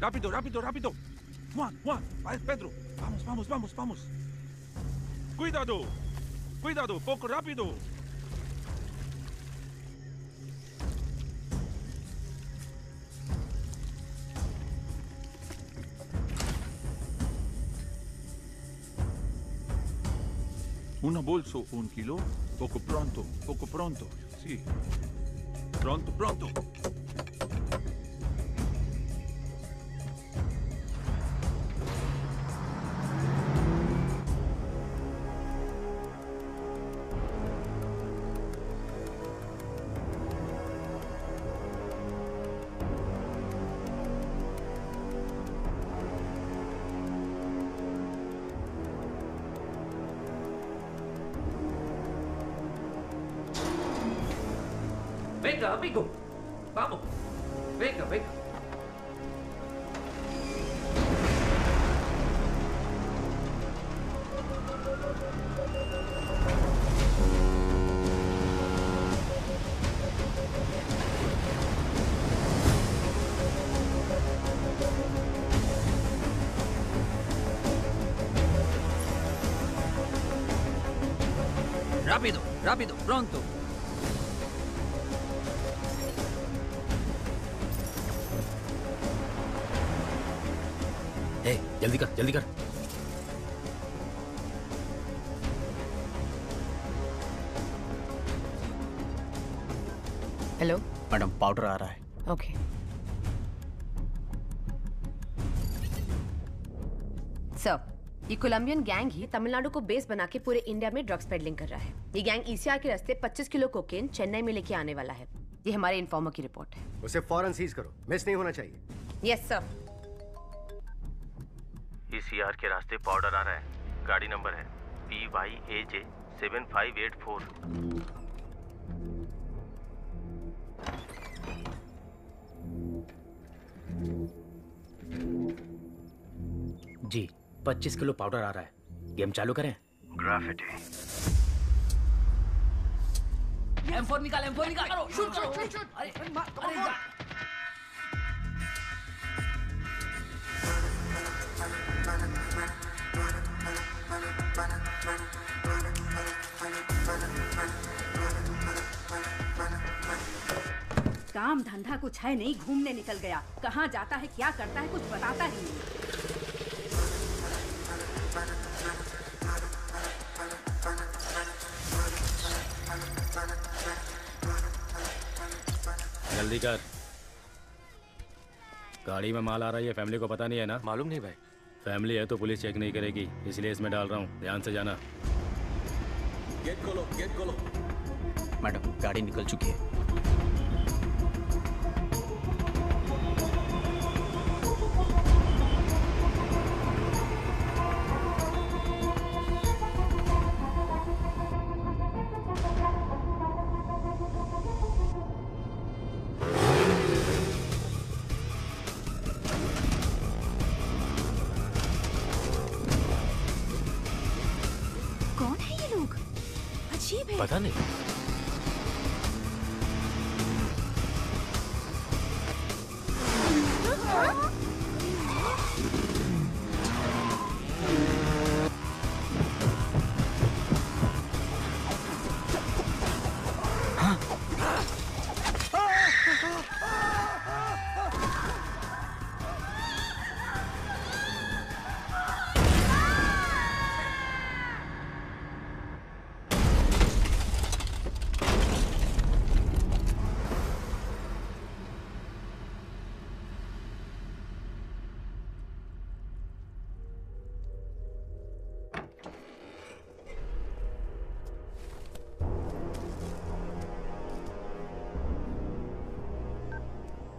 Rápido, rápido, rápido. Juan, Juan, Pedro. Vamos, vamos, vamos, vamos. Cuidado. Cuidado, poco rápido. Una bolso, un kilo. Poco pronto, poco pronto. Sí. Pronto, pronto. Rápido, rápido, pronto. ए, जल्दी कर जल्दी कर hello madam powder आ रहा है. Colombian gang ही तमिलनाडु को base बना के पूरे इंडिया में ड्रग्स पेडलिंग कर रहा है। ये गैंग ईसीआर के रास्ते 25 किलो कोकेन चेन्नई में लेके आने वाला है। ये हमारे इन्फॉर्मर की रिपोर्ट है। उसे फ़ौरन सीज करो। मिस नहीं होना चाहिए। यस सर ईसीआर के रास्ते पाउडर आ रहा है। गाड़ी नंबर है P Y A J seven five eight four G. 25 kilo powder आ रहा है। गेम चालू करें। ग्राफिटी M4 निकाल M4 निकाल। करो शूट करो। अरे अरे काम धंधा कुछ है नहीं घूमने निकल गया। कहाँ जाता है क्या करता है कुछ बताता ही नहीं। जल्दी कर। गाड़ी में माल आ रहा है फैमिली को पता नहीं है ना? मालूम नहीं भाई। फैमिली है तो पुलिस चेक नहीं करेगी इसलिए इसमें डाल रहा हूँ। ध्यान से जाना। गेट खोलो गेट खोलो। मैडम गाड़ी निकल चुकी है।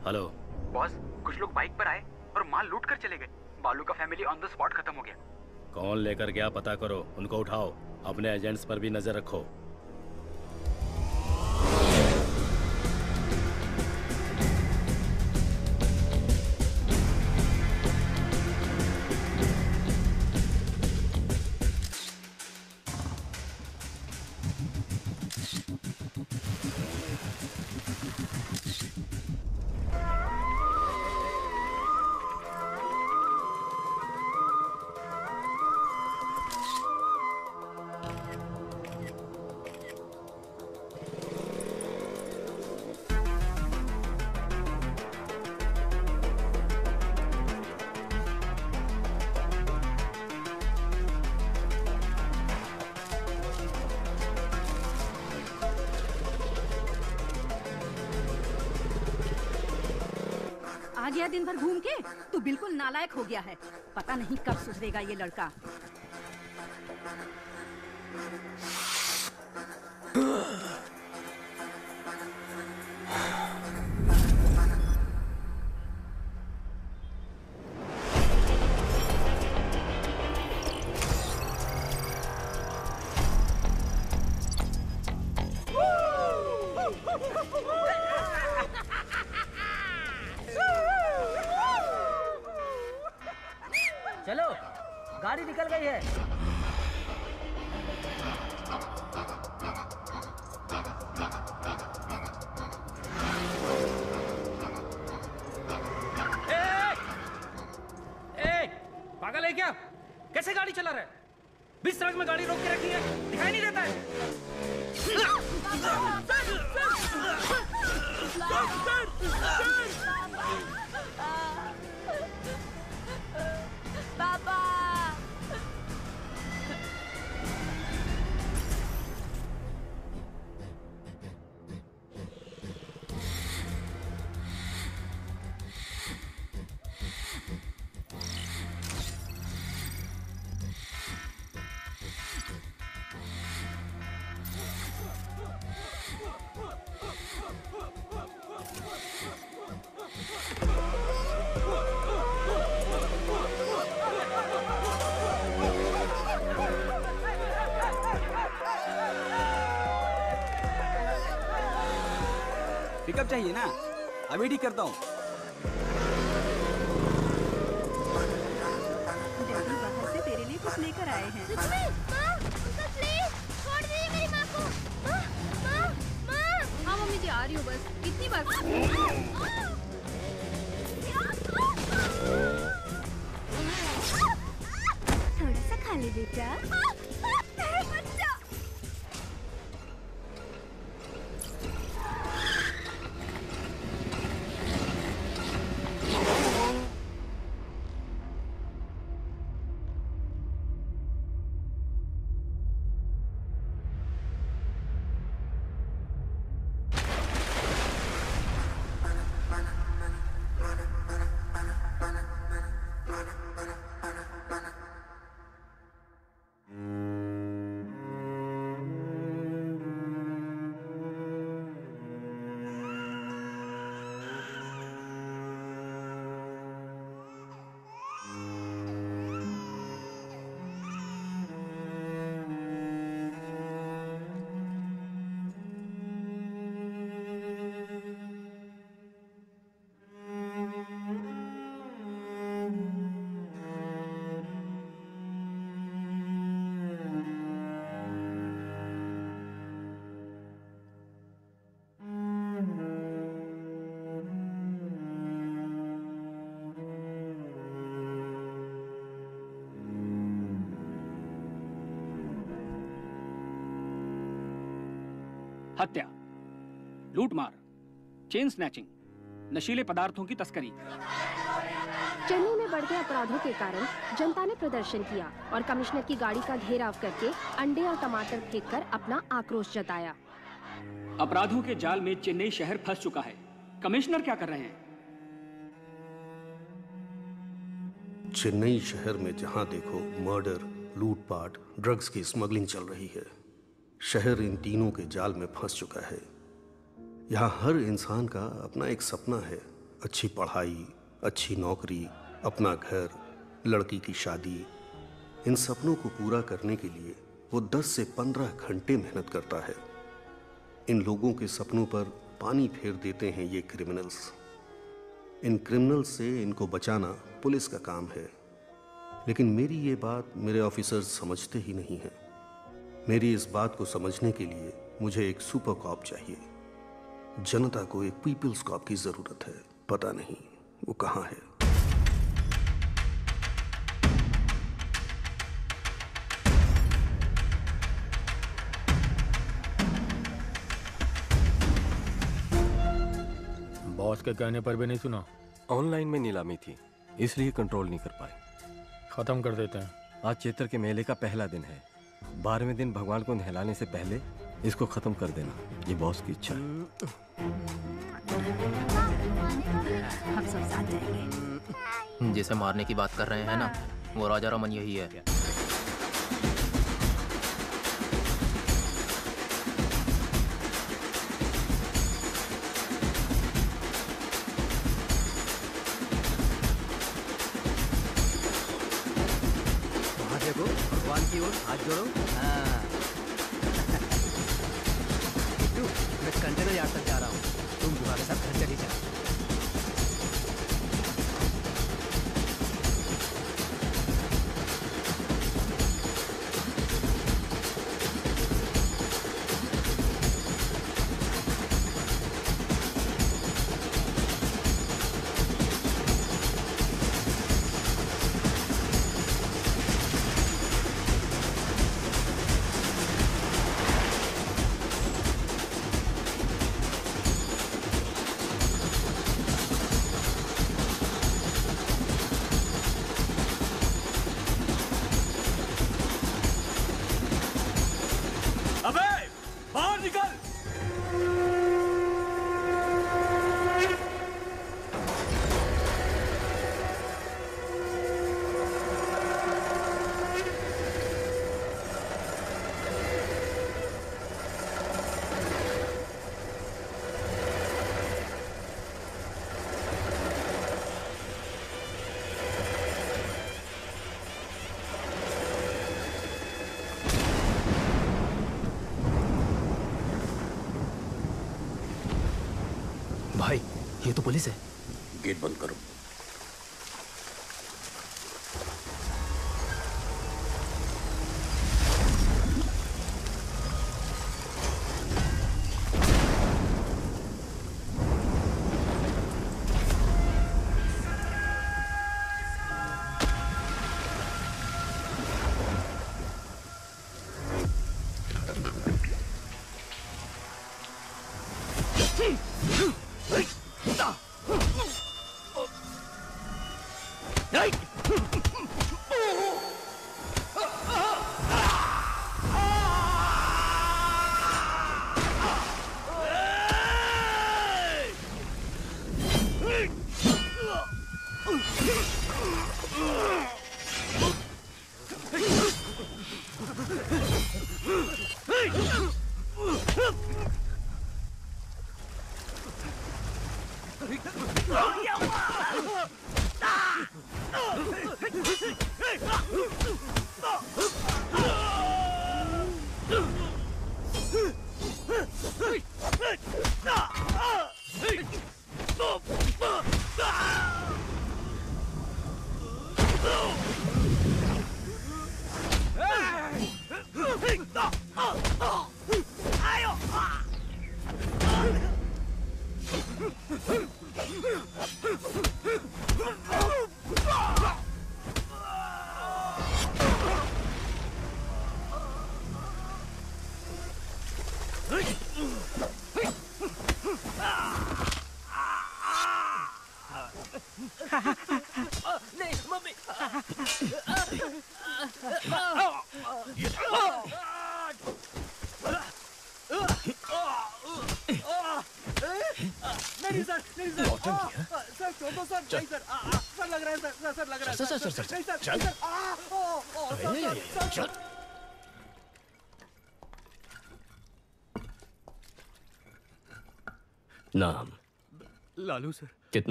हेलो बॉस कुछ लोग बाइक पर आए और माल लूट कर चले गए। बालू का फैमिली ऑन द स्पॉट खत्म हो गया। कौन लेकर गया पता करो उनको उठाओ। अपने एजेंट्स पर भी नज़र रखो। नालायक हो गया है। पता नहीं कब सुधरेगा ये लड़का। चाहिए ना? अभी ठीक करता हूँ। हत्या लूटमार चेन स्नैचिंग नशीले पदार्थों की तस्करी। चेन्नई में बढ़ते अपराधों के कारण जनता ने प्रदर्शन किया और कमिश्नर की गाड़ी का घेराव करके अंडे और टमाटर फेंककर अपना आक्रोश जताया। अपराधों के जाल में चेन्नई शहर फंस चुका है। कमिश्नर क्या कर रहे हैं? चेन्नई शहर में जहाँ देखो मर्डर लूटपाट ड्रग्स की स्मगलिंग चल रही है। शहर इन तीनों के जाल में फंस चुका है। यहाँ हर इंसान का अपना एक सपना है। अच्छी पढ़ाई, अच्छी नौकरी, अपना घर, लड़की की शादी। इन सपनों को पूरा करने के लिए वो 10 से 15 घंटे मेहनत करता है। इन लोगों के सपनों पर पानी फेर देते हैं ये क्रिमिनल्स इन क्रिमिनल्स से इनको बचाना पुलिस का काम है। लेकिन मेरी ये बात मेरे ऑफिसर्स समझते ही नहीं हैं। मेरी इस बात को समझने के लिए मुझे एक सुपर कॉप चाहिए। जनता को एक पीपल्स कॉप की ज़रूरत है पता नहीं वो कहाँ है। बॉस के कहने पर भी नहीं सुना। ऑनलाइन में नीलामी थी इसलिए कंट्रोल नहीं कर पाए। खत्म कर देते हैं। आज चेतर के मेले का पहला दिन है। बारहवें दिन भगवान को नहलाने से पहले इसको खत्म कर देना। ये बॉस की इच्छा है। हम सब साथ जाएँगे। जिसे मारने की बात कर रहे हैं ना वो राजा रमन यही है। हाथ हाँ। मैं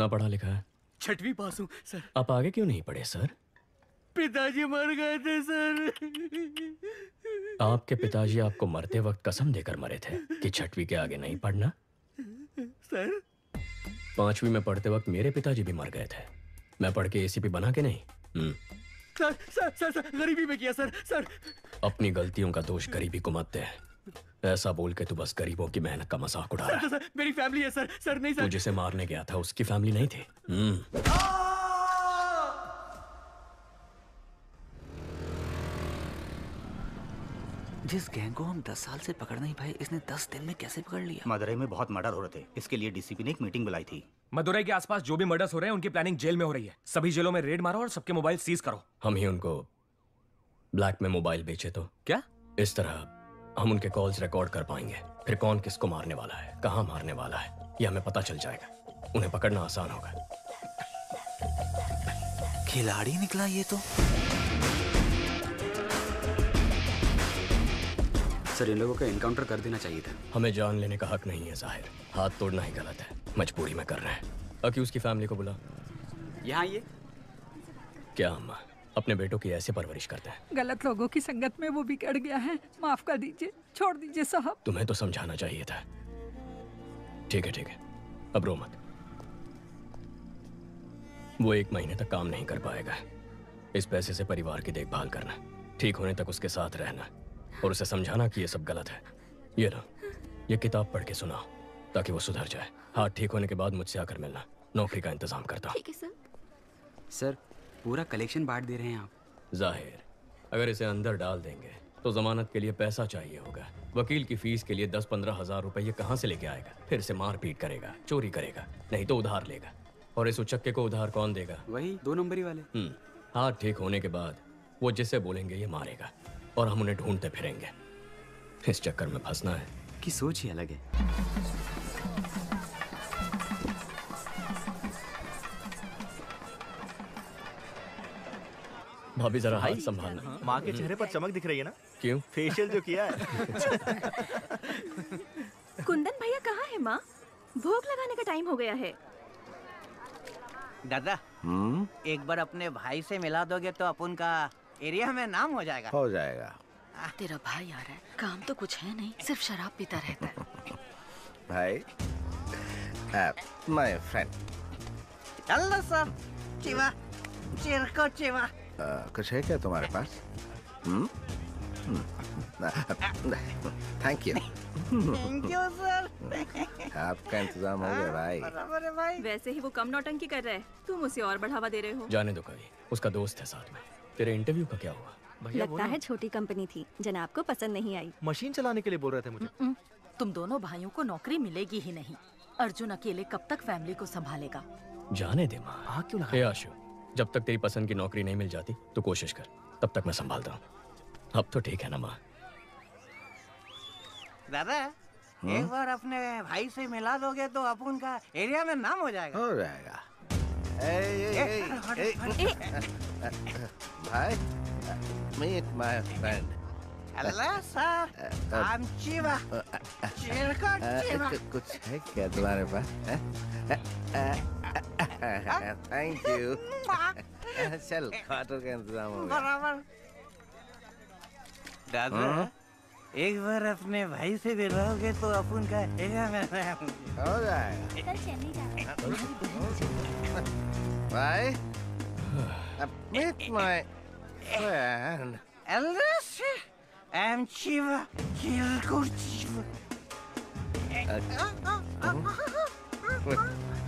कितना पढ़ा लिखा है। छठवीं पास हूँ सर। आप आगे क्यों नहीं पढ़े सर? पिताजी मर गए थे सर। आपके पिताजी आपको मरते वक्त कसम देकर मरे थे कि छठवीं के आगे नहीं पढ़ना। सर? पांचवी में पढ़ते वक्त मेरे पिताजी भी मर गए थे। मैं पढ़ के एसीपी बना के नहीं? हम्म, सर सर सर सर गरीबी में किया सर सर। अपनी गलतियों का दोष गरीबी को मत दे। ऐसा बोल के तू बस गरीबों की मेहनत का मज़ाक उड़ा रहा है। सर, सर मेरी फैमिली है सर सर नहीं सर। तू जिसे मारने गया था उसकी फैमिली नहीं थी। हम्म, जिस गैंग को हम 10 साल से पकड़ नहीं पाए इसने 10 दिन में कैसे पकड़ लिया? मदुरई में बहुत मर्डर हो रहे थे। इसके लिए डीसीपी ने एक मीटिंग बुलाई थी। मदुरई के आसपास जो भी मर्डर्स हो रहे हैं उनकी प्लानिंग जेल में हो रही है। सभी जेलों में रेड मारो और सबके मोबाइल सीज करो। हम ही उनको ब्लैक में मोबाइल बेचे तो। क्या? इस तरह हम उनके कॉल्स रिकॉर्ड कर पाएँगे। फिर कौन किसको मारने वाला है कहाँ मारने वाला है ये हमें पता चल जाएगा। उन्हें पकड़ना आसान होगा। खिलाड़ी निकला ये तो। सर इन लोगों का इनकाउंटर कर देना चाहिए था। हमें जान लेने का हक नहीं है ज़ाहिर। हाथ तोड़ना ही गलत है। मजबूरी में कर रहे हैं। अक्यूज की फैमिली को बुला। यहाँ आइए। क्या अम्मा? अपने बेटों की ऐसे परवरिश करते हैं। गलत लोगों की संगत में वो बिगड़ गया है। माफ़ कर दीजिए छोड़ दीजिए साहब। तुम्हें तो समझाना चाहिए था। ठीक है ठीक है। अब रो मत। वो एक महीने तक काम नहीं कर पाएगा। इस पैसे से परिवार की देखभाल करना ठीक होने तक उसके साथ रहना और उसे समझाना कि ये सब गलत है। ये लो ये किताब पढ़ के सुनाओ ताकि वो सुधर जाए। हाथ ठीक होने के बाद मुझसे आकर मिलना। नौकरी का इंतज़ाम करता हूँ। ठीक है सर। सर पूरा कलेक्शन बांट दे रहे हैं आप। ज़ाहिर अगर इसे अंदर डाल देंगे तो जमानत के लिए पैसा चाहिए होगा। वकील की फ़ीस के लिए दस पंद्रह हज़ार रुपए ये कहाँ से लेके आएगा? फिर से मारपीट करेगा चोरी करेगा नहीं तो उधार लेगा। और इस उचक्के को उधार कौन देगा? वही दो नंबरी वाले। हम्म हाथ ठीक होने के बाद वो जिसे बोलेंगे ये मारेगा और हम उन्हें ढूंढते फिरेंगे। इस चक्कर में फंसना है। की सोच ही अलग है। भाभी जरा हाथ संभालना माँ के चेहरे पर चमक दिख रही है ना? क्यों? फेशियल जो किया है। कुंदन भैया कहाँ है माँ? भोग लगाने का टाइम हो गया है। दादा हम्म? एक बार अपने भाई से मिला दोगे तो अपन का एरिया में नाम हो जाएगा। हो जाएगा। तेरा भाई आ रहा है। काम तो कुछ है नहीं सिर्फ़ शराब पीता रहता है। भाई माय फ्रेंड चल सब। चिवा चिरको चिवा। कुछ है क्या तुम्हारे पास? हम्म? Thank you. Thank you sir आपका इंतज़ाम हो गया भाई। बराबर भाई। वैसे ही वो कम नौटंकी कर रहा है। तुम उसे और बढ़ावा दे रहे हो। जाने दो कभी उसका दोस्त है साथ में। तेरे इंटरव्यू का क्या हुआ? लगता है छोटी कंपनी थी। जनाब को पसंद नहीं आई। मशीन चलाने के लिए बोल रहे थे मुझे। तुम दोनों भाइयों को नौकरी मिलेगी ही नहीं। अर्जुन अकेले कब तक फैमिली को संभालेगा? जाने दे माँ। हाँ क्यों हे आशु जब तक तेरी पसंद की नौकरी नहीं मिल जाती तो कोशिश कर। तब तक मैं संभालता हूँ। अब तो ठीक है ना माँ। दादा एक बार अपने भाई से मिला दोगे तो अपन का एरिया में नाम हो जाएगा। हो जाएगा। भाई meet my friend hello sir I am चिवा चिरको कुछ है क्या तुम्हारे पास? थैंक यू चल खाटो का इंतज़ाम हो? बराबर दादा एक बार अपने भाई से मिलोगे तो अपन का हो जाएगा। भाई meet my friend Elvis, I'm Chiva, Chiva, Chiva. मिल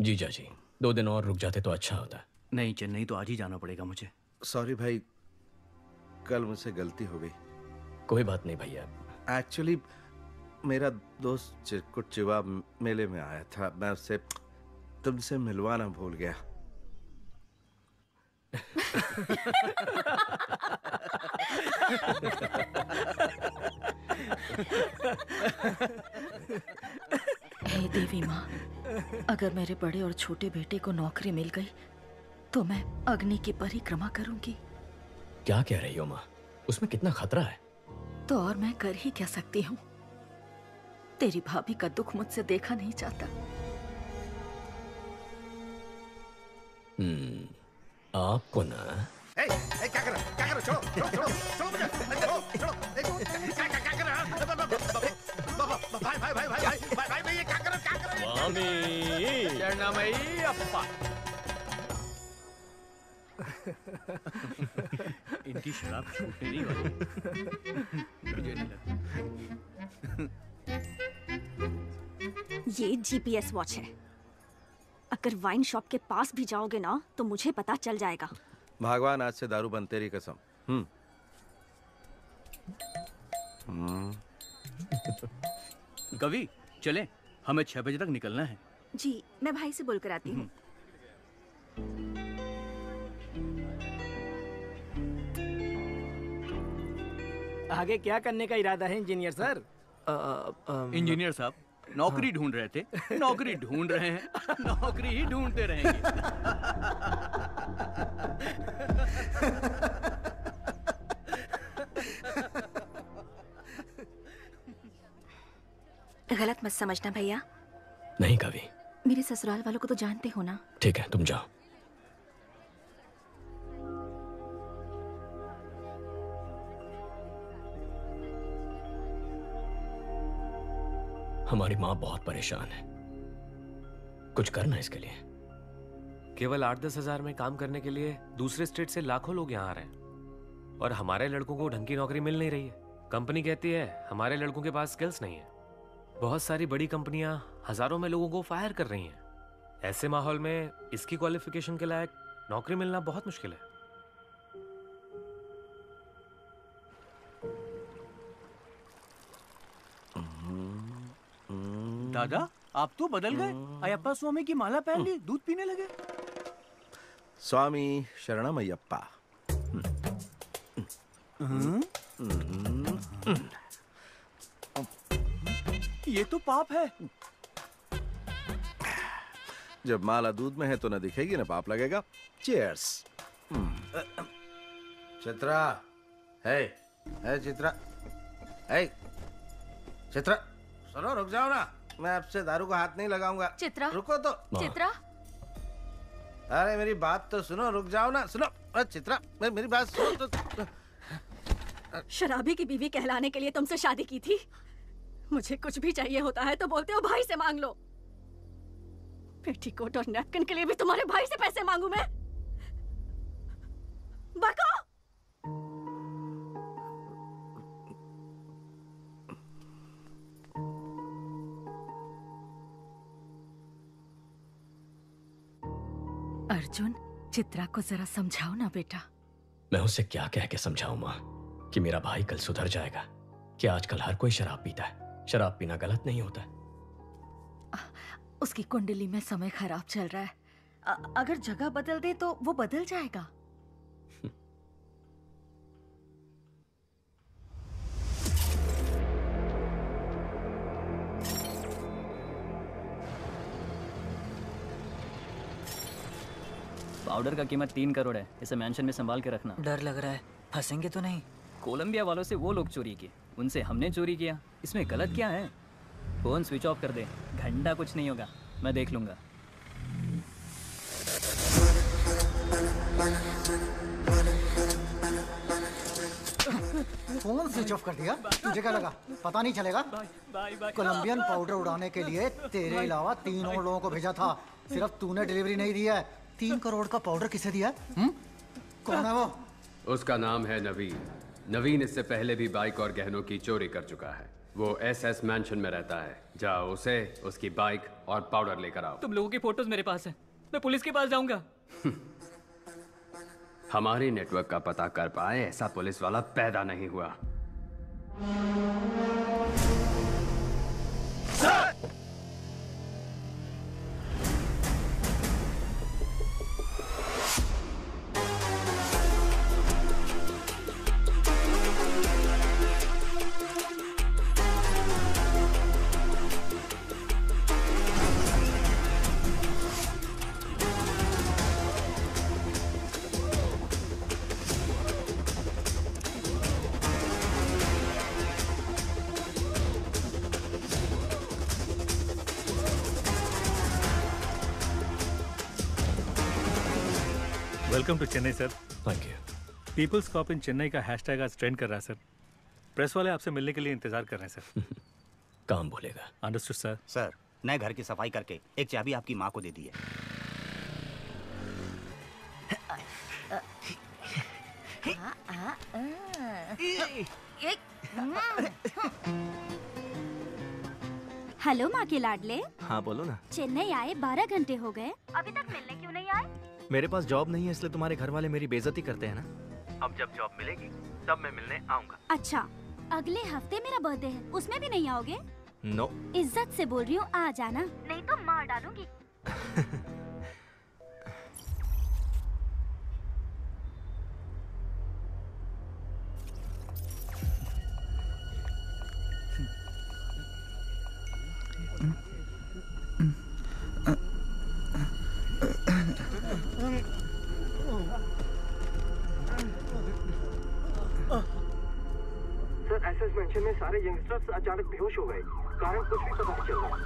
जीजा जी दो दिन और रुक जाते तो अच्छा होता। नहीं चेन्नई तो आज ही जाना पड़ेगा मुझे। सॉरी भाई कल मुझसे गलती हो गई। कोई बात नहीं भैया। एक्चुअली मेरा दोस्त चिरकुट चिवा मेले में आया था। मैं उससे तुमसे मिलवाना भूल गया। हे देवी माँ अगर मेरे बड़े और छोटे बेटे को नौकरी मिल गई तो मैं अग्नि की परिक्रमा करूँगी क्या कह रही हो माँ उसमें कितना खतरा है तो और मैं कर ही क्या सकती हूँ तेरी भाभी का दुख मुझसे देखा नहीं चाहता हम्म आपको ना ए, ए, क्या कर रहा क्या कर रहा है? छोड़ो, छोड़ो, छोड़ो, छोड़ो छोड़ो, क्या- कर है? भाई, भाई, भाई, स्वामी शरणमयी अप्पा इनकी शराब छूटने नहीं वाली मुझे नहीं लगता ये जीपीएस वॉच है। अगर वाइन शॉप के पास भी जाओगे ना तो मुझे पता चल जाएगा। भगवान आज से दारू बंद तेरी कसम। हम्म हम्म। कवि चले। हमें छह बजे तक निकलना है। जी मैं भाई से बोलकर आती हूँ। आगे क्या करने का इरादा है इंजीनियर सर? इंजीनियर साहब नौकरी ढूंढ रहे थे। नौकरी ढूंढ रहे हैं। नौकरी ही ढूंढते रहेंगे। गलत मत समझना भैया। नहीं कवि। मेरे ससुराल वालों को तो जानते हो ना। ठीक है तुम जाओ। हमारी माँ बहुत परेशान है। कुछ करना इसके लिए। केवल आठ दस हज़ार में काम करने के लिए दूसरे स्टेट से लाखों लोग यहाँ आ रहे हैं। और हमारे लड़कों को ढंग की नौकरी मिल नहीं रही है। कंपनी कहती है हमारे लड़कों के पास स्किल्स नहीं है। बहुत सारी बड़ी कंपनियाँ हज़ारों में लोगों को फायर कर रही हैं। ऐसे माहौल में इसकी क्वालिफिकेशन के लायक नौकरी मिलना बहुत मुश्किल है। दादा आप तो बदल गए। अयप्पा स्वामी की माला पहन ली दूध पीने लगे। स्वामी शरणमयप्पा ये तो पाप है। जब माला दूध में है तो ना दिखेगी ना पाप लगेगा। चीयर्स चित्रा है है चित्रा। है चित्रा सुनो रुक जाओ ना। मैं आपसे दारू को हाथ नहीं लगाऊँगा। चित्रा। रुको तो। चित्रा। अरे मेरी बात तो सुनो रुक जाओ ना। सुनो अरे चित्रा मे- मेरी बात सुनो तो। शराबी की बीवी कहलाने के लिए तुमसे शादी की थी। मुझे कुछ भी चाहिए होता है तो बोलते हो, भाई से मांग लो। पेटीकोट और नैपकिन के लिए भी तुम्हारे भाई से पैसे मांगू मैं। बको! अर्जुन, चित्रा को जरा समझाओ ना बेटा। मैं उसे क्या कह के समझाऊं माँ, कि मेरा भाई कल सुधर जाएगा, कि आजकल हर कोई शराब पीता है। शराब पीना गलत नहीं होता। है उसकी कुंडली में समय खराब चल रहा है। अ- अगर जगह बदल दे तो वो बदल जाएगा। पाउडर का कीमत तीन करोड़ है। इसे मेंशन में संभाल के रखना। डर लग रहा है। फंसेंगे तो नहीं। कोलंबिया वालों से वो लोग चोरी किए। उनसे हमने चोरी किया। इसमें गलत क्या है? फ़ोन स्विच ऑफ़ कर दे। घंटा कुछ नहीं होगा। मैं देख लूँगा। फ़ोन स्विच ऑफ़ कर दिया? तुझे क्या लगा? पता नहीं चलेगा? कोलंबियन पाउडर उड़ाने के लिए तेरे अलावा तीन और लोगों को भेजा था। सिर्फ़ तूने डिलीवरी नहीं दी है। तीन करोड़ का पाउडर किसे दिया है? हुँ? कौन है वो? उसका नाम है नवीन। नवीन इससे पहले भी बाइक और गहनों की चोरी कर चुका है। वो एस एस मैंशन में रहता है। जाओ उसे उसकी बाइक और पाउडर लेकर आओ। तुम लोगों की फ़ोटोज़ मेरे पास है। मैं पुलिस के पास जाऊँगा। हमारे नेटवर्क का पता कर पाए ऐसा पुलिस वाला पैदा नहीं हुआ। Welcome to Chennai sir thank you peoples cop in Chennai का हैशटैग आज ट्रेंड कर रहा है सर प्रेस वाले आपसे मिलने के लिए इंतज़ार कर रहे हैं सर काम बोलेगा अंडरस्टूड सर सर नए घर की सफ़ाई करके एक चाबी आपकी माँ को दे दी है हेलो माँ के लाडले हाँ बोलो ना। चेन्नई आए बारह घंटे हो गए। अभी तक मिलने क्यों नहीं आए? मेरे पास जॉब नहीं है इसलिए तुम्हारे घर वाले मेरी बेजती करते हैं ना? अब जब जॉब मिलेगी तब मैं मिलने आऊँगा। अच्छा अगले हफ़्ते मेरा बर्थडे है उसमें भी नहीं आओगे? No no. इज़्ज़त से बोल रही हूँ आ जाना। नहीं तो मार डालूँगी। सर में अचानक बेहोश हो गए। कारण कुछ भी पता नहीं चल रहा।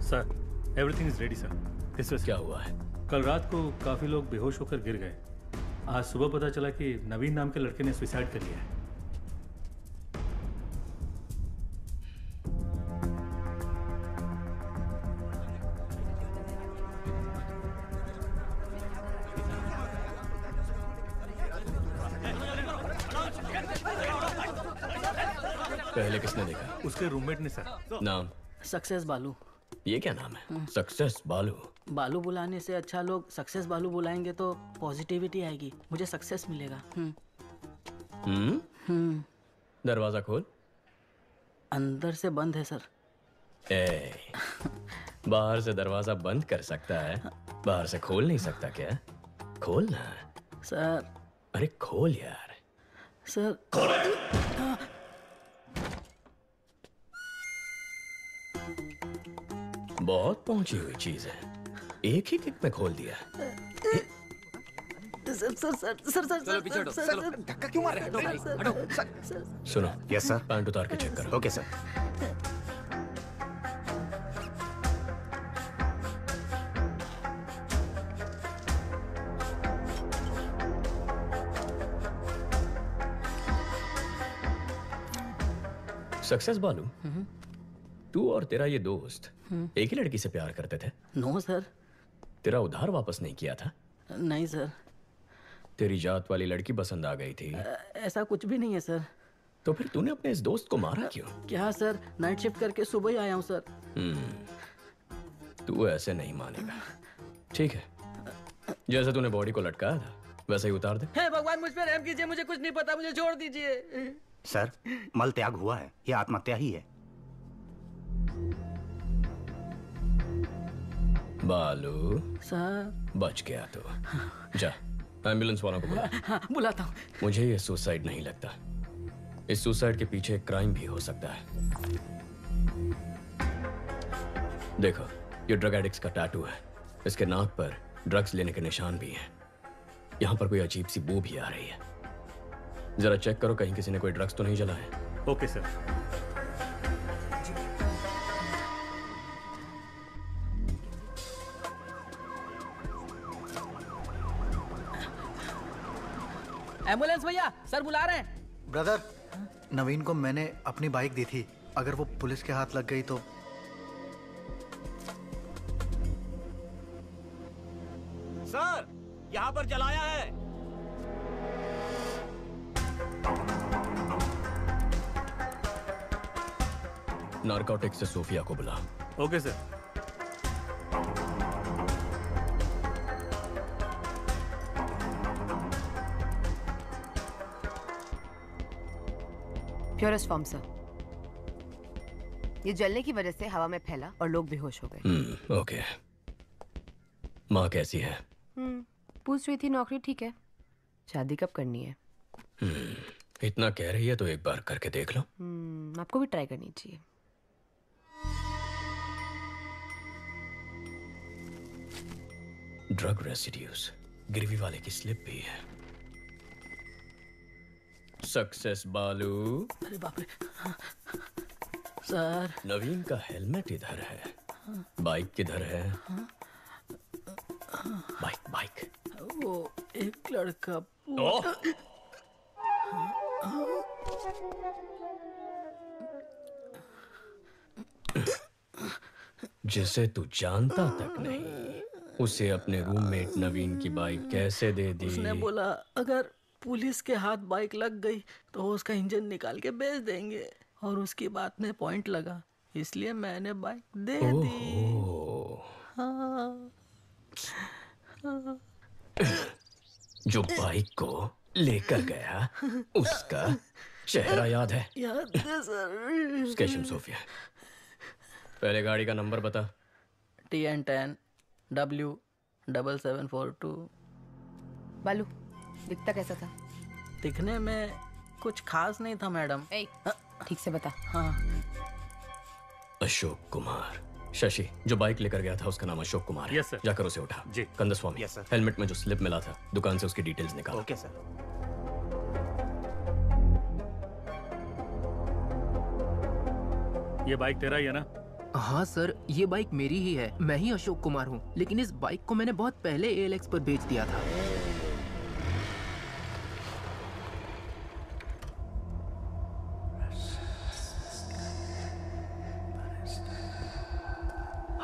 Sir everything is ready sir this was क्या हुआ है? कल रात को काफ़ी लोग बेहोश होकर गिर गए। आज सुबह पता चला कि नवीन नाम के लड़के ने सुसाइड कर लिया है। उसके रूममेट ने सर। नाम? सक्सेस बालू ये क्या नाम है? सक्सेस बालू बालू बुलाने से अच्छा लोग सक्सेस बालू बुलाएँगे तो पॉजिटिविटी आएगी। मुझे सक्सेस मिलेगा। हम्म। हम्म? हम्म। दरवाज़ा खोल। अंदर से बंद है सर। ए, बाहर से दरवाज़ा बंद कर सकता है। बाहर से खोल नहीं सकता क्या? खोल ना। सर। अरे खोल यार। सर। बहुत पहुँची हुई चीज़ है। एक ही किक में खोल दिया। Sir sir sir sir sir चलो पीछे हटो, चलो। धक्का क्यों मार रहे हो? सर, सर, हटो, सुनो। यस सर पैंट उतार के चेक करो। ओके सर सक्सेस बालू तू और तेरा ये दोस्त। एक ही लड़की से प्यार करते थे? No sir. तेरा उधार वापस नहीं किया था? नहीं सर। तेरी जात वाली लड़की पसंद आ गई थी। ऐसा कुछ भी नहीं है सर। तो फिर तूने अपने इस दोस्त को मारा क्यों? क्या सर? नाइट शिफ्ट करके सुबह ही आया हूँ सर। हम्म, तू ऐसे नहीं मानेगा। ठीक है। जैसे तूने बॉडी को लटकाया था वैसे ही उतार दे। हे भगवान मुझ पर रहम कीजिए मुझे कुछ नहीं पता मुझे छोड़ दीजिए। सर मल त्याग हुआ है ये आत्महत्या ही है। बालू। सर। बच गया तो। जा एंबुलेंस वालों को बुला। हाँ बुलाता हूँ। मुझे ये सुसाइड नहीं लगता। इस सुसाइड के पीछे क्राइम भी हो सकता है। देखो ये ड्रग एडिक्स का टैटू है। इसके नाक पर ड्रग्स लेने के निशान भी हैं। यहाँ पर कोई अजीब सी बू भी आ रही है। जरा चेक करो कहीं किसी ने कोई ड्रग्स तो नहीं जला है ओके सर एंबुलेंस भैया सर बुला रहे हैं। ब्रदर नवीन को मैंने अपनी बाइक दी थी। अगर वो पुलिस के हाथ लग गई तो सर यहाँ पर जलाया है। नारकोटिक्स से सोफिया को बुला। Okay sir. Purest form sir ये जलने की वजह से हवा में फैला और लोग बेहोश हो गए। हम्म ओके माँ कैसी है? हम्म, पूछ रही थी नौकरी ठीक है। शादी कब करनी है? हम्म, इतना कह रही है तो एक बार करके देख लो। हम्म, आपको भी ट्राई करनी चाहिए। ड्रग रेसिड्यूज गिरवी वाले की स्लिप भी है। सक्सेस बालू अरे बाप रे। सर। नवीन का हेलमेट इधर है। बाइक किधर है? Bike bike. वो एक लड़का ओ! जिसे तू जानता तक नहीं उसे अपने रूममेट नवीन की बाइक कैसे दे दी? उसने बोला अगर पुलिस के हाथ बाइक लग गई तो वो उसका इंजन निकाल के बेच देंगे। और उसकी बात में पॉइंट लगा इसलिए मैंने बाइक दे दी। हाँ, हाँ। जो बाइक को लेकर गया उसका चेहरा याद है। याद है सर। स्केशम सोफिया पहले गाड़ी का नंबर बता। T N ten W double seven four two. बालू दिखता कैसा था? दिखने में कुछ खास नहीं था मैडम। ठीक से बता। हाँ। अशोक कुमार। शशि जो बाइक लेकर गया था उसका नाम अशोक कुमार है। Yes, sir. जाकर उसे उठा। जी। कंदस्वामी। Yes, sir. हेलमेट में जो स्लिप मिला था दुकान से उसकी डिटेल्स निकाल। ओके सर ये बाइक तेरा ही है ना? हाँ सर ये बाइक मेरी ही है। मैं ही अशोक कुमार हूँ। लेकिन इस बाइक को मैंने बहुत पहले एएलएक्स पर बेच दिया था।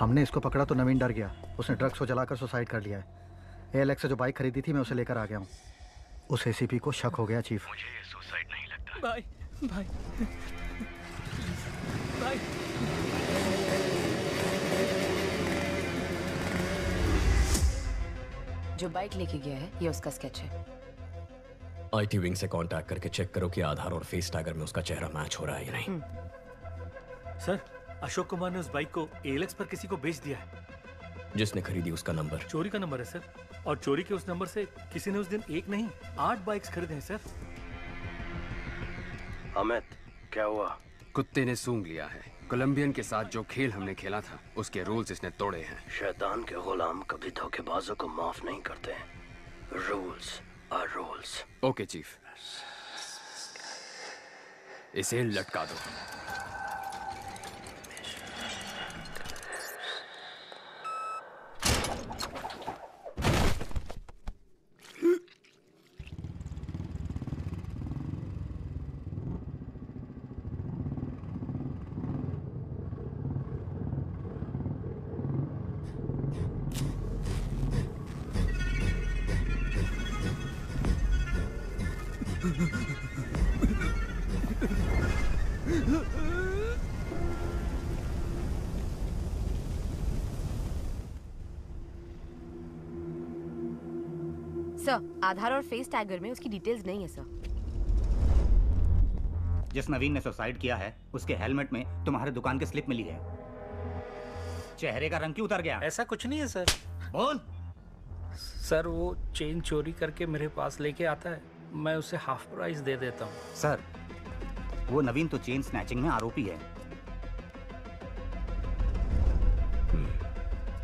हमने इसको पकड़ा तो नवीन डर गया। उसने ड्रग्स को जलाकर सुसाइड कर लिया है। एलेक्स से जो बाइक खरीदी थी मैं उसे लेकर आ गया हूँ। उस एसीपी को शक हो गया चीफ। मुझे ये सुसाइड नहीं लगता। भाई भाई। भाई। जो बाइक लेके गया है ये उसका स्केच है। आईटी विंग से कांटेक्ट करके चेक करो कि आधार और फेस टैगर में उसका चेहरा मैच हो रहा है या नहीं। सर अशोक कुमार ने उस बाइक को एलेक्स पर किसी को बेच दिया है। जिसने खरीदी उसका नंबर। चोरी का नंबर है सर। और चोरी के उस नंबर से किसी ने उस दिन एक नहीं आठ बाइक्स खरीदे हैं सर। अमित क्या हुआ? कुत्ते ने सूंघ लिया है। कोलंबियन के साथ जो खेल हमने खेला था उसके रूल्स इसने तोड़े हैं। शैतान के गुलाम कभी धोखेबाजों को माफ़ नहीं करते rules are rules. Okay chief. इसे लटका दो। आधार और फेस टैगर में उसकी डिटेल्स नहीं है सर जिस नवीन ने सुसाइड किया है उसके हेलमेट में तुम्हारे दुकान के स्लिप मिली है। चेहरे का रंग क्यों उतर गया? ऐसा कुछ नहीं है सर बोल। सर वो चेन चोरी करके मेरे पास लेके आता है। मैं उसे हाफ़ प्राइस दे देता हूँ। सर वो नवीन तो चेन स्नैचिंग में आरोपी है।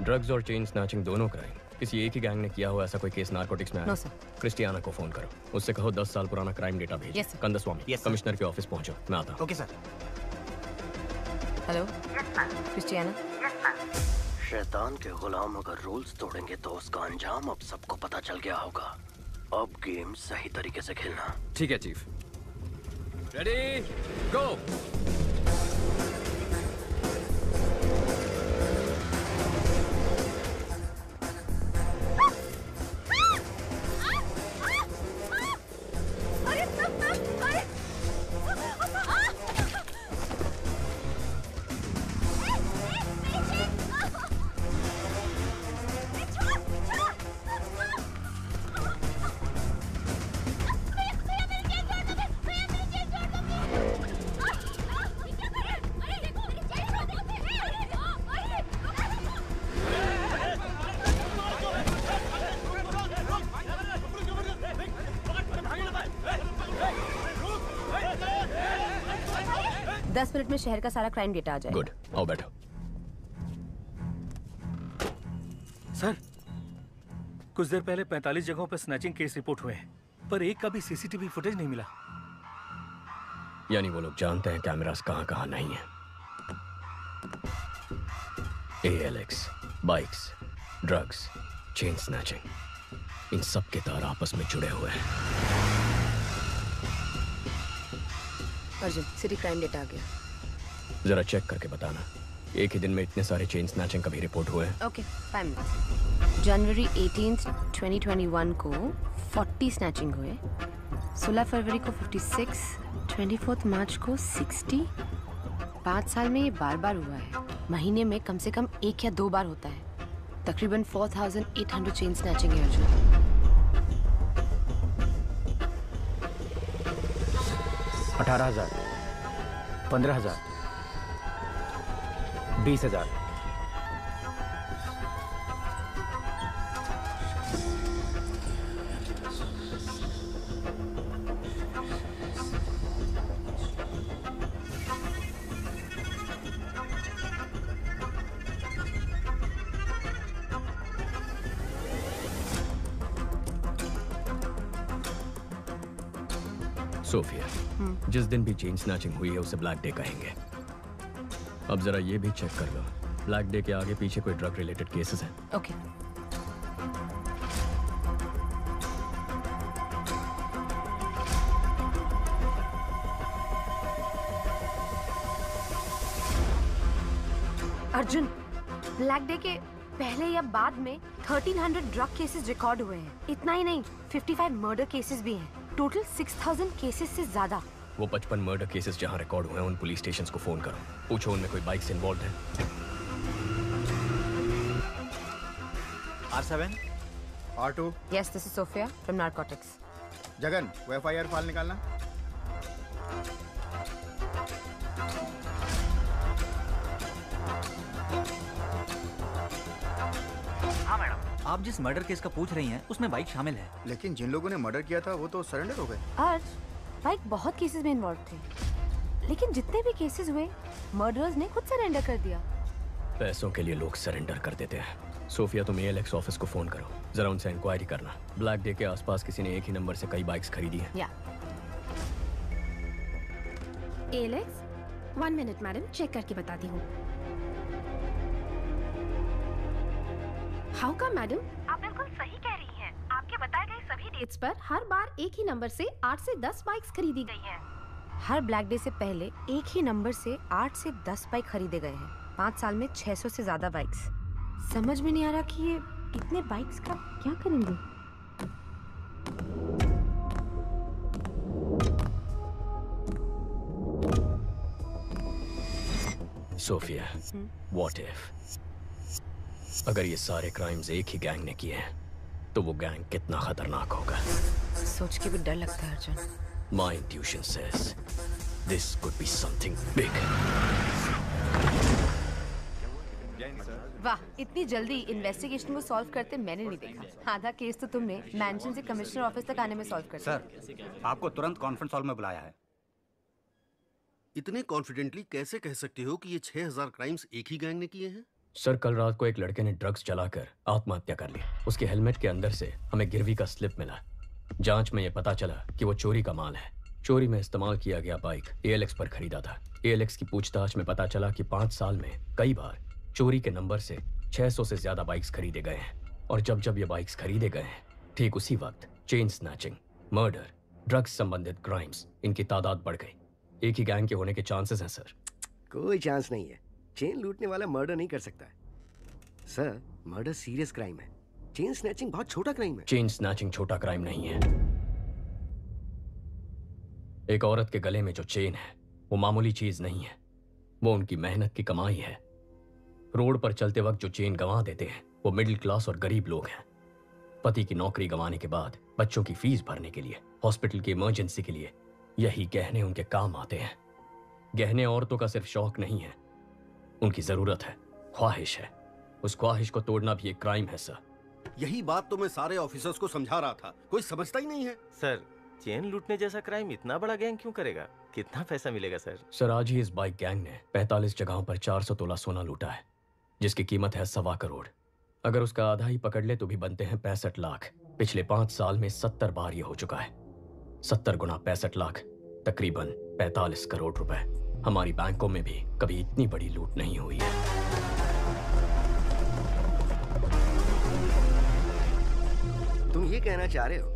ड्रग्स और चेन स्नैचिंग दोनों क्राइम किसी एक ही गैंग ने किया हो ऐसा कोई केस नारकोटिक्स में आया? No, क्रिस्टियाना को फ़ोन करो। उससे कहो दस साल पुराना क्राइम डेटा भेजो। Yes. कंदस्वामी कमिश्नर के ऑफ़िस पहुंचो। मैं आता हूँ। ओके सर हेलो क्रिस्टियाना शैतान के गुलाम अगर रूल्स तोड़ेंगे तो उसका अंजाम अब सबको पता चल गया होगा। अब गेम सही तरीके से खेलना। ठीक है चीफ रेडी गो मिनट में शहर का सारा क्राइम डेटा आ जाएगा। गुड आओ बैठो। सर कुछ देर पहले 45 जगहों पर स्नैचिंग केस रिपोर्ट हुए हैं पर एक का भी सीसीटीवी फुटेज नहीं मिला। यानी वो लोग जानते हैं कैमरास कहाँ कहाँ नहीं है। ALX bikes drugs chain snatching इन सब के तार आपस में जुड़े हुए हैं। अर्जुन सिटी क्राइम डेटा आ गया। जरा चेक करके बताना। एक ही दिन में इतने सारे चेन स्नैचिंग कभी रिपोर्ट हुए हैं। ओके मिनट्स जनवरी 18th 2021 को 40 स्नैचिंग हुए। सोलह फरवरी को 56, 24 मार्च को 60, पाँच साल में ये बार बार हुआ है। महीने में कम से कम एक या दो बार होता है। तकरीबन 4,800 चेन स्नैचिंग है अर्जुन अठारह हज़ार पंद्रह हज़ार। बीस हज़ार। सोफिया जिस दिन भी चेन स्नैचिंग हुई है उसे ब्लैक डे कहेंगे। अब जरा ये भी चेक कर लो। ब्लैक डे के आगे पीछे कोई ड्रग रिलेटेड केसेस हैं। ओके अर्जुन ब्लैक डे के पहले या बाद में 1300 ड्रग केसेस रिकॉर्ड हुए हैं। इतना ही नहीं 55 मर्डर केसेस भी हैं। टोटल 6000 केसेस से ज़्यादा। वो पचपन मर्डर केसेस जहाँ रिकॉर्ड हुए हैं उन पुलिस स्टेशन को फ़ोन करो। पूछो उनमें कोई बाइक इन्वॉल्व है। R seven R two yes this is Sophia from narcotics Jagan वो एफआईआर फ़ाइल निकालना। हाँ मैडम। आप जिस मर्डर केस का पूछ रही हैं उसमें बाइक शामिल है। लेकिन जिन लोगों ने मर्डर किया था वो तो सरेंडर हो गए। आज बाइक बहुत केसेस में इन्वॉल्व थे। लेकिन जितने भी केसेस हुए मर्डरर्स ने खुद सरेंडर कर दिया। पैसों के लिए लोग सरेंडर कर देते हैं। सोफिया तुम एएलएक्स ऑफ़िस को फ़ोन करो। जरा उनसे इंक्वायरी करना। ब्लैक डे के आसपास किसी ने एक ही नंबर से कई बाइक्स खरीदी हैं। या Alex one minute madam check करके बताती हूँ। हाउ का मैडम आप बिल्कुल सही कह रही हैं। आपके बताए गए सभी डेट्स पर हर बार एक ही नंबर से आठ से दस बाइक्स खरीदी गई हैं। हर ब्लैक डे से पहले एक ही नंबर से आठ से दस बाइक खरीदे गए हैं। पाँच साल में 600 से ज़्यादा बाइक्स समझ में नहीं आ रहा कि ये इतने बाइक्स का क्या करेंगे? सोफिया व्हाट इफ़ अगर ये सारे क्राइम्स एक ही गैंग ने किए हैं तो वो गैंग कितना खतरनाक होगा। सोच के भी डर लगता है Arjun. My intuition says this could be something big. वाह इतनी जल्दी इन्वेस्टिगेशन को सॉल्व करते मैंने नहीं देखा। आधा केस तो तुमने मैंशन से कमिश्नर ऑफ़िस तक आने में सॉल्व कर सर आपको तुरंत कॉन्फ्रेंस हॉल में बुलाया है। इतने कॉन्फिडेंटली कैसे कह सकते हो कि ये 6000 क्राइम्स एक ही गैंग ने किए हैं? सर, कल रात को एक लड़के ने ड्रग्स चलाकर आत्महत्या कर ली। उसके हेलमेट के अंदर से हमें गिरवी का स्लिप मिला। जाँच में यह पता चला कि वो चोरी का माल है। चोरी में इस्तेमाल किया गया बाइक एएलएक्स पर खरीदा था। एएलएक्स की पूछताछ में पता चला कि पाँच साल में कई बार चोरी के नंबर से 600 से ज़्यादा बाइक्स खरीदे गए हैं। और जब जब ये बाइक्स खरीदे गए हैं, ठीक उसी वक्त चेन स्नैचिंग, मर्डर, ड्रग्स संबंधित क्राइम्स, इनकी तादाद बढ़ गई। एक ही गैंग के होने के चांसेस हैं, सर। कोई चांस नहीं है। चेन लूटने वाला मर्डर नहीं कर सकता। है सर, मर्डर सीरियस क्राइम है। चेन स्नैचिंग बहुत छोटा क्राइम है। चेन स्नैचिंग छोटा क्राइम नहीं है। एक औरत के गले में जो चेन है, वो मामूली चीज़ नहीं है। वो उनकी मेहनत की कमाई है। रोड पर चलते वक्त जो चेन गंवा देते हैं, वो मिडिल क्लास और गरीब लोग हैं। पति की नौकरी गंवाने के बाद, बच्चों की फ़ीस भरने के लिए, हॉस्पिटल की इमरजेंसी के लिए, यही गहने उनके काम आते हैं। गहने औरतों का सिर्फ़ शौक नहीं है उनकी ज़रूरत है। ख्वाहिश है। उस ख्वाहिश को तोड़ना भी एक क्राइम है सर। यही बात तो मैं सारे ऑफिसर्स को समझा रहा था। कोई समझता ही नहीं है। सर चेन लूटने जैसा क्राइम इतना बड़ा गैंग क्यों करेगा? कितना पैसा मिलेगा सर? सर आज ही इस बाइक गैंग ने 45 जगहों पर 400 तोला सोना लूटा है जिसकी कीमत है सवा करोड़। अगर उसका आधा ही पकड़ ले तो भी बनते हैं पैंसठ लाख। पिछले पाँच साल में सत्तर बार ये हो चुका है। सत्तर गुना पैंसठ लाख तकरीबन पैतालीस करोड़ रुपए। हमारी बैंकों में भी कभी इतनी बड़ी लूट नहीं हुई है। तुम ये कहना चाह रहे हो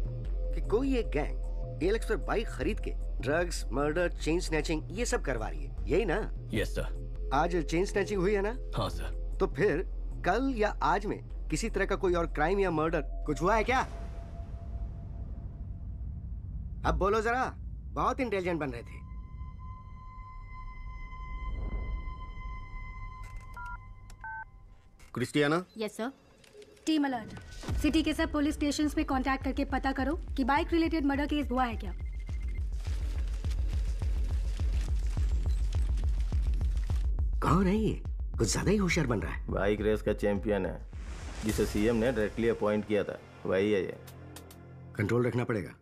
कि कोई एक गैंग एलेक्स पर बाइक खरीद के ड्रग्स मर्डर चेन स्नैचिंग ये सब करवा रही है यही ना? यस सर आज चेन स्नैचिंग हुई है ना? हाँ सर तो फिर कल या आज में किसी तरह का कोई और क्राइम या मर्डर कुछ हुआ है क्या? अब बोलो जरा बहुत इंटेलिजेंट बन रहे थे। Christiana? Yes sir team alert city के सब पुलिस स्टेशंस में कांटेक्ट करके पता करो कि बाइक रिलेटेड मर्डर केस हुआ है क्या। कौन है ये? कुछ ज़्यादा ही होशियार बन रहा है। बाइक रेस का चैंपियन है जिसे सीएम ने डायरेक्टली अपॉइंट किया था। वही है ये। कंट्रोल रखना पड़ेगा।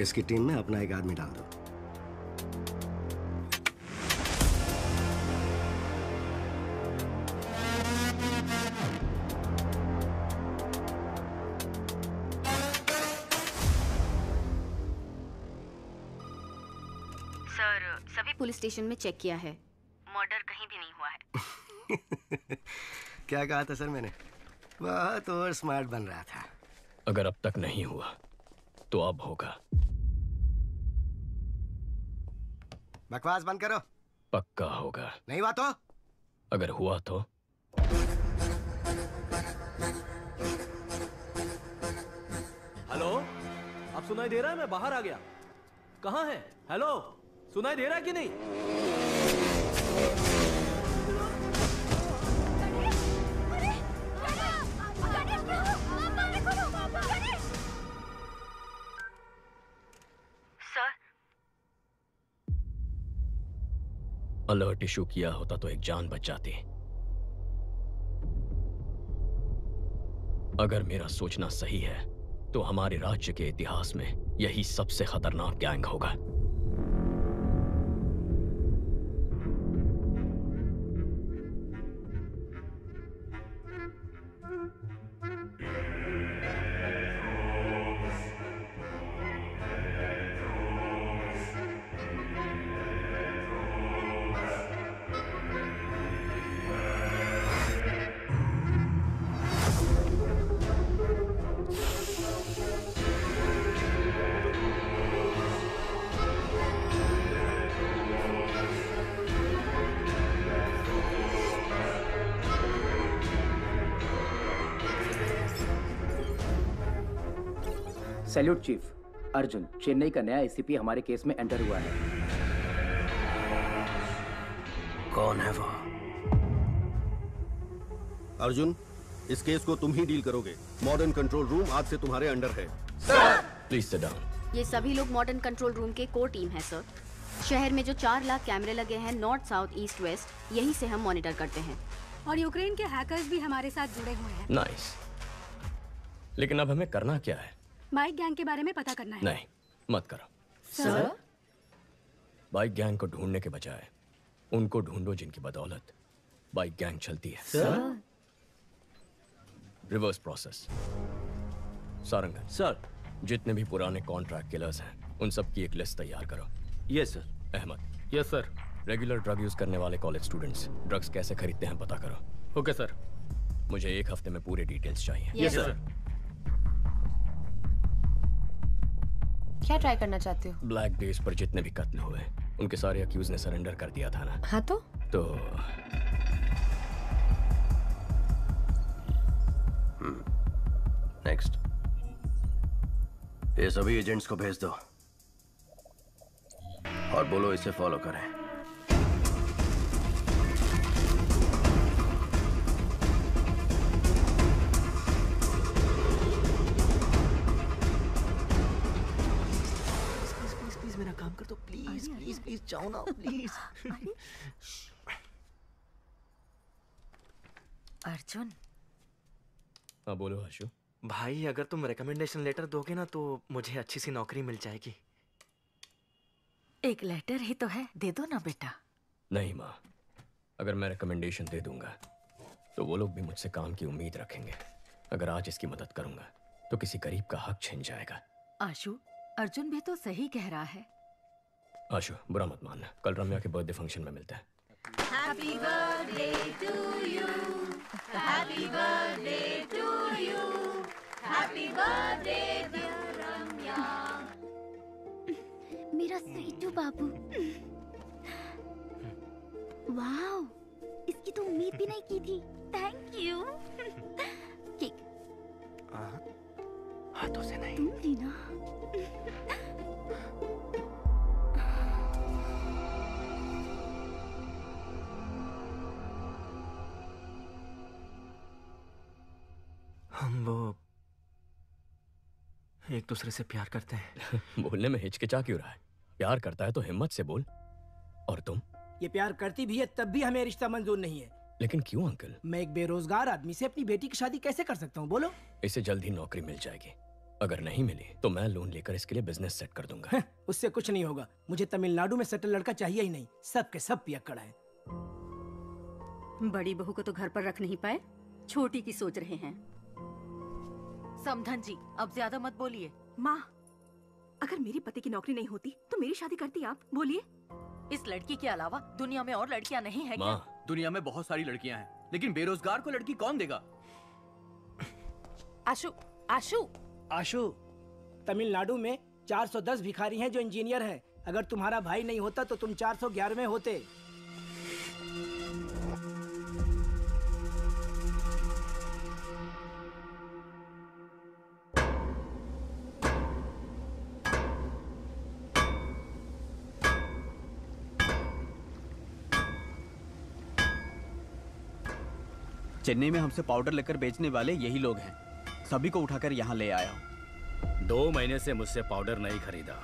इसकी टीम में अपना एक आदमी डाल दो। स्टेशन में चेक किया है। मर्डर कहीं भी नहीं हुआ है। क्या कहा था सर मैंने? बहुत और स्मार्ट बन रहा था। अगर अब तक नहीं हुआ तो अब होगा। बकवास बंद करो। पक्का होगा। नहीं हुआ तो? अगर हुआ तो? हेलो? आप सुनाई दे रहा है? मैं बाहर आ गया। कहाँ है? हेलो? सुनाई दे रहा कि नहीं? अलर्ट इशू किया होता तो एक जान बच जाती। अगर मेरा सोचना सही है तो हमारे राज्य के इतिहास में यही सबसे खतरनाक गैंग होगा। सैल्यूट चीफ अर्जुन चेन्नई का नया एसीपी हमारे केस में एंटर हुआ है। कौन है वो? अर्जुन इस केस को तुम ही डील करोगे। मॉडर्न कंट्रोल रूम आज से तुम्हारे अंडर है। सर प्लीज़ सिट डाउन ये सभी लोग मॉडर्न कंट्रोल रूम के कोर टीम है सर शहर में जो चार लाख कैमरे लगे हैं नॉर्थ साउथ ईस्ट वेस्ट यही से हम मॉनिटर करते हैं। और यूक्रेन के हैकर्स भी हमारे साथ जुड़े हुए हैं। नाइस लेकिन अब हमें करना क्या है? बाइक गैंग के बारे में पता करना है। नहीं मत करो। सर? बाइक गैंग को ढूँढने के बजाय उनको ढूंढो जिनकी बदौलत बाइक गैंग चलती है। Sir? Reverse process. Sarangan. Sir. जितने भी पुराने कॉन्ट्रैक्ट किलर्स हैं उन सब की एक लिस्ट तैयार करो। Yes sir. Ahmed. Yes sir. Regular drug use करने वाले कॉलेज स्टूडेंट्स ड्रग्स कैसे खरीदते हैं पता करो। Okay sir. मुझे एक हफ़्ते में पूरे डिटेल्स चाहिए। Yes, sir. क्या ट्राई करना चाहते हो? ब्लैक डेज़ पर जितने भी कत्ल हुए उनके सारे अक्यूज ने सरेंडर कर दिया था ना? हाँ तो? तो नेक्स्ट ये सभी एजेंट्स को भेज दो। और बोलो इसे फॉलो करें। प्लीज़ प्लीज़ जाओ ना प्लीज़ अर्जुन। हाँ बोलो आशु भाई अगर तुम रिकमेंडेशन लेटर दोगे ना तो मुझे अच्छी सी नौकरी मिल जाएगी। एक लेटर ही तो है दे दो ना बेटा। नहीं माँ अगर मैं रिकमेंडेशन दे दूँगा तो वो लोग भी मुझसे काम की उम्मीद रखेंगे। अगर आज इसकी मदद करूँगा तो किसी गरीब का हक छिन जाएगा। आशु अर्जुन भी तो सही कह रहा है। आशु बुरा मत मानना कल रम्या के बर्थडे फ़ंक्शन में मिलते हैं। Happy birthday to you. Happy birthday to you. Happy birthday dear Ramya. मेरा स्वीटू बाबू। वाओ इसकी तो उम्मीद भी नहीं की थी। Thank you cake. हाथों से नहीं। तुम ना। एक दूसरे से प्यार करते हैं। बोलने में हिचकिचा क्यों रहा है? प्यार करता है तो हिम्मत से बोल। और तुम? ये प्यार करती भी है तब भी हमें रिश्ता मंजूर नहीं है। लेकिन क्यों अंकल? मैं एक बेरोजगार आदमी से अपनी बेटी की शादी कैसे कर सकता हूँ? बोलो। इसे जल्द ही नौकरी मिल जाएगी। अगर नहीं मिली तो मैं लोन लेकर इसके लिए बिज़नेस सेट कर दूँगा। उससे कुछ नहीं होगा। मुझे तमिलनाडु में सेटल लड़का चाहिए ही नहीं। सब के सब पियक्कड़ है। बड़ी बहू को तो घर पर रख नहीं पाए। छोटी की सोच रहे हैं। समधन जी अब ज़्यादा मत बोलिए। माँ अगर मेरे पति की नौकरी नहीं होती तो मेरी शादी करती आप बोलिए। इस लड़की के अलावा दुनिया में और लड़कियाँ नहीं है क्या? दुनिया में बहुत सारी लड़कियाँ हैं लेकिन बेरोजगार को लड़की कौन देगा? आशु आशु। आशु तमिलनाडु में 410 भिखारी हैं जो इंजीनियर हैं। अगर तुम्हारा भाई नहीं होता तो तुम 411 में होते। चेन्नई में हमसे पाउडर लेकर बेचने वाले यही लोग हैं। सभी को उठाकर यहाँ ले आया हूँ। दो महीने से मुझसे पाउडर नहीं खरीदा।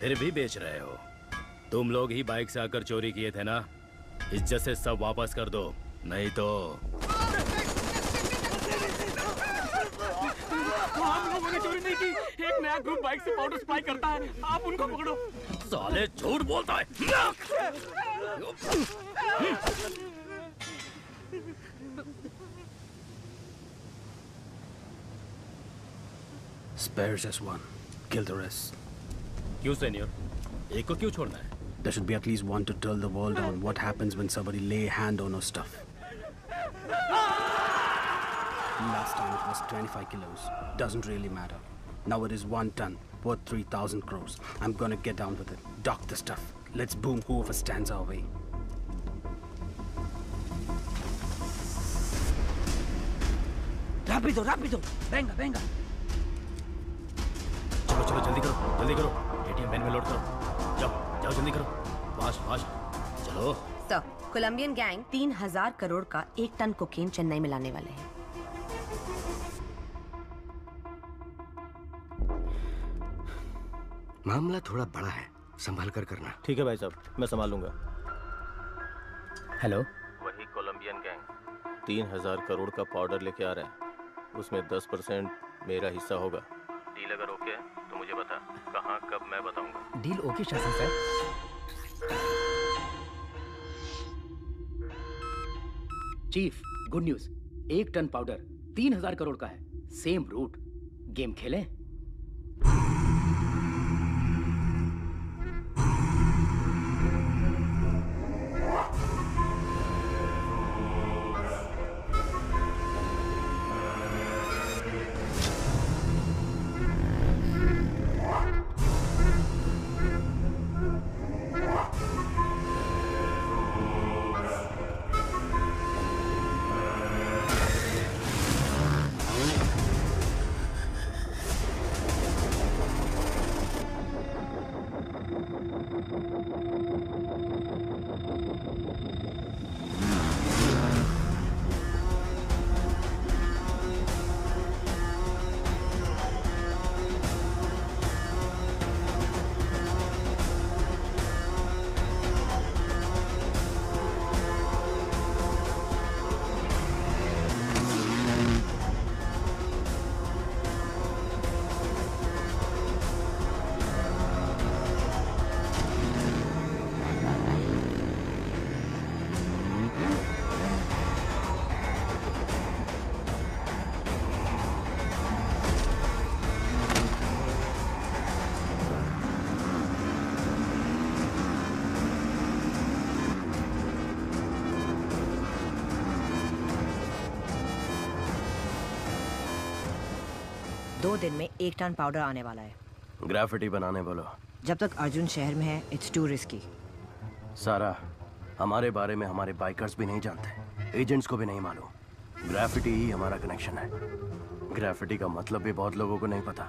फिर भी बेच रहे हो। तुम लोग ही बाइक से आकर चोरी किए थे ना? इज़्ज़त से सब वापस कर दो। नहीं तो हम लोगों ने चोरी नहीं की। एक नया ग्रुप बाइक से पाउडर सप्लाई करता है। आप उनको पकड़ो। साले झूठ बोलता है। Spares as one. Kill the rest. क्यों सीनियर एक को क्यों छोड़ना है There should be at least one to tell the world on what happens when somebody lay hand on our stuff. Last time it was 25 kilos. Doesn't really matter. Now it is one ton, worth 3,000 crores. I'm gonna get down with it. Dock the stuff. Let's boom whoever stands our way. rápido rápido venga venga चलो चलो जल्दी करो जल्दी करो। ATM van में load करो। जाओ जाओ जल्दी करो। फास्ट फास्ट चलो। सर कोलंबियन गैंग तीन हज़ार करोड़ का एक टन कोकेन चेन्नई में लाने वाले हैं। मामला थोड़ा बड़ा है संभाल कर करना। ठीक है भाई साहब मैं संभाल लूँगा। हेलो? वही कोलंबियन गैंग। तीन हज़ार करोड़ का पाउडर लेके आ रहा है। उसमें दस परसेंट मेरा हिस्सा होगा। डील अगर ओके है? मुझे बता, कहाँ, कब मैं बताऊँगा? Deal okay, Shasan sir. Chief, good news. एक टन पाउडर तीन हज़ार करोड़ का है। Same route. गेम खेलें? दो दिन में एक टन पाउडर आने वाला है। ग्राफिटी बनाने बोलो। जब तक अर्जुन शहर में है इट्स टू रिस्की सारा हमारे बारे में हमारे बाइकर्स भी नहीं जानते। एजेंट्स को भी नहीं मालूम। ग्राफिटी ही हमारा कनेक्शन है। ग्राफिटी का मतलब भी बहुत लोगों को नहीं पता।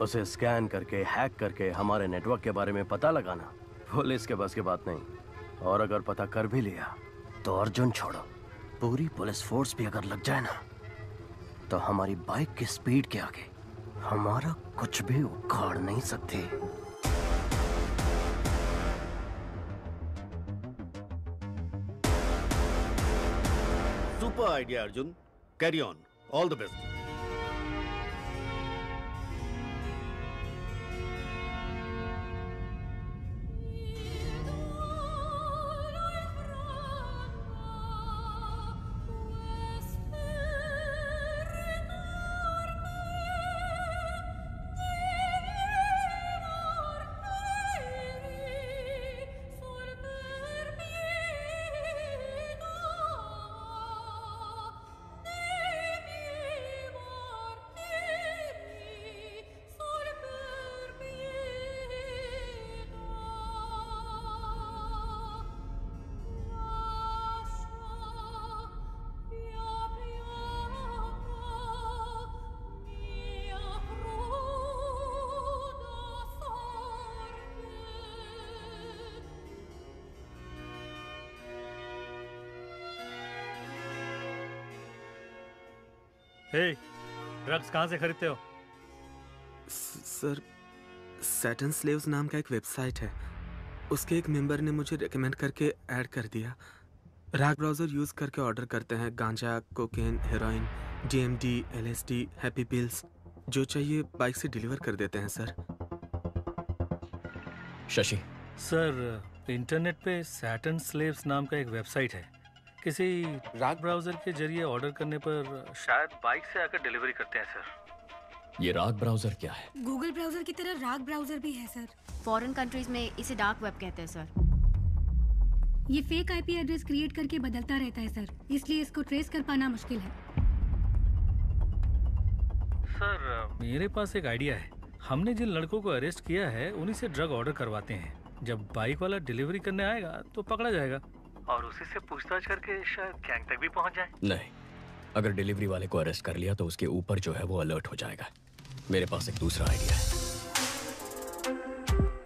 उसे स्कैन करके हैक करके हमारे नेटवर्क के बारे में पता लगाना पुलिस के बस की बात नहीं। और अगर पता कर भी लिया तो अर्जुन छोड़ो। पूरी पुलिस फोर्स भी अगर लग जाए ना तो हमारी बाइक की स्पीड के आगे। हमारा कुछ भी उखाड़ नहीं सकते। Super idea Arjun carry on all the best hey drugs कहाँ से खरीदते हो? सर सैटन स्लेव्स नाम का एक वेबसाइट है। उसके एक मेंबर ने मुझे रेकमेंड करके ऐड कर दिया। राग ब्राउज़र यूज़ करके ऑर्डर करते हैं। गांजा cocaine heroin DMD LSD happy pills जो चाहिए बाइक से डिलीवर कर देते हैं सर। शशि। सर इंटरनेट पे सैटन स्लेव्स नाम का एक वेबसाइट है। किसी राग ब्राउज़र के ज़रिए ऑर्डर करने पर शायद बाइक से आकर डिलीवरी करते हैं सर। ये राग ब्राउज़र क्या है? गूगल ब्राउज़र की तरह राग ब्राउज़र भी है सर। फॉरेन कंट्रीज़ में इसे डार्क वेब कहते हैं सर। ये फेक आईपी एड्रेस क्रिएट करके बदलता रहता है सर। इसलिए इसको ट्रेस कर पाना मुश्किल है। सर मेरे पास एक आइडिया है। हमने जिन लड़कों को अरेस्ट किया है उन्हीं से ड्रग ऑर्डर करवाते हैं। जब बाइक वाला डिलीवरी करने आएगा तो पकड़ा जाएगा। और उसी से पूछताछ करके शायद गैंग तक भी पहुँच जाए। नहीं। अगर डिलीवरी वाले को अरेस्ट कर लिया तो उसके ऊपर जो है वो अलर्ट हो जाएगा। मेरे पास एक दूसरा आइडिया है।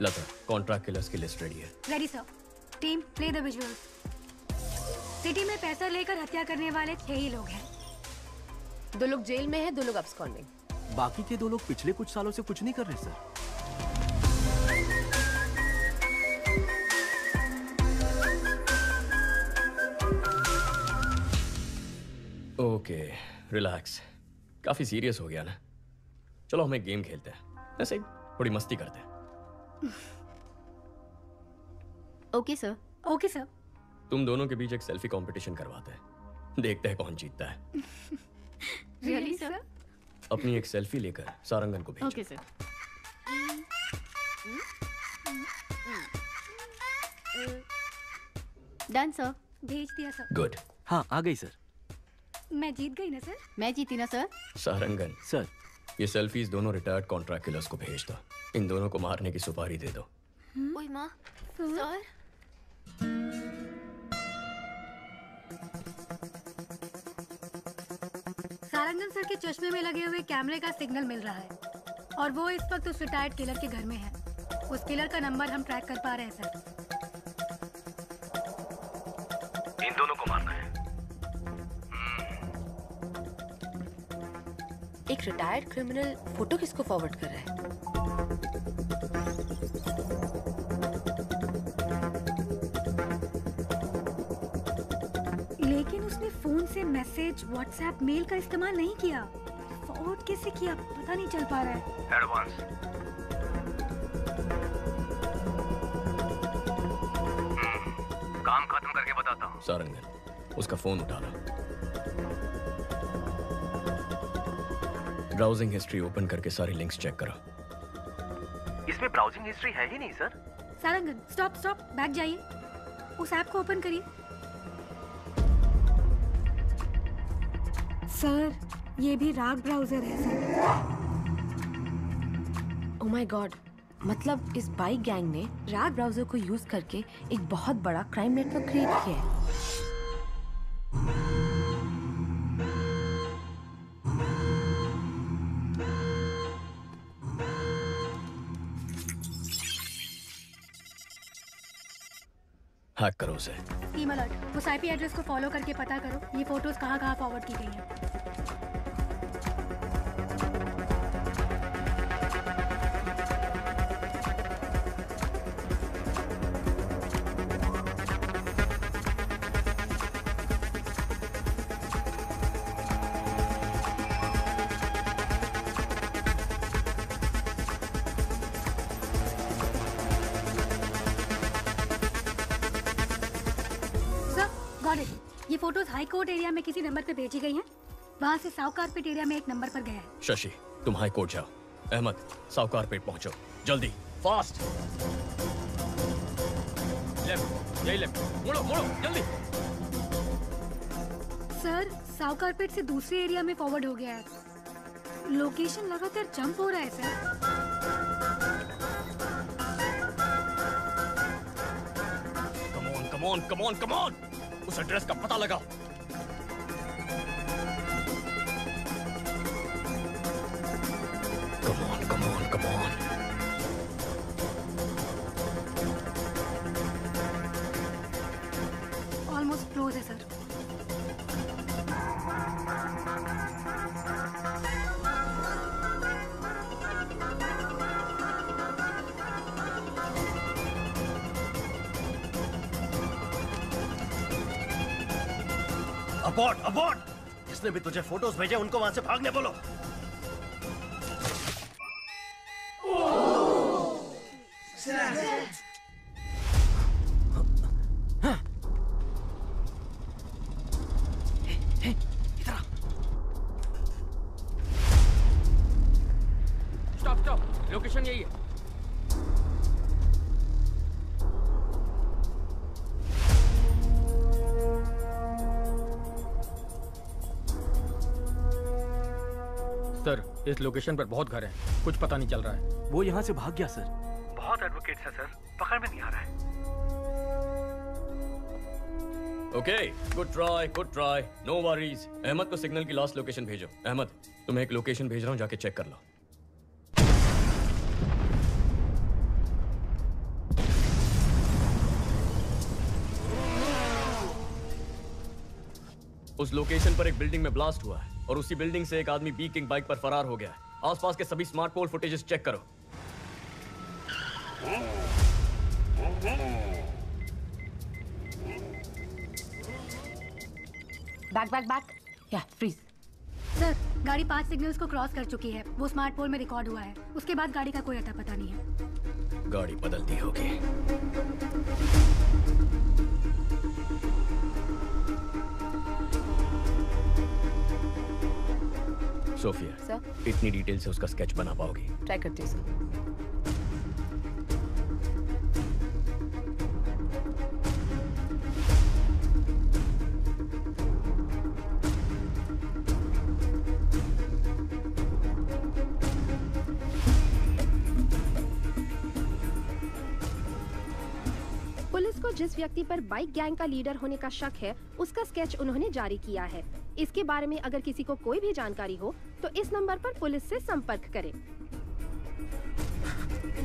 लता कॉन्ट्रैक्ट किलर्स की लिस्ट रेडी है। Ready sir team play the visuals city में पैसा लेकर हत्या करने वाले छह ही लोग हैं। दो लोग जेल में हैं दो लोग absconding बाकी के दो लोग पिछले कुछ सालों से कुछ नहीं कर रहे सर ओके रिलैक्स। काफ़ी सीरियस हो गया ना? चलो हम एक गेम खेलते हैं। ऐसे ही थोड़ी मस्ती करते हैं। Okay sir. Okay sir. तुम दोनों के बीच एक सेल्फी कंपटीशन करवाते हैं। देखते हैं कौन जीतता है। रियली सर अपनी एक सेल्फी लेकर सारंगन को भेजो। Okay sir. डन सर भेज दिया सर। गुड हाँ आ गई सर। मैं जीत गई ना सर। मैं जीती ना सर। सारंगन। सर। ये सेल्फीज दोनों रिटायर्ड कॉन्ट्रैक्ट किलर्स को भेज दो। इन दोनों को मारने की सुपारी दे दो। ओए माँ सर। सारंगन सर के चश्मे में लगे हुए कैमरे का सिग्नल मिल रहा है। और वो इस वक्त उस रिटायर्ड किलर के घर में है। उस किलर का नंबर हम ट्रैक कर पा रहे हैं सर। इन दोनों को मारना है एक रिटायर्ड क्रिमिनल फ़ोटो किसको फॉरवर्ड कर रहा है? लेकिन उसने फ़ोन से मैसेज व्हाट्सएप मेल का इस्तेमाल नहीं किया। फॉरवर्ड कैसे किया? पता नहीं चल पा रहा है। एडवांस काम खत्म करके बताता हूँ। सारंगन उसका फ़ोन उठा लो। ब्राउजिंग हिस्ट्री ओपन करके सारी लिंक्स चेक करो। इसमें ब्राउजिंग हिस्ट्री है ही नहीं sir Sarangan stop stop back जाइए। उस ऐप को ओपन करिए। सर ये भी राग ब्राउज़र है सर ओ माय गॉड मतलब इस बाइक गैंग ने राग ब्राउज़र को यूज़ करके एक बहुत बड़ा क्राइम नेटवर्क क्रिएट किया है। हैक करो उसे। टीम अलर्ट उस आईपी एड्रेस को फॉलो करके पता करो, ये फ़ोटोज़ कहाँ कहाँ फॉरवर्ड की गई हैं। किसी नंबर पे भेजी गई हैं। वहाँ से साउथ कारपेट एरिया में एक नंबर पर गया है। शशि तुम हाई कोर्ट जाओ। अहमद सावकार पेट पहुंचो। जल्दी। फास्ट। लेफ़्ट यही लेफ़्ट। मुड़ो मुड़ो जल्दी। सर साउथ कारपेट से दूसरे एरिया में फॉरवर्ड हो गया है। लोकेशन लगातार जंप हो रहा है sir. Come on come on come on on come on come on उस एड्रेस का पता लगाओ। जिसने भी तुझे फ़ोटोज़ भेजे उनको वहाँ से भागने बोलो। इस लोकेशन पर बहुत घर हैं। कुछ पता नहीं चल रहा है। वो यहाँ से भाग गया सर। बहुत एडवोकेट है सर। पकड़ में नहीं आ रहा है। Okay good try good try no worries Ahmed को सिग्नल की लास्ट लोकेशन भेजो। अहमद तुम्हें एक लोकेशन भेज रहा हूँ जाके चेक कर लो। उस लोकेशन पर एक बिल्डिंग में ब्लास्ट हुआ है। और उसी बिल्डिंग से एक आदमी बी किंग बाइक पर फरार हो गया है। आसपास के सभी स्मार्ट पोल फुटेजेस चेक करो। बैक बैक बैक या फ्रीज सर गाड़ी पाँच सिग्नल्स को क्रॉस कर चुकी है। वो स्मार्ट पोल में रिकॉर्ड हुआ है। उसके बाद गाड़ी का कोई अता पता नहीं है। गाड़ी बदलती होगी। सोफिया सर इतनी डिटेल से उसका स्केच बना पाओगी। ट्राई करती हूँ सर पुलिस को जिस व्यक्ति पर बाइक गैंग का लीडर होने का शक है उसका स्केच उन्होंने जारी किया है। इसके बारे में अगर किसी को कोई भी जानकारी हो तो इस नंबर पर पुलिस से संपर्क करें।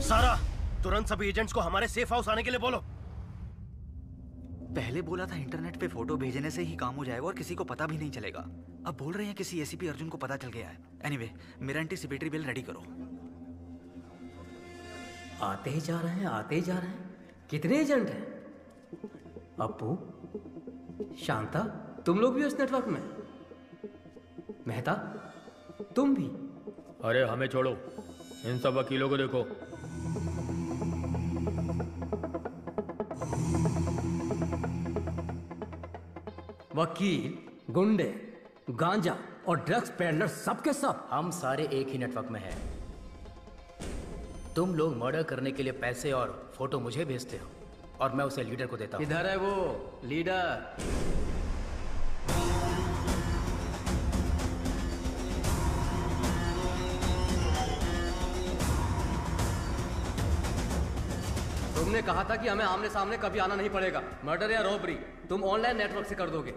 सारा तुरंत सभी एजेंट्स को हमारे सेफ़ हाउस आने के लिए बोलो। पहले बोला था इंटरनेट पे फ़ोटो भेजने से ही काम हो जाएगा और किसी को पता भी नहीं चलेगा। अब बोल रहे हैं किसी एसीपी अर्जुन को पता चल गया है। एनीवे anyway, मेरा एंटीसिपेटरी बिल रेडी करो। आते ही जा रहे हैं आते ही जा रहे हैं। कितने एजेंट हैं? अपू शांता तुम लोग भी उस नेटवर्क में? मेहता तुम भी। अरे हमें छोड़ो। इन सब वकीलों को देखो। वकील गुंडे गांजा और ड्रग्स पेडलर सब के सब। हम सारे एक ही नेटवर्क में हैं। तुम लोग मर्डर करने के लिए पैसे और फ़ोटो मुझे भेजते हो और मैं उसे लीडर को देता हूँ। इधर है वो लीडर। तुमने कहा था कि हमें आमने सामने कभी आना नहीं पड़ेगा। मर्डर या रॉबरी तुम ऑनलाइन नेटवर्क से कर दोगे।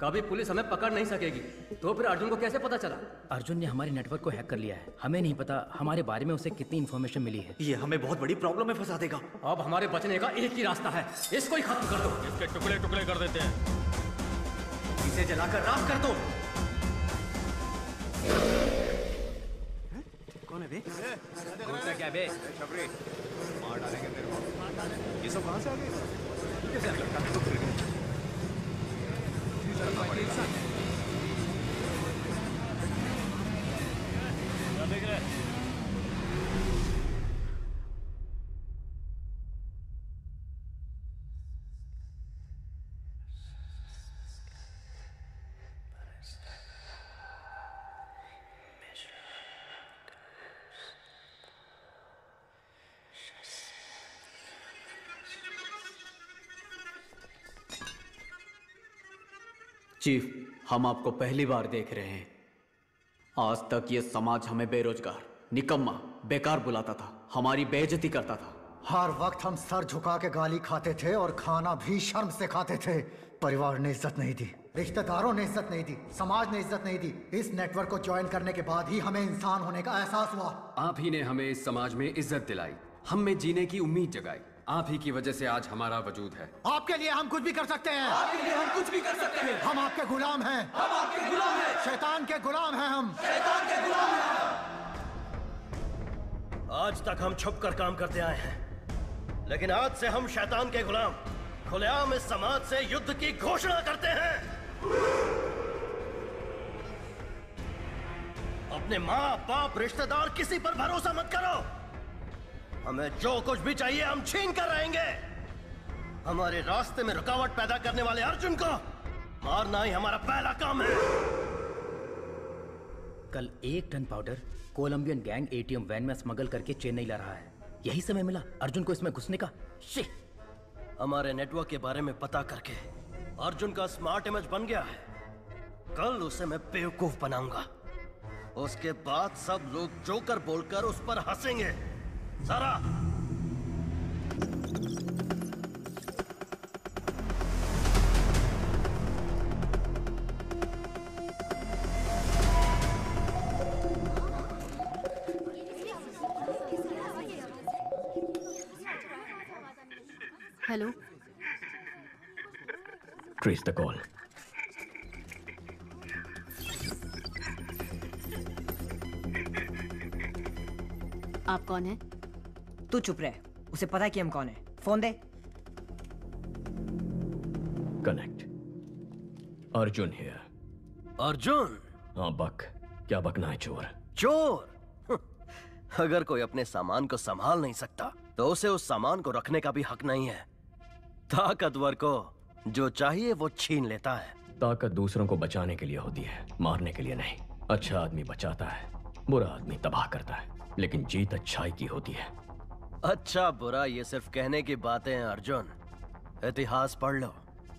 कभी पुलिस हमें पकड़ नहीं सकेगी। तो फिर अर्जुन को कैसे पता चला? अर्जुन ने हमारे नेटवर्क को हैक कर लिया है। हमें नहीं पता हमारे बारे में उसे कितनी इन्फॉर्मेशन मिली है। ये हमें बहुत बड़ी प्रॉब्लम में फंसा देगा। अब हमारे बचने का एक ही रास्ता है। इसको ही खत्म कर दो। इसके टुकड़े टुकड़े कर देते हैं। इसे जलाकर राख कर दो। कौन है बे घूमता क्या बे मार डालेंगे तेरे को। ये सब कहाँ से आ गए? कैसे आ चीफ हम आपको पहली बार देख रहे हैं। आज तक ये समाज हमें बेरोजगार निकम्मा बेकार बुलाता था हमारी बेइज्जती करता था। हर वक्त हम सर झुका के गाली खाते थे और खाना भी शर्म से खाते थे। परिवार ने इज़्ज़त नहीं दी रिश्तेदारों ने इज़्ज़त नहीं दी समाज ने इज़्ज़त नहीं दी। इस नेटवर्क को ज्वाइन करने के बाद ही हमें इंसान होने का एहसास हुआ। आप ही ने हमें इस समाज में इज़्ज़त दिलाई हम में जीने की उम्मीद जगाई। आप ही की वजह से आज हमारा वजूद है। आपके लिए हम कुछ भी कर सकते हैं। आपके लिए हम कुछ भी कर सकते हैं। हम आपके गुलाम हैं। हम आपके गुलाम हैं। शैतान के गुलाम हैं हम। शैतान के गुलाम हैं आज तक हम छुप कर काम करते आए हैं। लेकिन आज से हम शैतान के गुलाम खुलेआम इस समाज से युद्ध की घोषणा करते हैं। अपने माँ बाप रिश्तेदार किसी पर भरोसा मत करो। हमें जो कुछ भी चाहिए हम छीन कर रहेंगे हमारे रास्ते में रुकावट पैदा करने वाले अर्जुन को मारना ही हमारा पहला काम है। कल एक ton powder Colombian gang ATM van में स्मगल करके चेन्नई ला रहा है। यही समय मिला अर्जुन को इसमें घुसने का। शी! हमारे नेटवर्क के बारे में पता करके अर्जुन का स्मार्ट इमेज बन गया है। कल उसे मैं बेवकूफ़ बनाऊँगा। उसके बाद सब लोग जोकर बोलकर उस पर हंसेंगे। सारा हेलो Trace the call. आप कौन है तू चुप रहे। उसे पता है कि हम कौन है। फ़ोन दे। Connect. अर्जुन हियर अर्जुन? हाँ बक। क्या बकना है चोर? चोर? अगर कोई अपने सामान को संभाल नहीं सकता तो उसे उस सामान को रखने का भी हक नहीं है। ताकतवर को जो चाहिए वो छीन लेता है। ताकत दूसरों को बचाने के लिए होती है मारने के लिए नहीं। अच्छा आदमी बचाता है बुरा आदमी तबाह करता है लेकिन जीत अच्छाई की होती है। अच्छा बुरा ये सिर्फ़ कहने की बातें हैं अर्जुन। इतिहास पढ़ लो।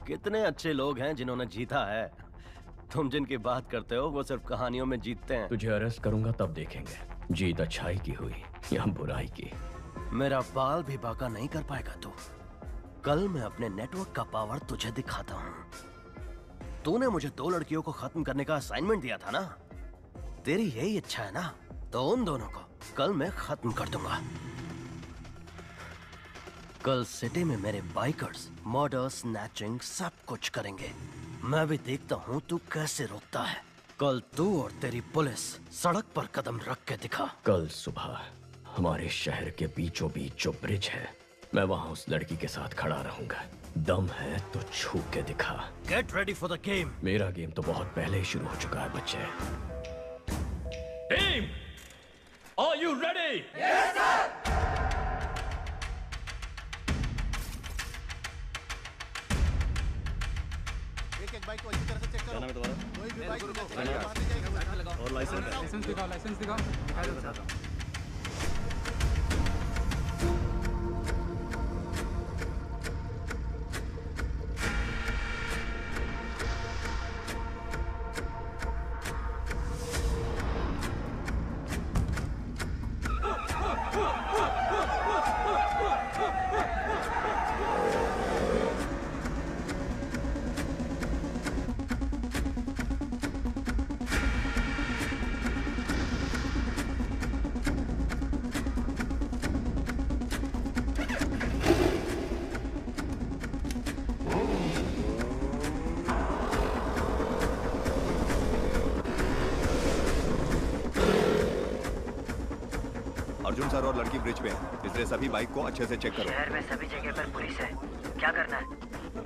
कितने अच्छे लोग हैं जिन्होंने जीता है। तुम जिनकी बात करते हो वो सिर्फ़ कहानियों में जीतते हैं। तुझे अरेस्ट करूँगा तब देखेंगे। जीत अच्छाई की हुई या बुराई की। मेरा बाल भी बाका नहीं कर पाएगा तू। कल मैं अपने नेटवर्क का पावर तुझे दिखाता हूँ। तूने मुझे दो लड़कियों को खत्म करने का असाइनमेंट दिया था ना? तेरी यही इच्छा है ना? तो उन दोनों को कल मैं खत्म कर दूँगा। कल सिटी में मेरे बाइकर्स मर्डर स्नैचिंग सब कुछ करेंगे। मैं भी देखता हूँ तू कैसे रोकता है। कल तू और तेरी पुलिस सड़क पर कदम रख के दिखा। कल सुबह हमारे शहर के बीचों बीच जो ब्रिज है मैं वहाँ उस लड़की के साथ खड़ा रहूँगा। दम है तो छू के दिखा। Get ready for the game मेरा गेम तो बहुत पहले ही शुरू हो चुका है बच्चे। Team, are you ready? एक एक बाइक को अच्छी तरह से चेक करो। कोई भी बाइक और लाइसेंस लाइसेंस दिखाओ लाइसेंस दिखाओ। दो बताता हूँ। सभी बाइक को अच्छे से चेक करो। शहर में सभी जगह पर पुलिस है। क्या करना है?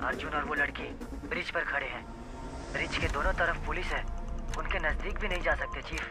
अर्जुन और वो लड़की ब्रिज पर खड़े हैं। ब्रिज के दोनों तरफ़ पुलिस है। उनके नज़दीक भी नहीं जा सकते, चीफ।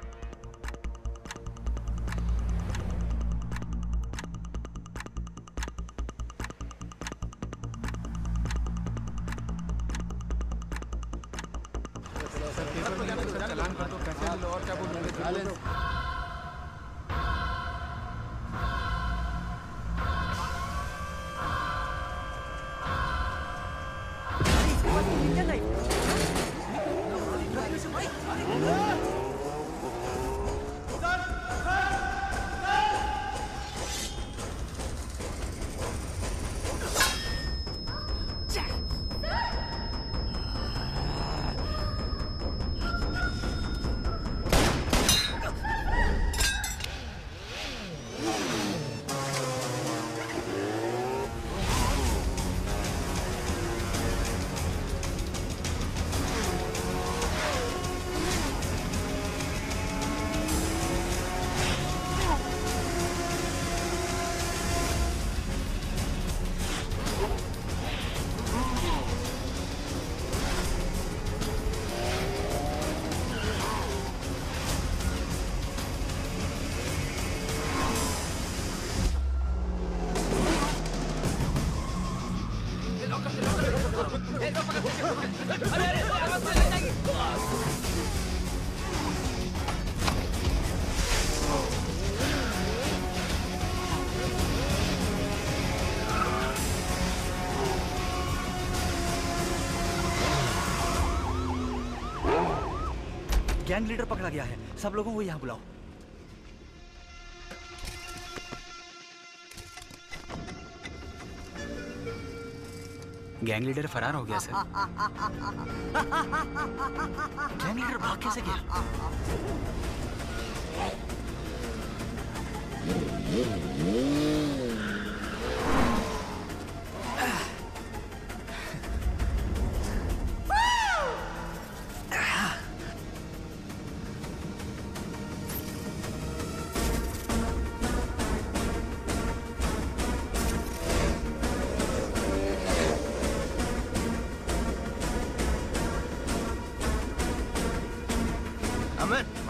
गैंग लीडर पकड़ा गया है। सब लोगों को यहाँ बुलाओ। गैंग लीडर फरार हो गया सर। गैंग लीडर भाग कैसे गया?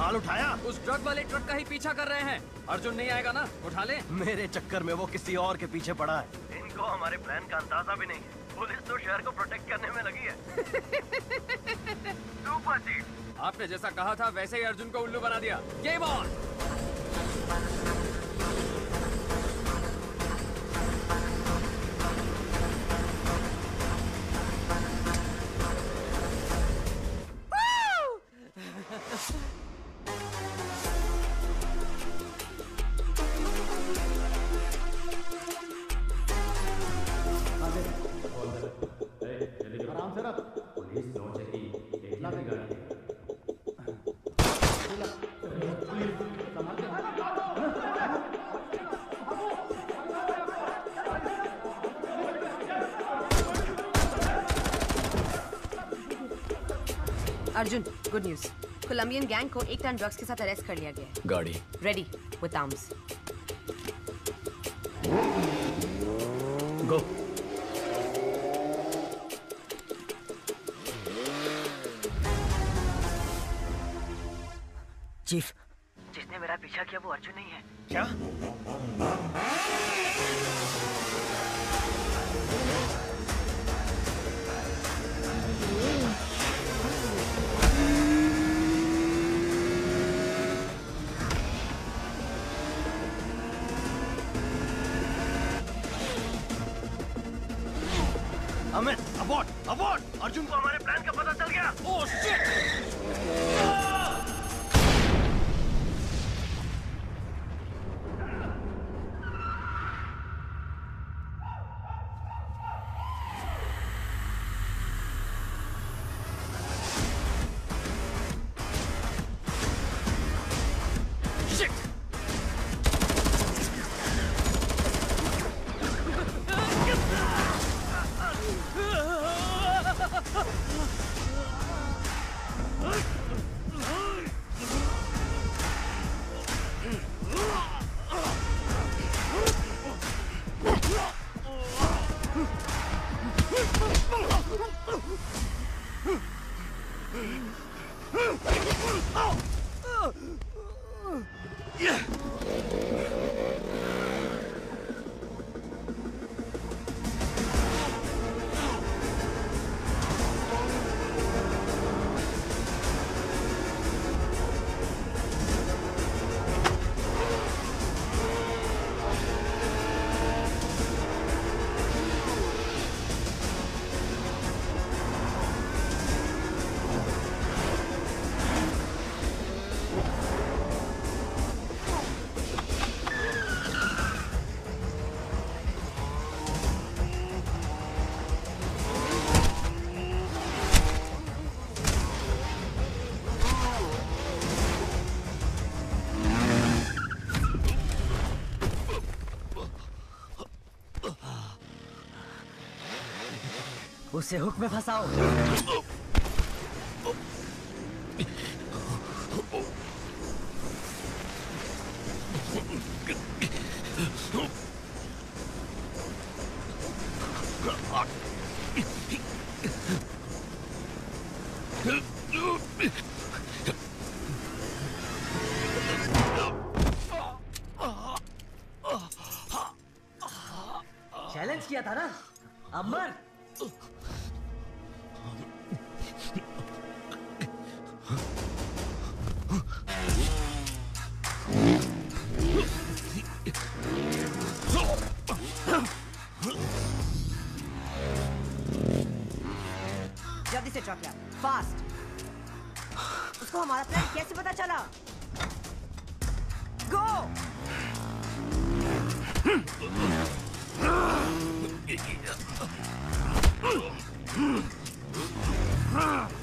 माल उठाया। उस ट्रक वाले ट्रक का ही पीछा कर रहे हैं। अर्जुन नहीं आएगा ना? उठा ले। मेरे चक्कर में वो किसी और के पीछे पड़ा है। इनको हमारे प्लान का अंदाज़ा भी नहीं है। पुलिस तो शहर को प्रोटेक्ट करने में लगी है। सुपर चीफ आपने जैसा कहा था वैसे ही अर्जुन को उल्लू बना दिया। Game on good news Colombian gang को एक टन ड्रग्स के साथ अरेस्ट कर लिया गया है। गाड़ी। रेडी विद आर्म्स उसे हुक में फंसाओ। हमारा प्लान कैसे पता चला गो Go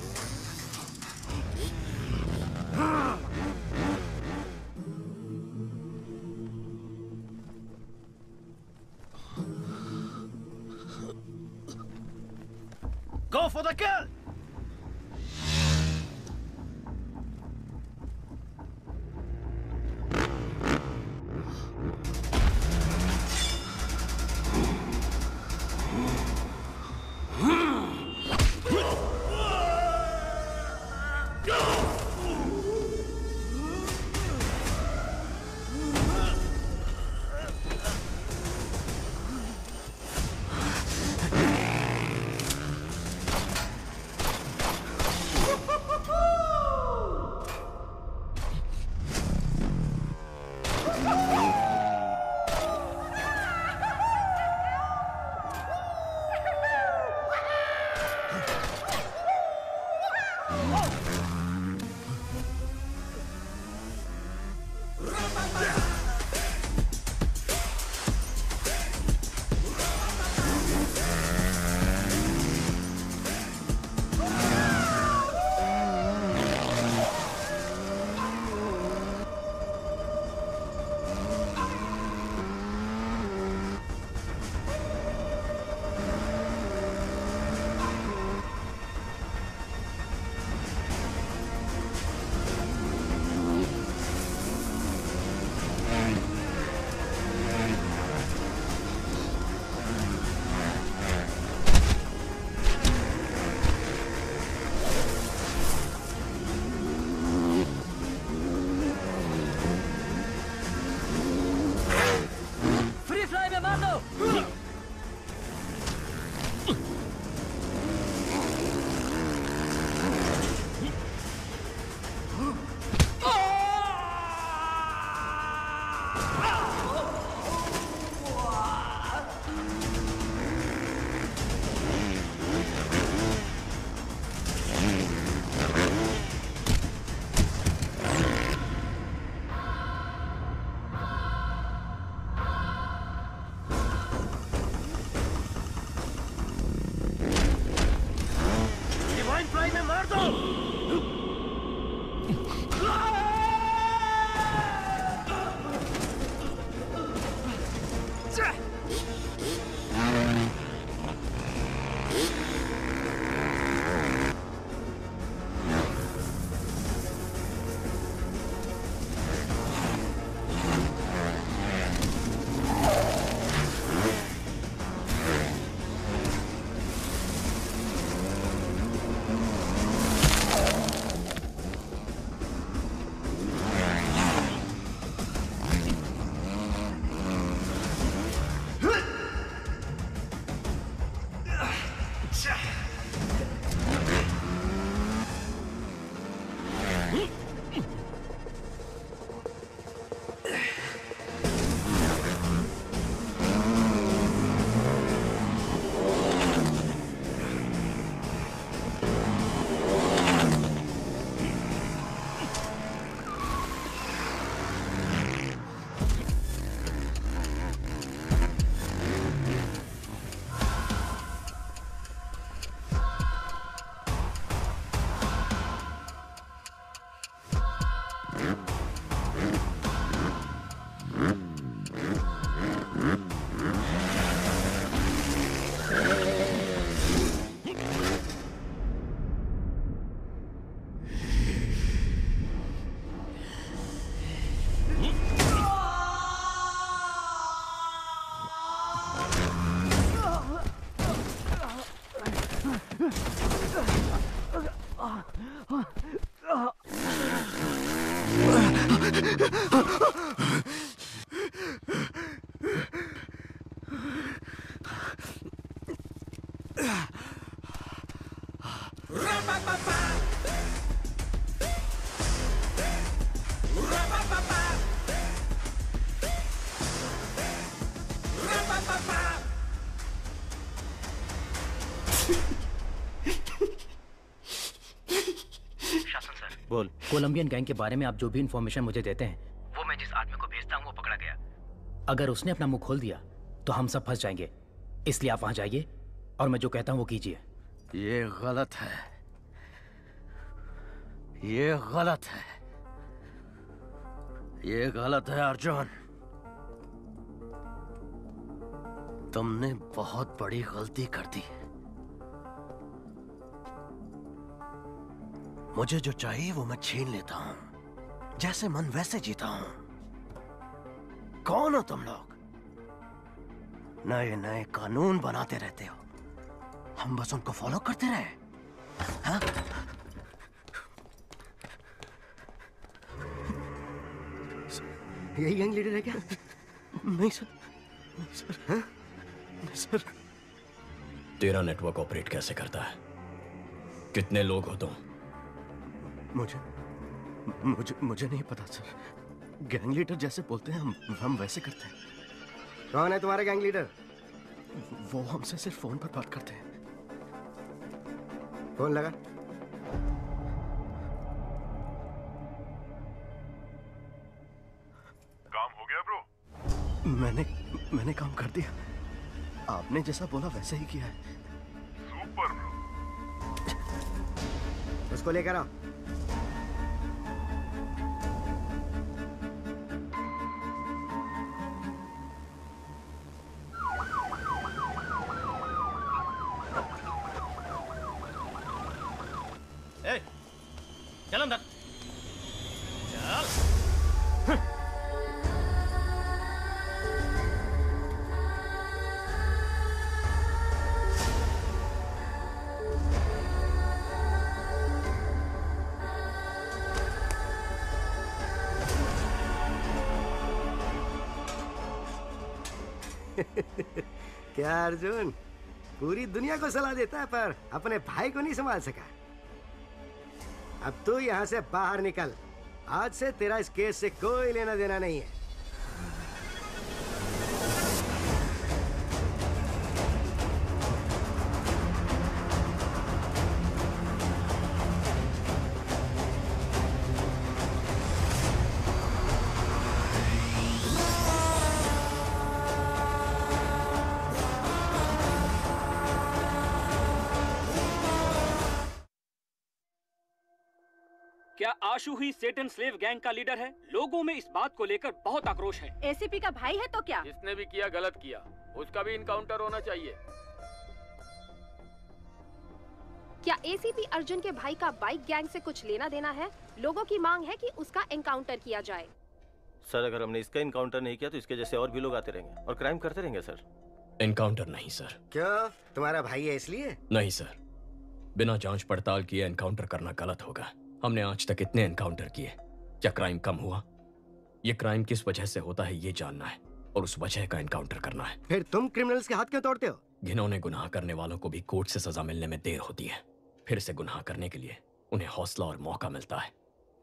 कोलंबियन गैंग के बारे में आप जो भी इंफॉर्मेशन मुझे देते हैं, वो मैं जिस आदमी को भेजता हूँ, वो पकड़ा गया। अगर उसने अपना मुँह खोल दिया तो हम सब फंस जाएँगे। इसलिए आप वहाँ जाइए और मैं जो कहता हूँ, वो कीजिए। ये गलत है। ये गलत है। ये गलत है, अर्जुन। तुमने बहुत बड़ी गलती कर दी। मुझे जो चाहिए वो मैं छीन लेता हूँ। जैसे मन वैसे जीता हूँ। कौन हो तुम लोग? नए नए कानून बनाते रहते हो। हम बस उनको फॉलो करते रहे। हाँ? यही गैंग लीडर है क्या? नहीं सर नहीं सर हाँ? नहीं सर तेरा नेटवर्क ऑपरेट कैसे करता है? कितने लोग हो तुम? मुझे मुझे मुझे नहीं पता सर। गैंग लीडर जैसे बोलते हैं हम हम वैसे करते हैं। कौन है तुम्हारे गैंग लीडर वो हमसे सिर्फ़ फ़ोन पर बात करते हैं। फ़ोन लगा? काम हो गया ब्रो मैंने मैंने काम कर दिया। आपने जैसा बोला वैसे ही किया है। सुपर ब्रो उसको लेकर आओ। क्या अर्जुन, पूरी दुनिया को सलाह देता है, पर अपने भाई को नहीं संभाल सका। अब तू यहाँ से बाहर निकल। आज से तेरा इस केस से कोई लेना देना नहीं है। आशु ही सेटन स्लेव गैंग का लीडर है। लोगों में इस बात को लेकर बहुत आक्रोश है। एसीपी का भाई है तो क्या? जिसने भी किया गलत किया। उसका भी इनकाउंटर होना चाहिए। क्या एसीपी अर्जुन के भाई का बाइक गैंग से कुछ लेना देना है? लोगों की मांग है कि उसका एनकाउंटर किया जाए। सर अगर हमने इसका इनकाउंटर नहीं किया तो इसके जैसे और भी लोग आते रहेंगे। और क्राइम करते रहेंगे सर। एनकाउंटर नहीं सर। क्यों? तुम्हारा भाई है इसलिए? नहीं सर। बिना जाँच पड़ताल किए एनकाउंटर करना गलत होगा। हमने आज तक इतने एनकाउंटर किए। क्या क्राइम कम हुआ? ये क्राइम किस वजह से होता है ये जानना है और उस वजह का एनकाउंटर करना है। फिर तुम क्रिमिनल्स के हाथ क्यों तोड़ते हो? घिनौने गुनाह करने वालों को भी कोर्ट से सजा मिलने में देर होती है। फिर से गुनाह करने के लिए उन्हें हौसला और मौका मिलता है।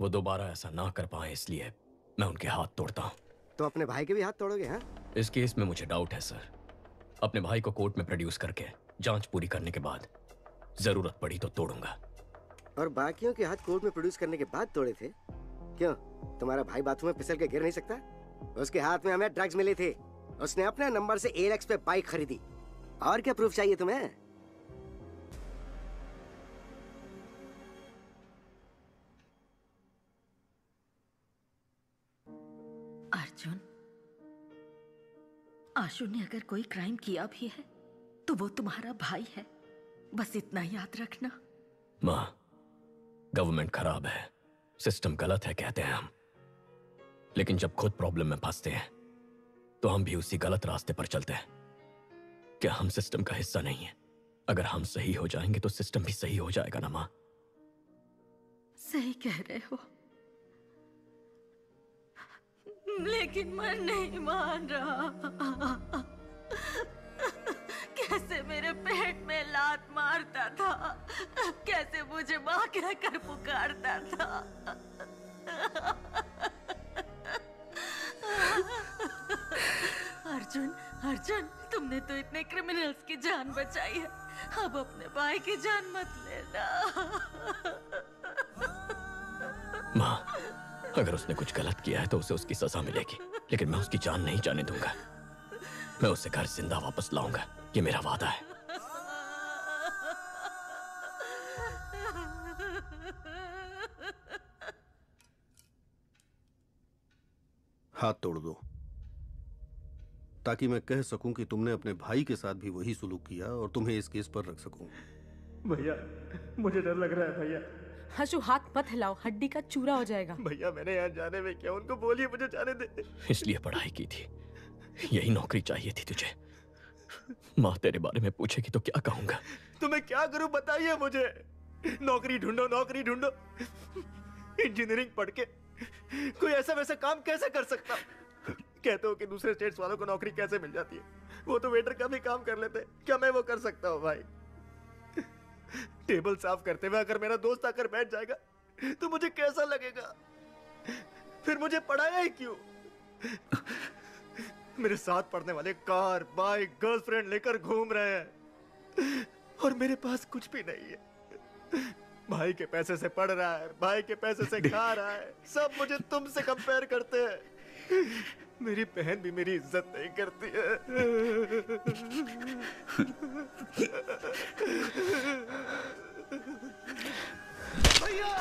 वो दोबारा ऐसा ना कर पाए इसलिए मैं उनके हाथ तोड़ता हूँ। तो अपने भाई के भी हाथ तोड़ोगे हाँ? इस केस में मुझे डाउट है सर अपने भाई को कोर्ट में प्रोड्यूस करके जाँच पूरी करने के बाद ज़रूरत पड़ी तो तोड़ूँगा। और बाकियों के हाथ कोर्ट में प्रोड्यूस करने के बाद तोड़े थे? क्यों? तुम्हारा भाई बाथरूम में फिसल के गिर नहीं सकता? उसके हाथ में हमें ड्रग्स मिले थे। उसने अपने नंबर से एलेक्स पे बाइक खरीदी। और क्या प्रूफ चाहिए तुम्हें? अर्जुन आशु ने अगर कोई क्राइम किया भी है तो वो तुम्हारा भाई है। बस इतना याद रखना। माँ गवर्नमेंट खराब है। सिस्टम गलत है, कहते हैं हम। लेकिन जब खुद प्रॉब्लम में फंसते हैं तो हम भी उसी गलत रास्ते पर चलते हैं। क्या हम सिस्टम का हिस्सा नहीं है? अगर हम सही हो जाएँगे तो सिस्टम भी सही हो जाएगा ना, माँ। सही कह रहे हो। लेकिन मन नहीं मान रहा। कैसे मेरे पेट में लात मारता था। कैसे मुझे माँ कहकर पुकारता था। अर्जुन अर्जुन, तुमने तो इतने क्रिमिनल्स की जान बचाई है। अब अपने भाई की जान मत लेना। माँ, अगर उसने कुछ गलत किया है तो उसे उसकी सजा मिलेगी, लेकिन मैं उसकी जान नहीं जाने दूँगा। मैं उसे घर ज़िंदा वापस लाऊँगा। ये मेरा वादा है। हाथ तोड़ दो। ताकि मैं कह सकूँ कि तुमने अपने भाई के साथ भी वही सुलूक किया और तुम्हें इस केस पर रख सकूँ। भैया मुझे डर लग रहा है भैया। हशु हाथ मत हिलाओ हड्डी का चूरा हो जाएगा। भैया मैंने यहाँ जाने में क्या उनको बोलिए मुझे जाने दे। इसलिए पढ़ाई की थी। यही नौकरी चाहिए थी तुझे। माँ तेरे बारे में पूछेगी तो क्या कहूँगा? तो मैं क्या करूँ बताइए मुझे। नौकरी ढूंढो नौकरी ढूंढो। इंजीनियरिंग पढ़ के। कोई ऐसा वैसा काम कैसे कर सकता? कहते हो कि दूसरे स्टेट्स वालों को नौकरी कैसे मिल जाती है? वो तो वेटर का भी काम कर लेते क्या मैं वो कर सकता हूँ भाई? टेबल साफ़ करते हुए अगर मेरा दोस्त आकर बैठ जाएगा तो मुझे कैसा लगेगा? फिर मुझे पढ़ाया ही क्यों? मेरे साथ पढ़ने वाले कार बाइक गर्लफ्रेंड लेकर घूम रहे हैं। और मेरे पास कुछ भी नहीं है। भाई के पैसे से पढ़ रहा है भाई के पैसे से खा रहा है सब मुझे तुमसे कंपेयर करते हैं। मेरी बहन भी मेरी इज़्ज़त नहीं करती है। भैया!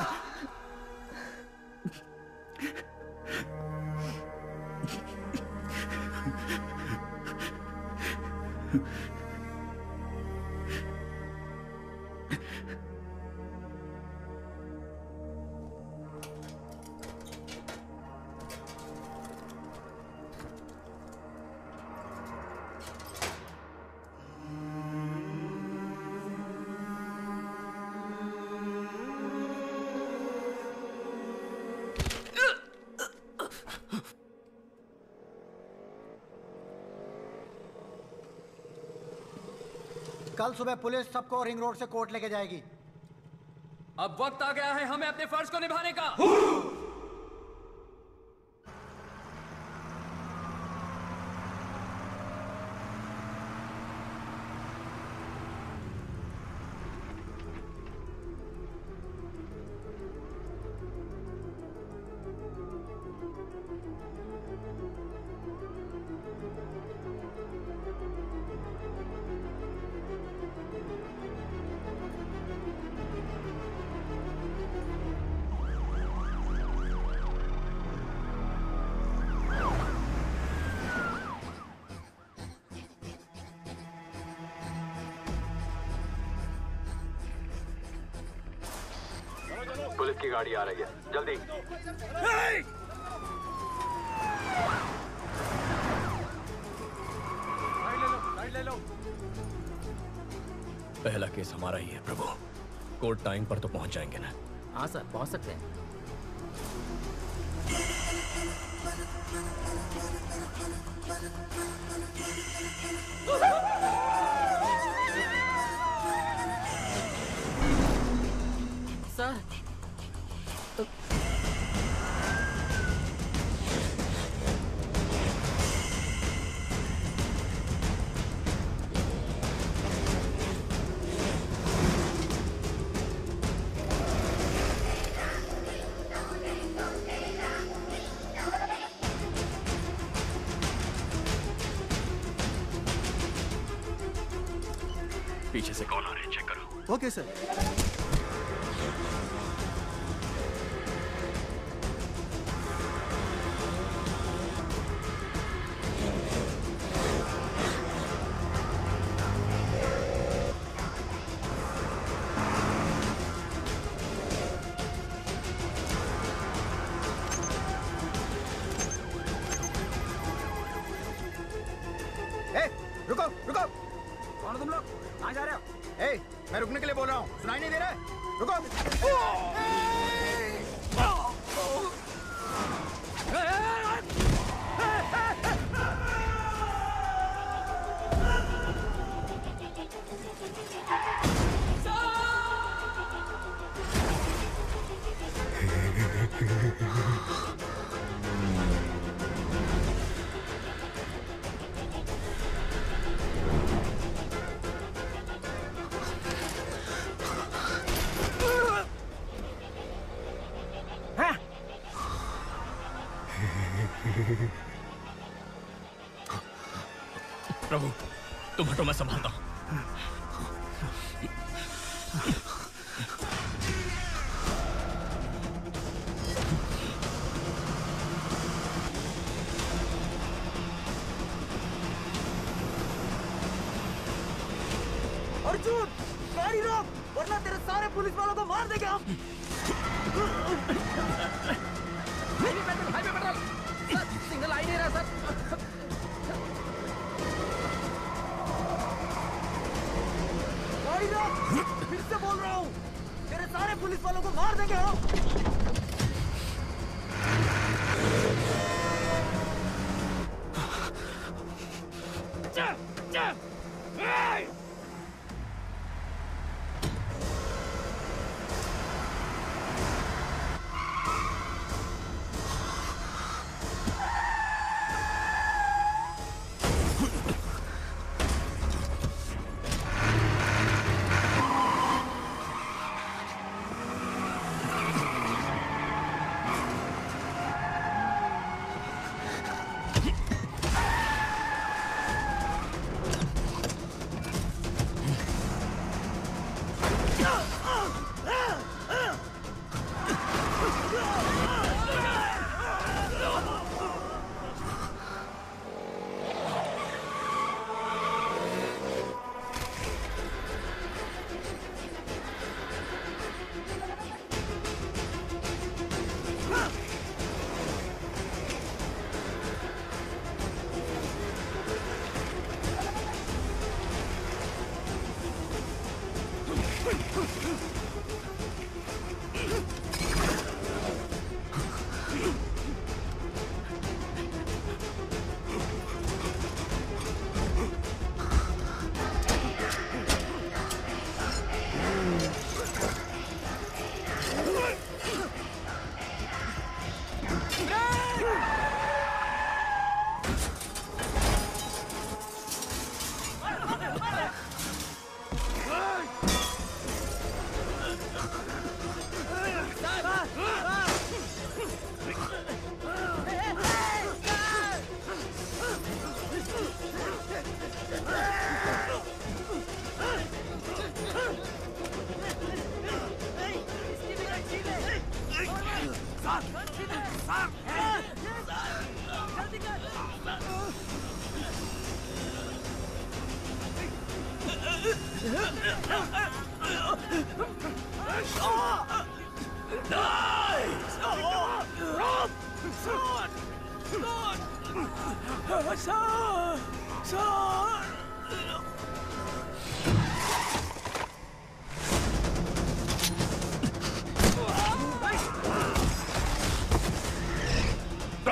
कल सुबह पुलिस सबको रिंग रोड से कोर्ट लेके जाएगी। अब वक्त आ गया है हमें अपने फ़र्ज़ को निभाने का। की गाड़ी आ रही है। जल्दी। ले पहला केस हमारा ही है प्रभु। कोर्ट टाइम पर तो पहुँच जाएँगे ना? हाँ सर पहुँच सकते हैं। सर ओके सर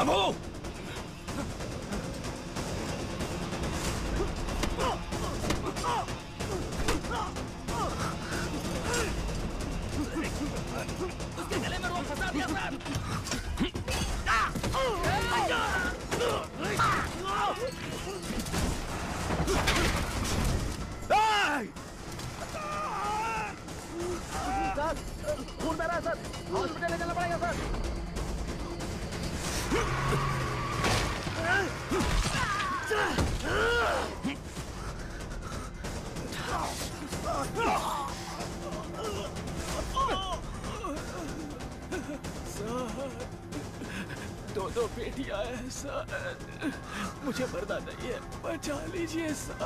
प्रभु मुझे मरना नहीं है। बचा लीजिए सर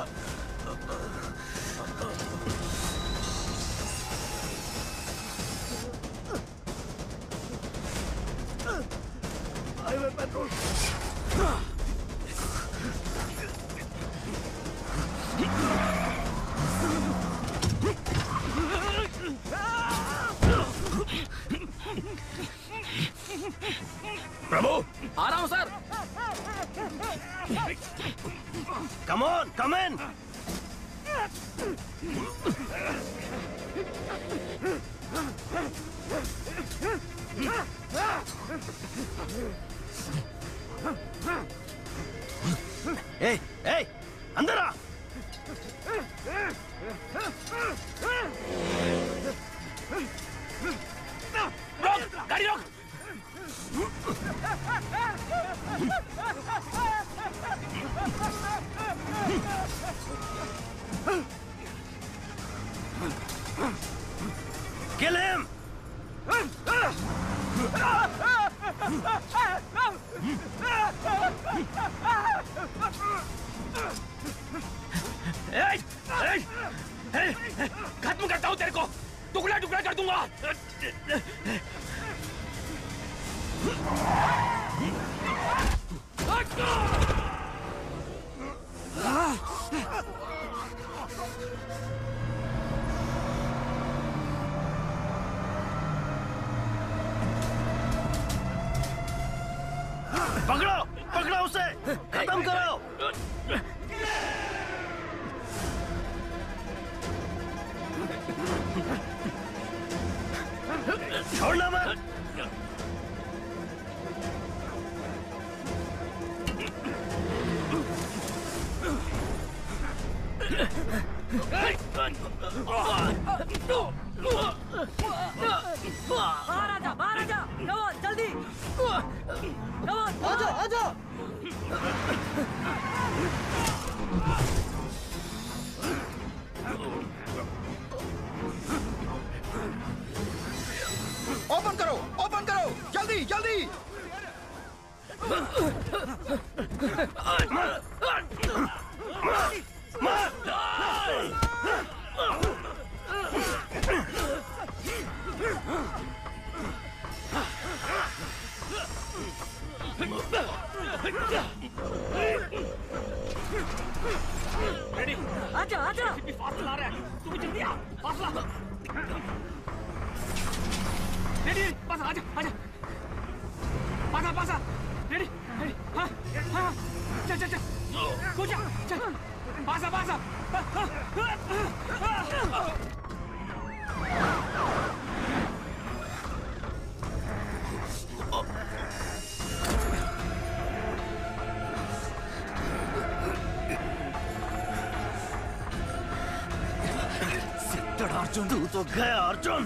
अर्जुन। तू तो गया अर्जुन।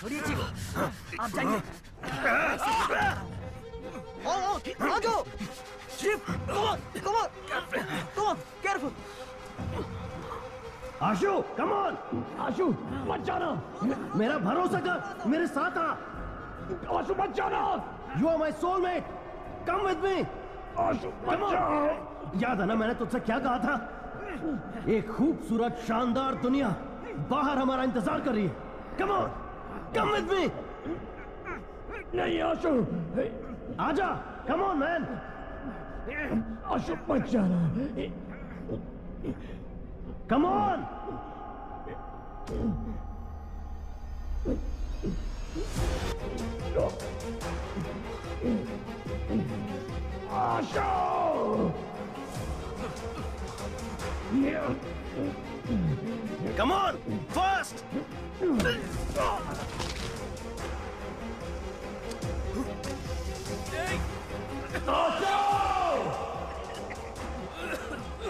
छोड़िए जी आप जाइए। आओ आ जाओ। आशु कम ऑन आशु मत जाना। मेरा भरोसा कर मेरे साथ आ। आशु मत जाना। You are my soulmate come with me Ashu मत जाओ। याद है ना मैंने तुझसे क्या कहा था? एक खूबसूरत शानदार दुनिया बाहर हमारा इंतज़ार कर रही है। कम ऑन कम विद मी नहीं आशु। आजा कम ऑन मैन आशु मत जाना। Come on Asho! Come on! Fast!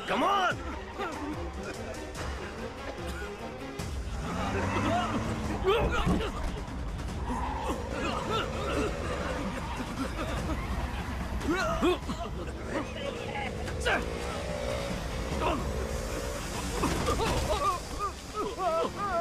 Come on! Sir! Ah!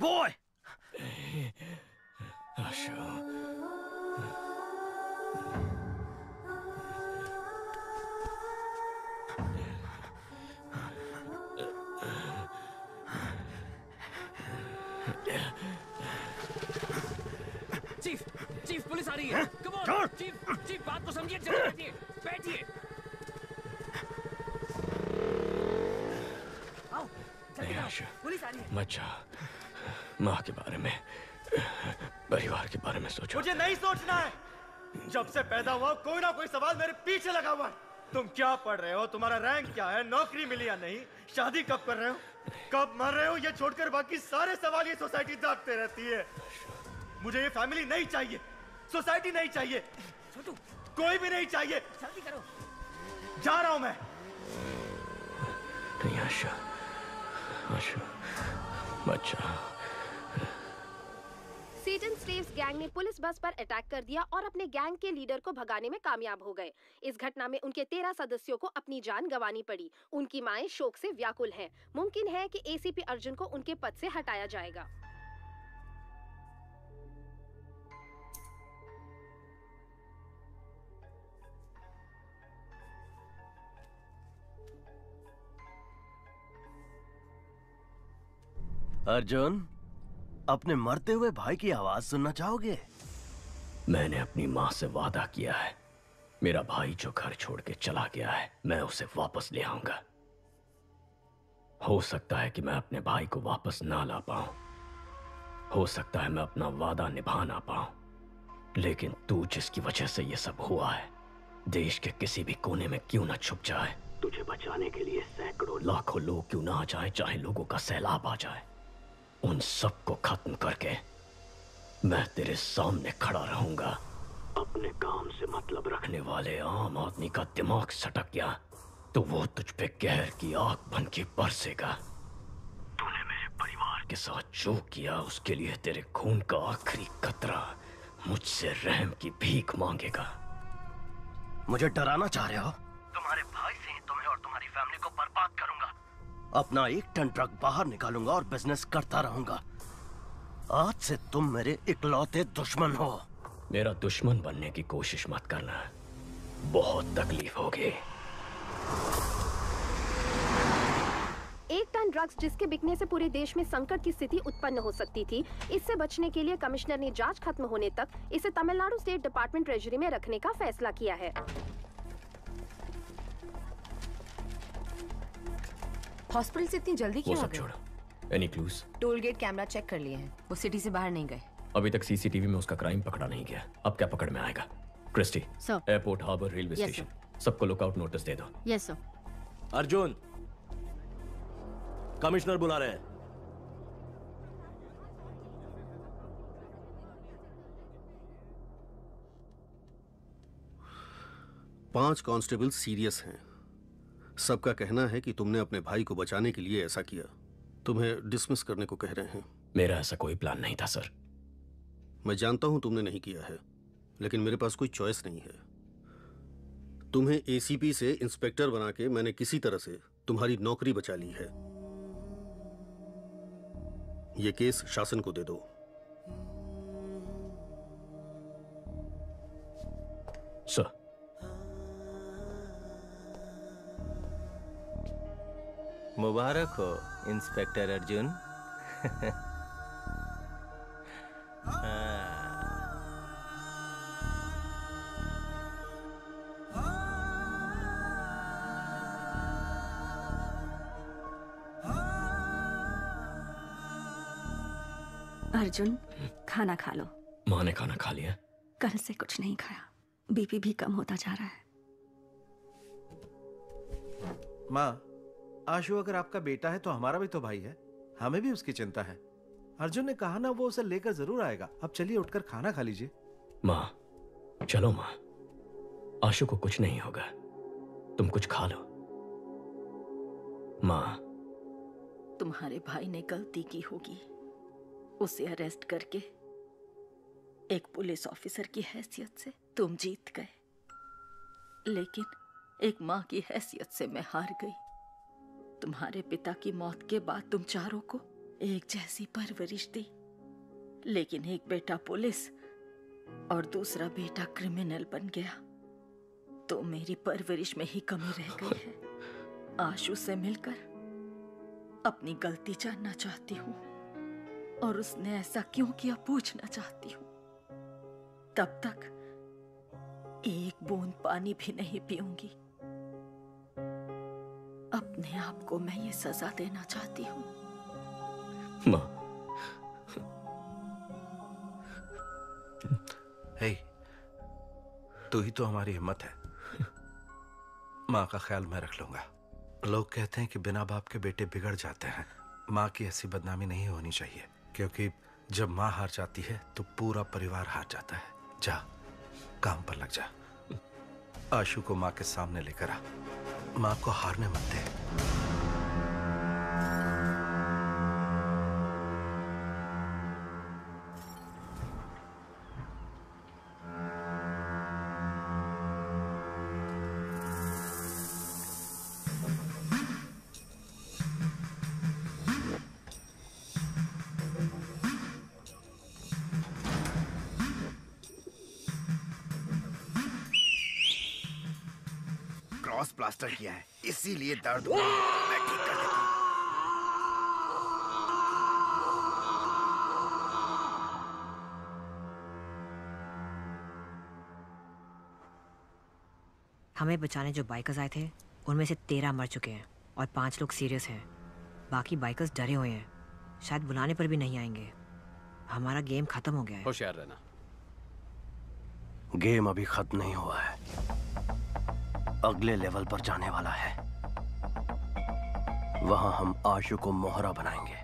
Boy! मुझे नहीं सोचना है। जब से पैदा हुआ कोई ना कोई सवाल मेरे पीछे लगा हुआ है। तुम क्या पढ़ रहे हो? तुम्हारा रैंक क्या है? नौकरी मिली या नहीं? शादी कब कर रहे हो? कब मर रहे हो? ये छोड़कर बाकी सारे सवाल ये सोसाइटी दागते रहती है। मुझे ये फैमिली नहीं चाहिए। सोसाइटी नहीं चाहिए। छोटू। कोई भी नहीं चाहिए। जल्दी करो। जा रहा हूँ मैं। नहीं आशा आशा जा। सीटन स्लेव्स गैंग ने पुलिस बस पर अटैक कर दिया और अपने गैंग के लीडर को भगाने में कामयाब हो गए। इस घटना में उनके तेरह सदस्यों को अपनी जान गंवानी पड़ी। उनकी माए शोक से व्याकुल हैं। मुमकिन है कि एसीपी अर्जुन को उनके पद से हटाया जाएगा। अर्जुन? अपने मरते हुए भाई की आवाज़ सुनना चाहोगे? मैंने अपनी माँ से वादा किया है। मेरा भाई जो घर छोड़ के चला गया है मैं उसे वापस ले आऊँगा। हो सकता है कि मैं अपने भाई को वापस ना ला पाऊँ। हो सकता है मैं अपना वादा निभा ना पाऊँ। लेकिन तू जिसकी वजह से ये सब हुआ है देश के किसी भी कोने में क्यों ना छुप जाए? तुझे बचाने के लिए सैकड़ों लाखों लोग क्यों ना आ जाए चाहे लोगों का सैलाब आ जाए? उन सबको खत्म करके मैं तेरे सामने खड़ा रहूँगा। अपने काम से मतलब रखने वाले आम आदमी का दिमाग सटक गया तो वो तुझ पे कहर की आग बन के बरसेगा। तूने मेरे परिवार के साथ जो किया उसके लिए तेरे खून का आखिरी कतरा मुझसे रहम की भीख मांगेगा। मुझे डराना चाह रहे हो? तुम्हारे भाई से ही तुम्हें और तुम्हारी फैमिली को बर्बाद करूँगा। अपना एक टन ट्रक बाहर निकालूँगा और बिज़नेस करता रहूँगा। आज से तुम मेरे इकलौते दुश्मन हो। मेरा दुश्मन बनने की कोशिश मत करना। बहुत तकलीफ़ होगी। एक टन ड्रग्स जिसके बिकने से पूरे देश में संकट की स्थिति उत्पन्न हो सकती थी इससे बचने के लिए कमिश्नर ने जाँच खत्म होने तक इसे तमिलनाडु स्टेट डिपार्टमेंट ट्रेजरी में रखने का फैसला किया है। हॉस्पिटल से इतनी जल्दी क्यों आ सब गए? छोड़ो। Any clues toll gate camera check कर लिए हैं। वो सिटी से बाहर नहीं गए। अभी तक सीसीटीवी में उसका क्राइम पकड़ा नहीं गया। अब क्या पकड़ में आएगा? Christie. Airport harbour railway station सबको लुकआउट नोटिस दे दो। यस सर अर्जुन कमिश्नर बुला रहे हैं। पाँच कांस्टेबल सीरियस हैं। सबका कहना है कि तुमने अपने भाई को बचाने के लिए ऐसा किया। तुम्हें डिसमिस करने को कह रहे हैं। मेरा ऐसा कोई प्लान नहीं था सर मैं जानता हूँ तुमने नहीं किया है लेकिन मेरे पास कोई चॉइस नहीं है। तुम्हें एसीपी से इंस्पेक्टर बना के मैंने किसी तरह से तुम्हारी नौकरी बचा ली है। यह केस शासन को दे दो। सर मुबारक हो इंस्पेक्टर अर्जुन। हाँ। अर्जुन खाना खा लो। माँ ने खाना खा लिया। कल से कुछ नहीं खाया। बीपी भी कम होता जा रहा है। माँ आशु अगर आपका बेटा है तो हमारा भी तो भाई है। हमें भी उसकी चिंता है। अर्जुन ने कहा ना वो उसे लेकर ज़रूर आएगा। अब चलिए उठकर खाना खा लीजिए। माँ चलो माँ। आशु को कुछ नहीं होगा। तुम कुछ खा लो। माँ। तुम्हारे भाई ने गलती की होगी। उसे अरेस्ट करके एक पुलिस ऑफिसर की हैसियत से तुम जीत गए। लेकिन एक माँ की हैसियत से मैं हार गई। तुम्हारे पिता की मौत के बाद तुम चारों को एक जैसी परवरिश दी। लेकिन एक बेटा पुलिस और दूसरा बेटा क्रिमिनल बन गया। तो मेरी परवरिश में ही कमी रह गई है। आशु से मिलकर अपनी गलती जानना चाहती हूँ और उसने ऐसा क्यों किया पूछना चाहती हूँ। तब तक एक बूंद पानी भी नहीं पीऊँगी। अपने आप को मैं ये सजा देना चाहती हूँ। माँ। हे तू ही तो हमारी हिम्मत है। माँ का ख्याल मैं रख लूँगा। लोग कहते हैं कि बिना बाप के बेटे बिगड़ जाते हैं। माँ की ऐसी बदनामी नहीं होनी चाहिए क्योंकि जब माँ हार जाती है तो पूरा परिवार हार जाता है। जा काम पर लग जा। आशु को माँ के सामने लेकर आ। माँ को हारने मत दे। है। मैं ठीक कर देता हूँ। हमें बचाने जो बाइकर्स आए थे उनमें से तेरह मर चुके हैं और पाँच लोग सीरियस हैं। बाकी बाइकर्स डरे हुए हैं। शायद बुलाने पर भी नहीं आएँगे। हमारा गेम खत्म हो गया है। होशियार रहना। गेम अभी खत्म नहीं हुआ है। अगले लेवल पर जाने वाला है। वहाँ हम आशु को मोहरा बनाएँगे।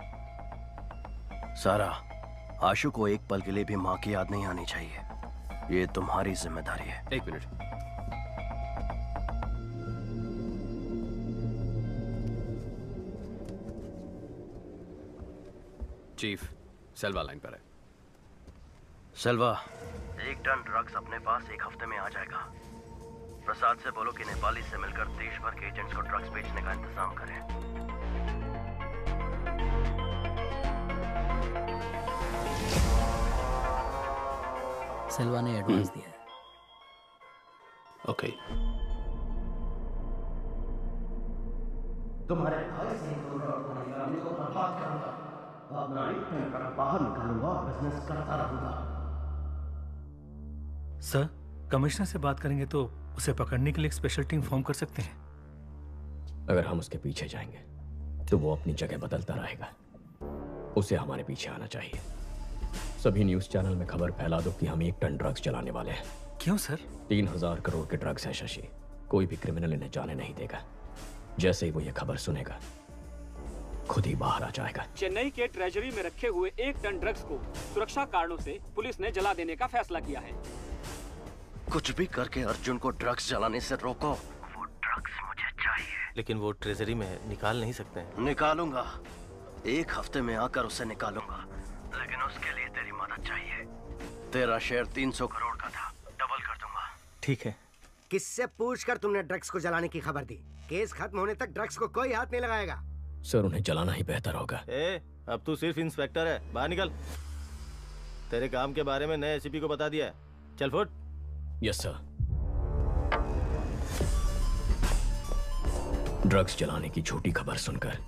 सारा आशु को एक पल के लिए भी माँ की याद नहीं आनी चाहिए। ये तुम्हारी ज़िम्मेदारी है। एक मिनट। चीफ सेल्वा लाइन पर है। सेल्वा। एक टन ड्रग्स अपने पास एक हफ़्ते में आ जाएगा। प्रसाद से बोलो कि नेपाली से मिलकर देश भर के एजेंट्स को ड्रग्स बेचने का इंतज़ाम करें। सेल्वा ने एडवांस दिया है। ओके तुम्हारे भाई से को बर्बाद करूँगा अपना एक टन कर बाहर निकालूँगा और बिज़नेस करता रहूँगा। सर कमिश्नर से बात करेंगे तो उसे पकड़ने के लिए एक स्पेशल टीम फॉर्म कर सकते हैं? अगर हम उसके पीछे जाएँगे तो वो अपनी जगह बदलता रहेगा। उसे हमारे पीछे आना चाहिए। सभी न्यूज़ चैनल में खबर फैला दो कि हम एक टन ड्रग्स चलाने वाले हैं। क्यों सर? तीन हज़ार करोड़ के ड्रग्स हैं शशि। कोई भी क्रिमिनल इन्हें जाने नहीं देगा। जैसे ही वो ये खबर सुनेगा खुद ही बाहर आ जाएगा। चेन्नई के ट्रेजरी में रखे हुए एक टन ड्रग्स को सुरक्षा कारणों से पुलिस ने जला देने का फैसला किया है। कुछ भी करके अर्जुन को ड्रग्स जलाने से रोको। वो ड्रग्स मुझे चाहिए। लेकिन वो ट्रेजरी में निकाल नहीं सकते हैं। निकालूँगा। एक हफ़्ते में आकर उसे निकालूँगा। लेकिन उसके लिए तेरी मदद चाहिए। तेरा शेयर 300 करोड़ का था। डबल कर दूँगा। ठीक है। किससे पूछकर तुमने ड्रग्स को जलाने की खबर दी? केस खत्म होने तक ड्रग्स को कोई हाथ नहीं लगाएगा। सर उन्हें जलाना ही बेहतर होगा। ए, अब तू सिर्फ़ इंस्पेक्टर है। बाहर निकल। तेरे काम के बारे में नए एसीपी को बता दिया है। चल फुट। यस सर ड्रग्स जलाने की झूठी खबर सुनकर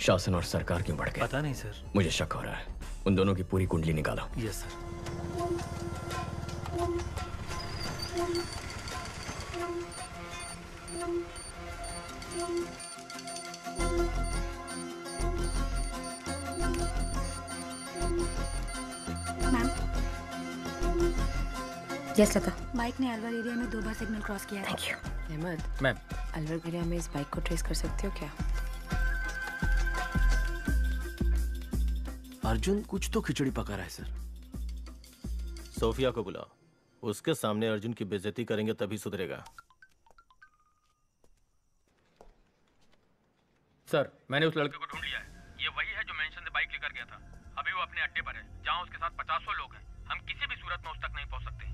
शासन और सरकार क्यों बढ़ गए? पता नहीं सर मुझे शक हो रहा है। उन दोनों की पूरी कुंडली निकालो। Yes sir ma'am yes Lata bike ने अलवर एरिया में दो बार सिग्नल क्रॉस किया है। Thank you Ahmed ma'am Alwar area में इस बाइक को ट्रेस कर सकते हो क्या? अर्जुन कुछ तो खिचड़ी पका रहा है सर। सोफिया को बुलाओ। उसके सामने अर्जुन की बेजती करेंगे तभी सुधरेगा। सर मैंने उस लड़के को ढूंढ लिया है। ये वही है जो मेंशन से बाइक लेकर गया था। अभी वो अपने अड्डे पर है जहाँ उसके साथ पचासों लोग हैं। हम किसी भी सूरत में उस तक नहीं पहुँच सकते।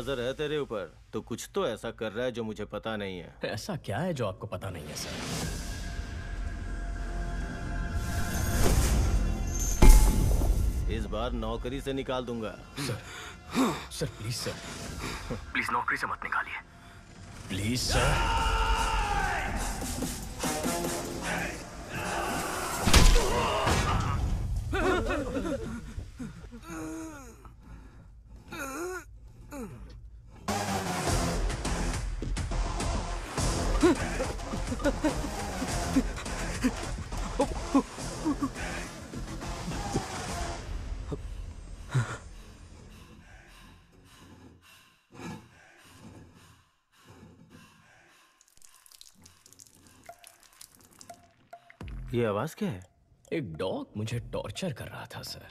नज़र है तेरे ऊपर। तो कुछ तो ऐसा कर रहा है जो मुझे पता नहीं है। ऐसा क्या है जो आपको पता नहीं है सर? इस बार नौकरी से निकाल दूँगा। Sir sir please sir. Please नौकरी से मत निकालिए। Please sir. ये आवाज़ क्या है? एक डॉग मुझे टॉर्चर कर रहा था सर।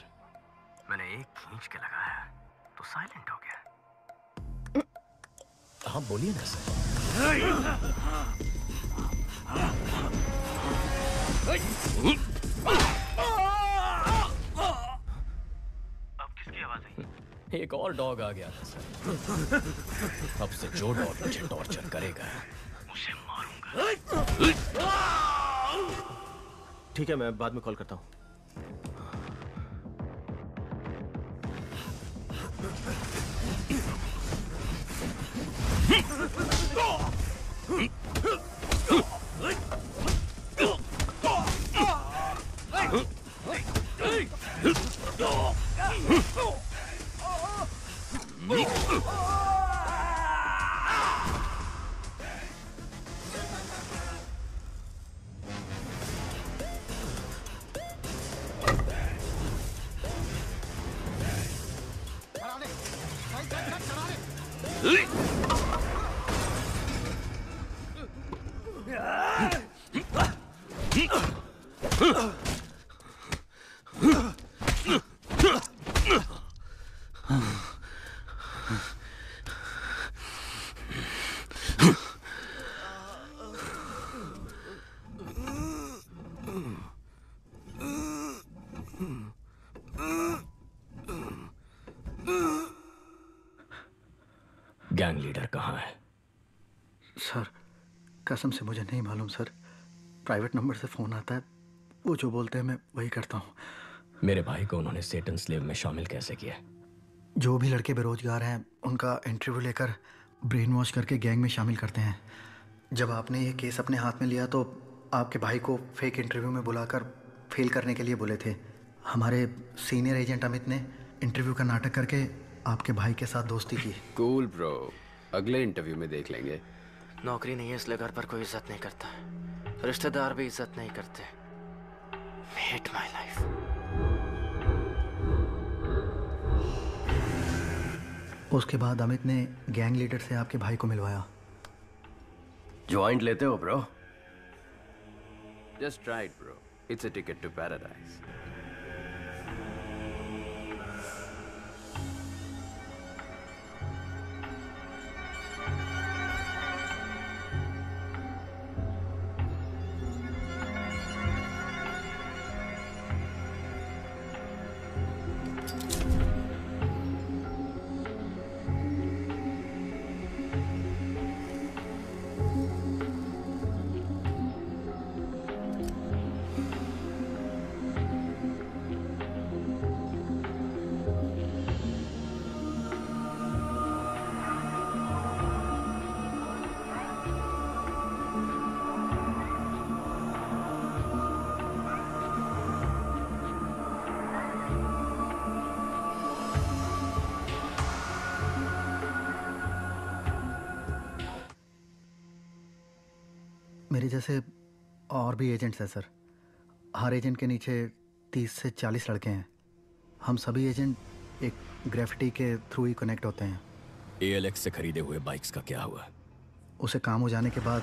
मैंने एक खींच के लगाया तो साइलेंट हो गया। हाँ बोलिए ना सर। अब किसकी आवाज़ आई? एक और डॉग आ गया था सर। अब से जो डॉग मुझे टॉर्चर करेगा उसे मारूँगा। ठीक है मैं बाद में कॉल करता हूँ। गैंग लीडर कहाँ है? सर कसम से मुझे नहीं मालूम सर। प्राइवेट नंबर से फ़ोन आता है। वो जो बोलते हैं मैं वही करता हूँ। मेरे भाई को उन्होंने सेटन स्लेव में शामिल कैसे किया? जो भी लड़के बेरोजगार हैं उनका इंटरव्यू लेकर ब्रेन वॉश करके गैंग में शामिल करते हैं। जब आपने ये केस अपने हाथ में लिया तो आपके भाई को फेक इंटरव्यू में बुलाकर फेल करने के लिए बोले थे। हमारे सीनियर एजेंट अमित ने इंटरव्यू का नाटक करके आपके भाई के साथ दोस्ती की। कूल ब्रो अगले इंटरव्यू में देख लेंगे। नौकरी नहीं है इसलिए घर पर कोई इज़्ज़त नहीं करता। रिश्तेदार भी इज़्ज़त नहीं करते। हेट माय लाइफ उसके बाद अमित ने गैंग लीडर से आपके भाई को मिलवाया। ज्वाइंट लेते हो bro just right bro it's a ticket to paradise और भी एजेंट्स हैं सर हर एजेंट के नीचे तीस से चालीस लड़के हैं। हम सभी एजेंट एक ग्रेफिटी के थ्रू ही कनेक्ट होते हैं। एएलएक्स से खरीदे हुए बाइक्स का क्या हुआ? उसे काम हो जाने के बाद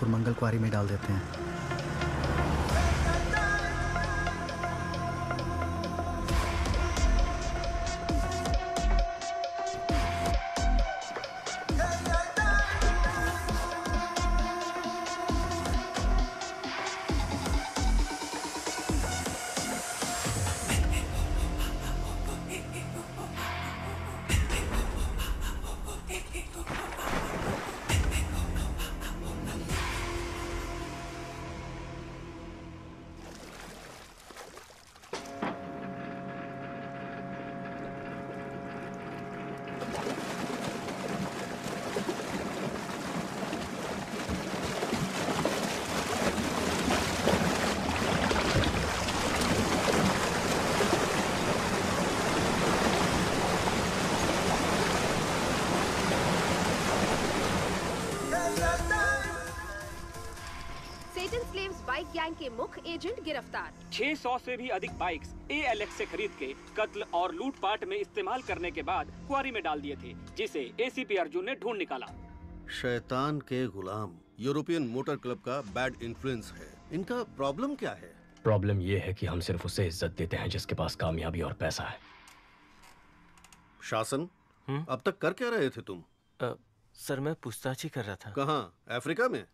सुरमंगल क्वारी में डाल देते हैं। गैंग के मुख्य एजेंट गिरफ़्तार। 600 से भी अधिक बाइक्स एएलएक्स से खरीद के कत्ल और लूटपाट में इस्तेमाल करने के बाद क्वारी में डाल दिए थे जिसे एसीपी अर्जुन ने ढूंढ निकाला। शैतान के गुलाम यूरोपियन मोटर क्लब का बैड इन्फ्लुएंस है। इनका प्रॉब्लम क्या है? प्रॉब्लम ये है कि हम सिर्फ़ उसे इज़्ज़त देते हैं जिसके पास कामयाबी और पैसा है। शासन हुँ? अब तक कर क्या रहे थे तुम? अ, सर मैं पूछताछ ही कर रहा था। कहाँ? अफ्रीका में?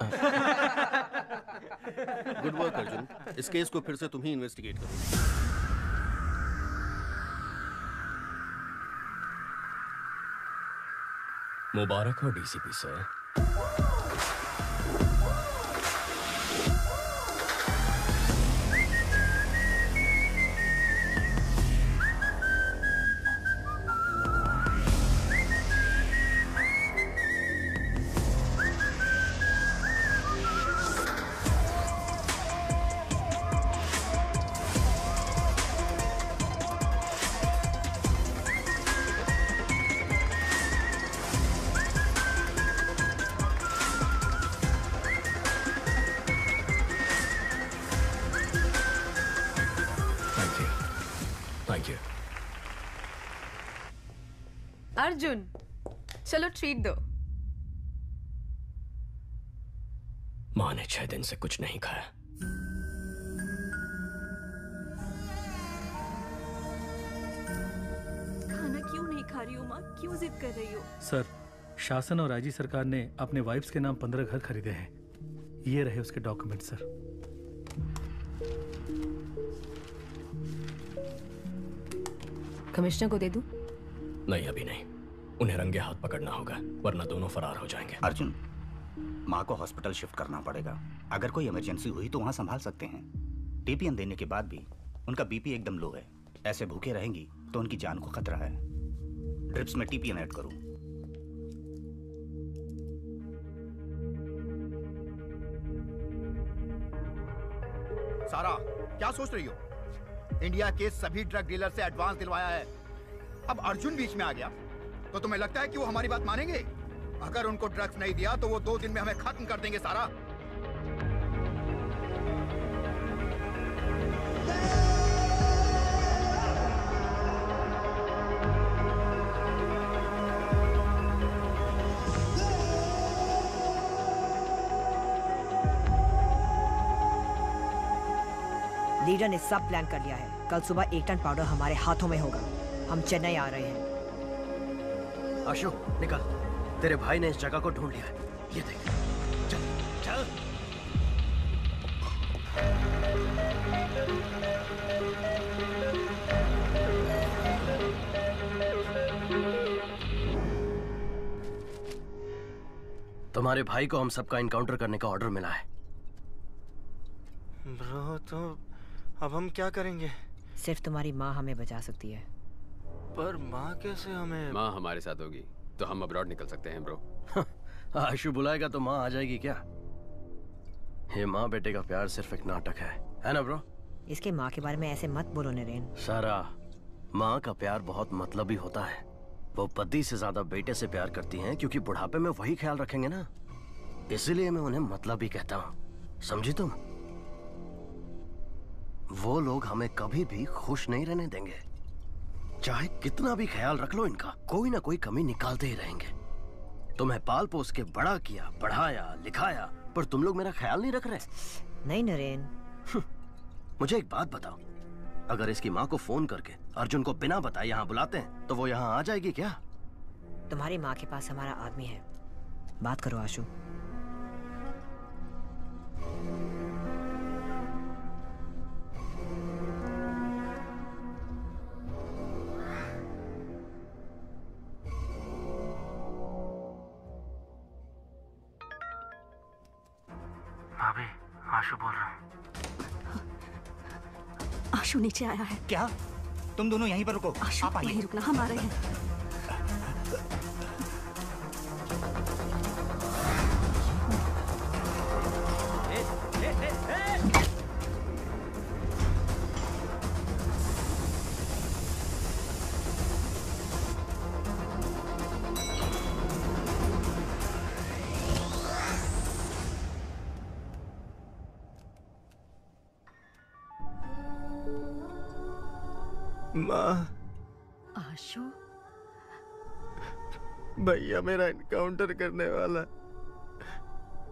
गुड वर्क अर्जुन इस केस को फिर से तुम ही इन्वेस्टिगेट करो। मुबारक हो डीसीपी सर दिन से कुछ नहीं खाया। खाना क्यों नहीं खा रही हो माँ? क्यों जिद कर रही हो? सर शासन और आईजी सरकार ने अपने वाइफ्स के नाम पंद्रह घर खरीदे हैं। ये रहे उसके डॉक्यूमेंट सर। कमिश्नर को दे दूँ? नहीं अभी नहीं। उन्हें रंगे हाथ पकड़ना होगा वरना दोनों फरार हो जाएँगे। अर्जुन माँ को हॉस्पिटल शिफ्ट करना पड़ेगा। अगर कोई इमरजेंसी हुई तो वहाँ संभाल सकते हैं। टीपीएन देने के बाद भी उनका बीपी एकदम लो है। ऐसे भूखे रहेंगी तो उनकी जान को खतरा है। ड्रिप्स में टीपीएन ऐड करूँ। सारा, क्या सोच रही हो? इंडिया के सभी ड्रग डीलर से एडवांस दिलवाया है। अब अर्जुन बीच में आ गया। तो तुम्हें लगता है कि वो हमारी बात मानेंगे? अगर उनको ड्रग्स नहीं दिया तो वो दो दिन में हमें खत्म कर देंगे सारा। लीडर ने सब प्लान कर लिया है। कल सुबह एक टन पाउडर हमारे हाथों में होगा। हम चेन्नई आ रहे हैं। अशोक निकल। तेरे भाई ने इस जगह को ढूंढ लिया है। ये देख। चल चल। तुम्हारे भाई को हम सबका इनकाउंटर करने का ऑर्डर मिला है। ब्रो तो अब हम क्या करेंगे? सिर्फ़ तुम्हारी माँ हमें बचा सकती है। पर माँ कैसे हमें माँ हमारे साथ होगी। तो हम अब्रॉड निकल सकते हैं ब्रो आशु बुलाएगा तो माँ आ जाएगी क्या? ये माँ बेटे का प्यार सिर्फ़ एक नाटक है है ना ब्रो इसके माँ के बारे में ऐसे मत बोलो नरेन. सारा माँ का प्यार बहुत मतलबी होता है। वो पति से ज़्यादा बेटे से प्यार करती हैं क्योंकि बुढ़ापे में वही ख्याल रखेंगे ना। इसीलिए मैं उन्हें मतलब ही कहता हूँ। समझी तुम? वो लोग हमें कभी भी खुश नहीं रहने देंगे। चाहे कितना भी ख्याल रख लो इनका कोई ना कोई कमी निकालते ही रहेंगे। तुम्हें पाल पोस के बड़ा किया पढ़ाया लिखाया पर तुम लोग मेरा ख्याल नहीं रख रहे? नहीं नरेन। मुझे एक बात बताओ। अगर इसकी माँ को फ़ोन करके अर्जुन को बिना बताए यहाँ बुलाते हैं तो वो यहाँ आ जाएगी क्या? तुम्हारी माँ के पास हमारा आदमी है। बात करो आशु। नीचे आया है क्या तुम दोनों यहीं पर रुको आप आइए रुकना हम आ रहे हैं भैया मेरा इनकाउंटर करने वाला।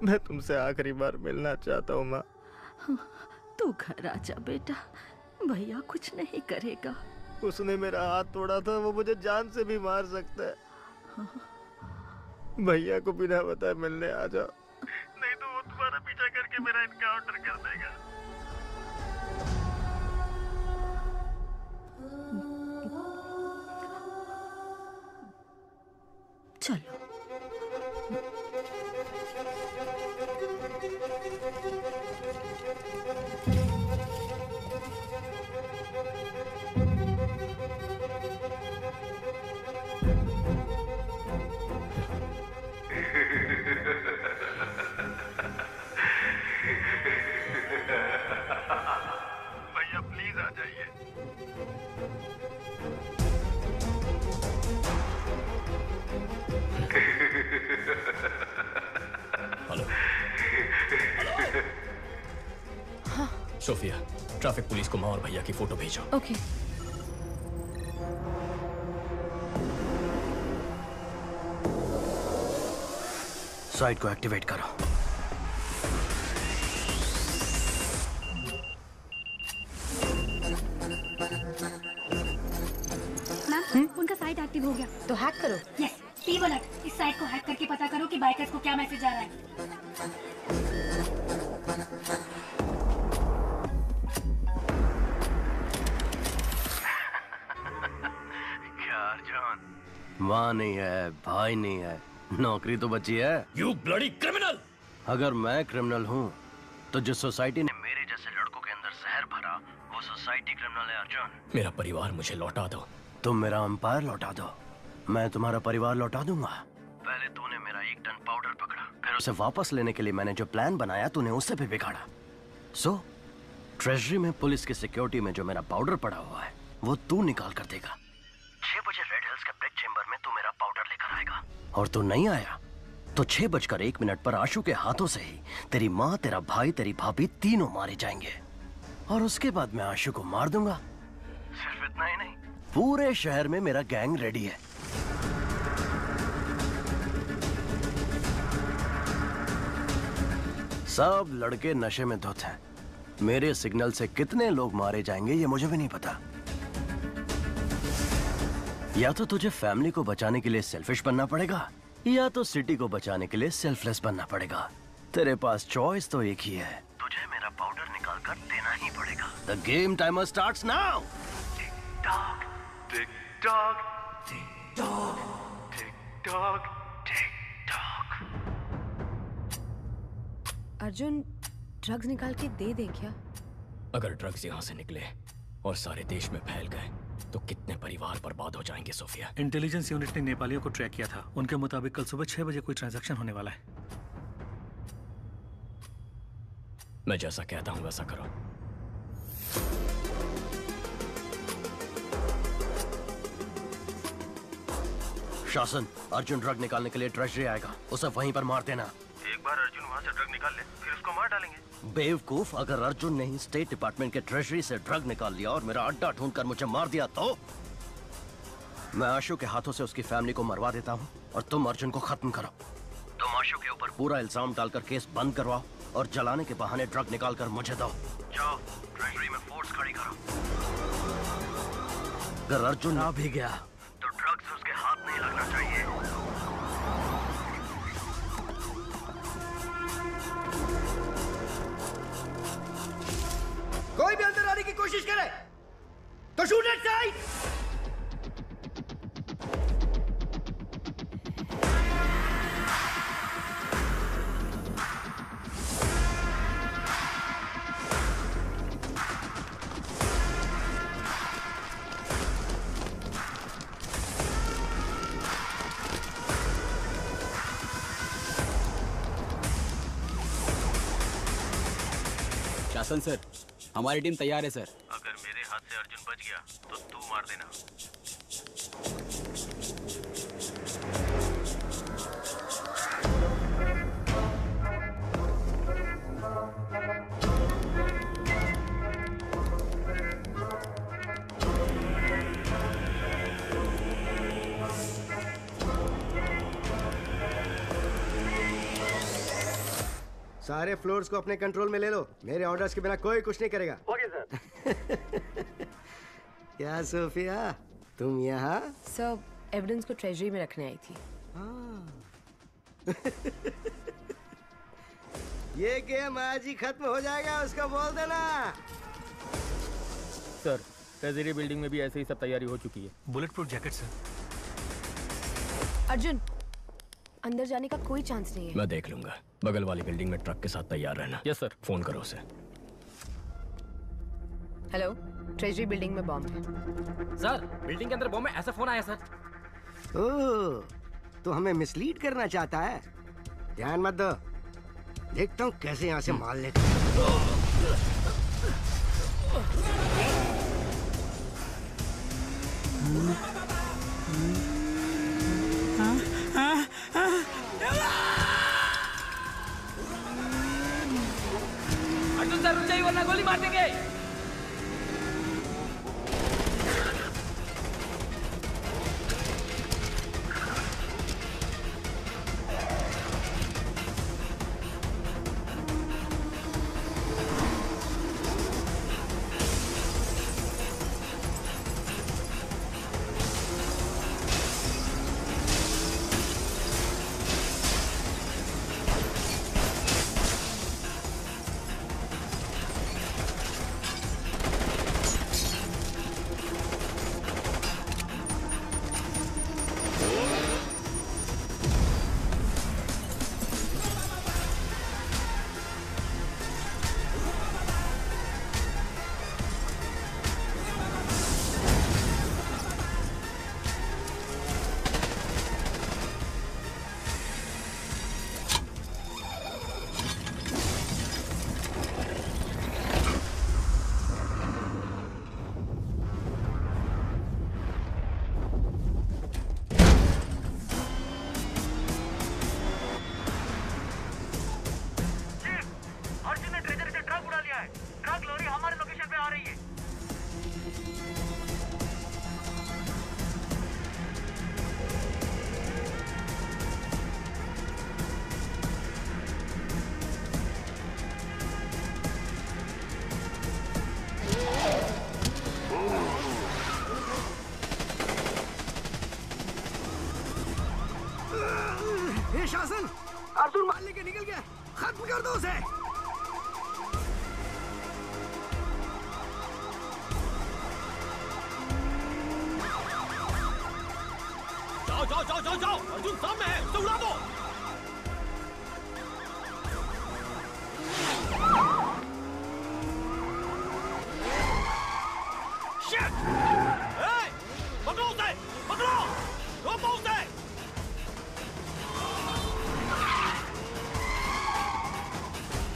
मैं तुमसे आखिरी बार मिलना चाहता हूँ माँ। तू घर आ जा बेटा। भैया कुछ नहीं करेगा। उसने मेरा हाथ तोड़ा था वो मुझे जान से भी मार सकता है। भैया को बिना बताए मिलने आ जाओ। नहीं तो वो तुम्हारा पीछा करके मेरा इनकाउंटर कर देगा। चलो भैया भेजो। ओके साइट को एक्टिवेट करो। नौकरी तो बची है। यू ब्लडी क्रिमिनल अगर मैं क्रिमिनल हूँ तो जिस सोसाइटी ने मेरे जैसे लड़कों के अंदर जहर भरा वो सोसाइटी क्रिमिनल है अर्जुन। मेरा परिवार मुझे लौटा दो। तुम मेरा अंपायर लौटा दो। मैं तुम्हारा परिवार लौटा दूँगा। पहले तूने मेरा एक टन पाउडर पकड़ा फिर उसे वापस लेने के लिए मैंने जो प्लान बनाया तूने उसे भी बिगाड़ा। सो ट्रेजरी में पुलिस की सिक्योरिटी में जो मेरा पाउडर पड़ा हुआ है वो तू निकाल कर देगा। छह बजे रेड हिल्स के ब्रेक चेंबर में तू मेरा पाउडर लेकर आएगा और तू नहीं आया? तो छह बजकर एक मिनट पर आशु के हाथों से ही तेरी माँ तेरा भाई तेरी भाभी तीनों मारे जाएँगे। और उसके बाद मैं आशु को मार दूँगा। सिर्फ़ इतना ही नहीं। पूरे शहर में मेरा गैंग रेडी है। सब लड़के नशे में धुत हैं। मेरे सिग्नल से कितने लोग मारे जाएँगे ये मुझे भी नहीं पता। या तो तुझे फैमिली को बचाने के लिए सेल्फिश बनना पड़ेगा या तो सिटी को बचाने के लिए सेल्फलेस बनना पड़ेगा। तेरे पास चॉइस तो एक ही है। तुझे मेरा पाउडर निकाल कर देना ही पड़ेगा। The game timer starts now. Arjun drugs निकाल के दे दे क्या? अगर ड्रग्स यहाँ से निकले और सारे देश में फैल गए तो कितने परिवार बर्बाद हो जाएँगे सोफिया? इंटेलिजेंस यूनिट ने नेपालियों को ट्रैक किया था। उनके मुताबिक कल सुबह छह बजे कोई ट्रांजैक्शन होने वाला है। मैं जैसा कहता हूँ वैसा करो। शासन अर्जुन ड्रग निकालने के लिए ट्रेजरी आएगा। उसे वहीं पर मार देना। एक बार अर्जुन वहाँ से ड्रग निकाल ले फिर उसको मार डालेंगे। बेवकूफ़ अगर अर्जुन ने ही स्टेट डिपार्टमेंट के ट्रेजरी से ड्रग निकाल लिया और मेरा अड्डा ढूंढकर मुझे मार दिया तो मैं आशु के हाथों से उसकी फैमिली को मरवा देता हूँ और तुम अर्जुन को खत्म करो। तुम आशु के ऊपर पूरा इल्ज़ाम डालकर केस बंद करवाओ और जलाने के बहाने ड्रग निकाल कर मुझे दो। ट्रेजरी में फोर्स खड़ी करो। अगर अर्जुन आ भी गया। कोई भी अंदर आने की कोशिश करे तो shoot at sight Shasan sir हमारी टीम तैयार है, सर। अगर मेरे हाथ से अर्जुन बच गया तो तू मार देना। सारे फ्लोर्स को अपने कंट्रोल में ले लो। मेरे ऑर्डर्स के बिना कोई कुछ नहीं करेगा। ओके सर क्या सोफिया? तुम यहाँ? सर एविडेंस को ट्रेजरी में रखने आई थी। ये गेम आज ही खत्म हो जाएगा उसको बोल देना। सर ट्रेजरी बिल्डिंग में भी ऐसे ही सब तैयारी हो चुकी है। Bullet proof jacket sir Arjun अंदर जाने का कोई चांस नहीं है। मैं देख लूँगा। बगल वाली बिल्डिंग में ट्रक के साथ तैयार रहना। यस सर फ़ोन करो उसे। हेलो ट्रेजरी बिल्डिंग में बॉम्ब है। सर बिल्डिंग के अंदर बॉम्ब है ऐसा फ़ोन आया सर ओह तो हमें मिसलीड करना चाहता है। ध्यान मत दो। देखता हूँ कैसे यहाँ से माल लेकर अर्जुन सर जाइए वरना गोली मार जाओ सामने है उसे दो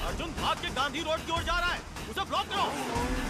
अर्जुन भाग के गांधी रोड की ओर जा रहा है। उसे ब्लॉक करो।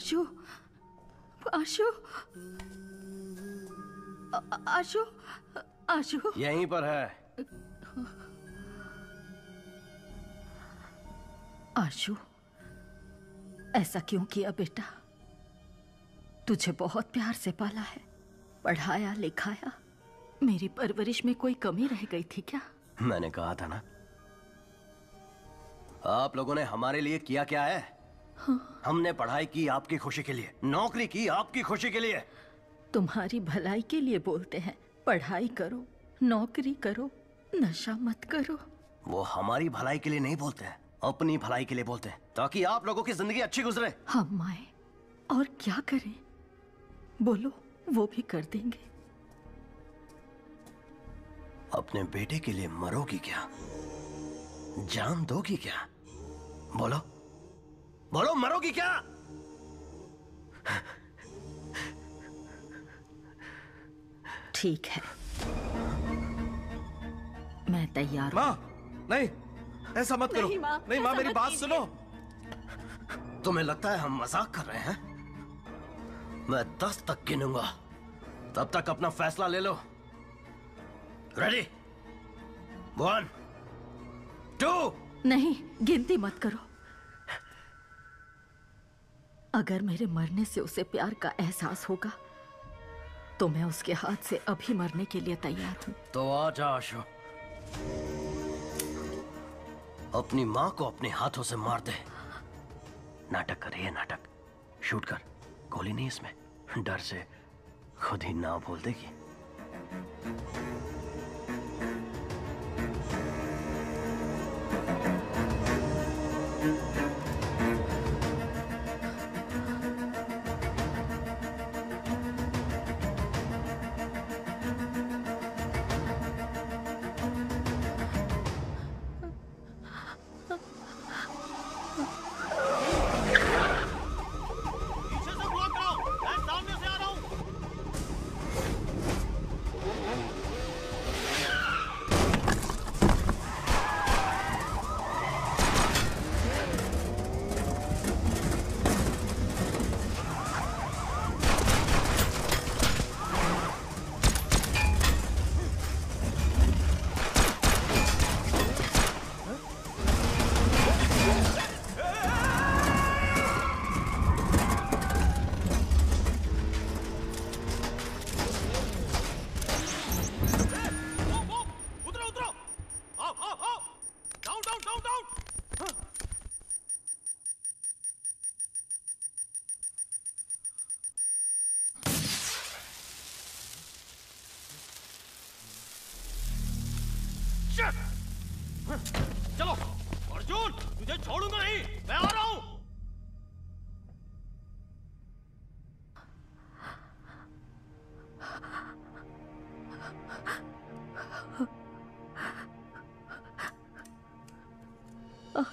आशु आशु आशु आशु। यहीं पर है। आशु ऐसा क्यों किया बेटा? तुझे बहुत प्यार से पाला है पढ़ाया लिखाया। मेरी परवरिश में कोई कमी रह गई थी क्या? मैंने कहा था ना आप लोगों ने हमारे लिए किया क्या है? हमने पढ़ाई की आपकी खुशी के लिए नौकरी की आपकी खुशी के लिए। तुम्हारी भलाई के लिए बोलते हैं पढ़ाई करो नौकरी करो नशा मत करो। वो हमारी भलाई के लिए नहीं बोलते हैं अपनी भलाई के लिए बोलते हैं ताकि आप लोगों की ज़िंदगी अच्छी गुजरे। हम आए और क्या करें? बोलो वो भी कर देंगे। अपने बेटे के लिए मरोगी क्या? जान दोगी क्या? बोलो। बोलो मरोगी क्या? ठीक है। मैं तैयार माँ नहीं ऐसा मत करो। नहीं, माँ, नहीं माँ मेरी बात सुनो। तुम्हें लगता है हम मज़ाक कर रहे हैं? मैं दस तक गिनूँगा। तब तक अपना फैसला ले लो। रेडी वन टू नहीं गिनती मत करो। अगर मेरे मरने से उसे प्यार का एहसास होगा तो मैं उसके हाथ से अभी मरने के लिए तैयार हूँ। तो आ जा आशु। अपनी माँ को अपने हाथों से मार दे। नाटक कर नाटक। शूट कर। गोली नहीं इसमें। डर से खुद ही ना बोल देगी।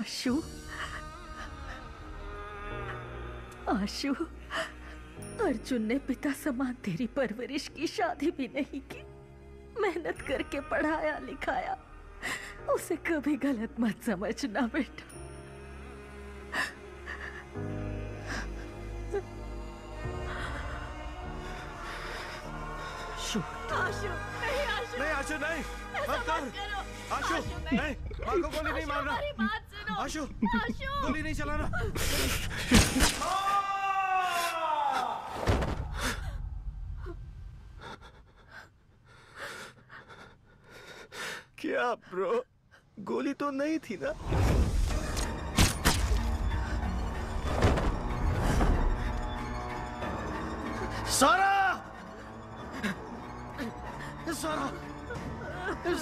आशु। आशु, अर्जुन ने पिता समान तेरी परवरिश की, शादी भी नहीं की। मेहनत करके पढ़ाया, लिखाया, उसे कभी गलत मत समझना बेटा। थी ना। सारा! सारा!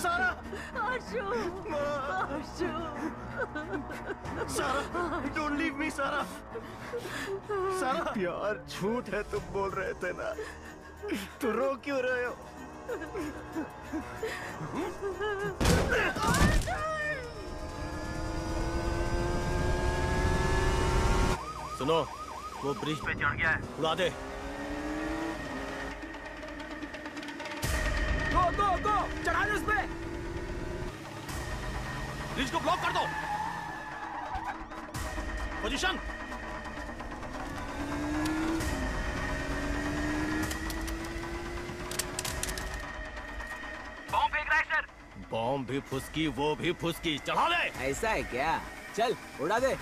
सारा! आशु। आशु। सारा डोंट लीव मी सारा। सारा प्यार झूठ है तुम बोल रहे थे ना। तो रो क्यों रहे हो? वो ब्रिज पे चढ़ गया है। उड़ा दे। गो गो गो चढ़ा दे उस पे ब्रिज को ब्लॉक कर दो। पोजीशन बॉम्ब फेंक रहा है सर बॉम्ब भी फुसकी वो भी फुसकी। चढ़ा दे। ऐसा है क्या? चल उड़ा दे।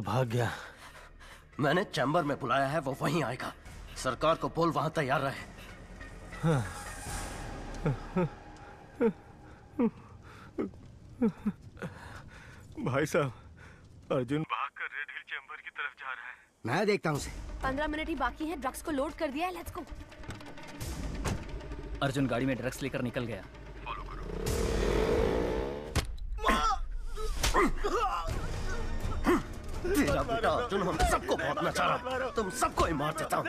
वो भाग गया। मैंने चैम्बर में बुलाया है वो वहीं आएगा। सरकार को बोल वहाँ तैयार रहे। भाई साहब अर्जुन भागकर रेड हिल चैम्बर की तरफ़ जा रहा है। मैं देखता हूँ उसे। पंद्रह मिनट ही बाकी है ड्रग्स को लोड कर दिया है लेट्स गो अर्जुन गाड़ी में ड्रग्स लेकर निकल गया। तेरा बेटा अर्जुन हम सबको बहुत नचा रहा है तुम सबको ही मार देता हूँ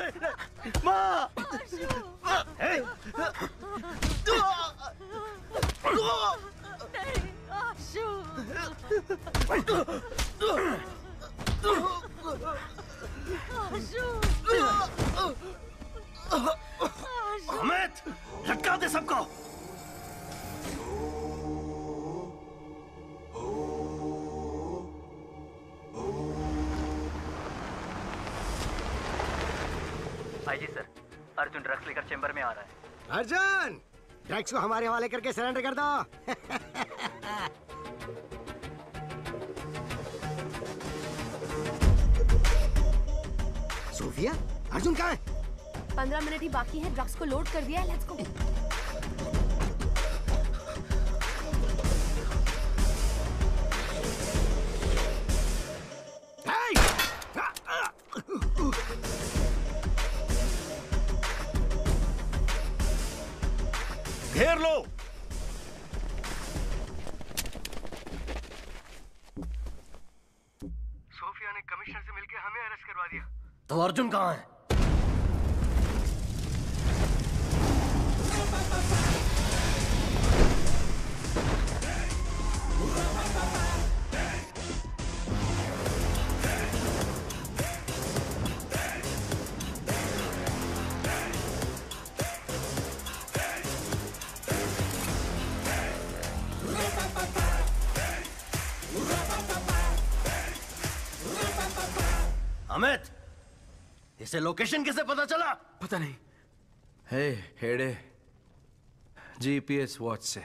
हे! अमित लटका दे सबको अर्जुन ड्रग्स लेकर चेंबर में आ रहा है। अर्जुन ड्रग्स को हमारे हवाले करके सरेंडर कर दो। सोफिया अर्जुन कहाँ है? पंद्रह मिनट ही बाकी है ड्रग्स को लोड कर दिया है लेट्स गो तो इसे लोकेशन कैसे पता चला? पता नहीं। हे हेडे। जीपीएस वॉच से।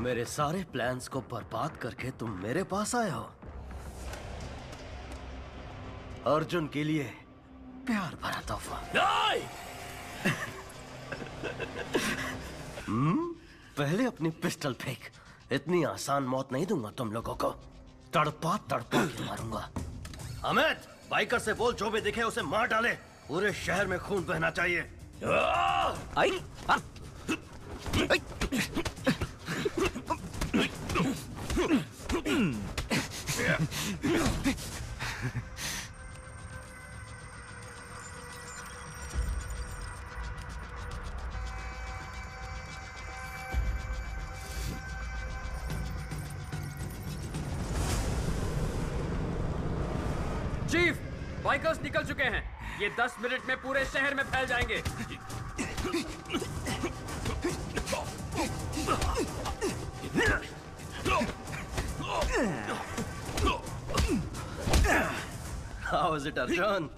मेरे सारे प्लान्स को बर्बाद करके तुम मेरे पास आए हो। अर्जुन के लिए प्यार भरा तोहफा। हम्म? पहले अपनी पिस्टल फेंक। इतनी आसान मौत नहीं दूँगा तुम लोगों को। तड़पा तड़पा के मारूँगा। अमित बाइकर से बोल जो भी दिखे उसे मार डाले। पूरे शहर में खून बहना चाहिए। आई चीफ ये 10 मिनट में पूरे शहर में फैल जाएँगे How is it, Arjun?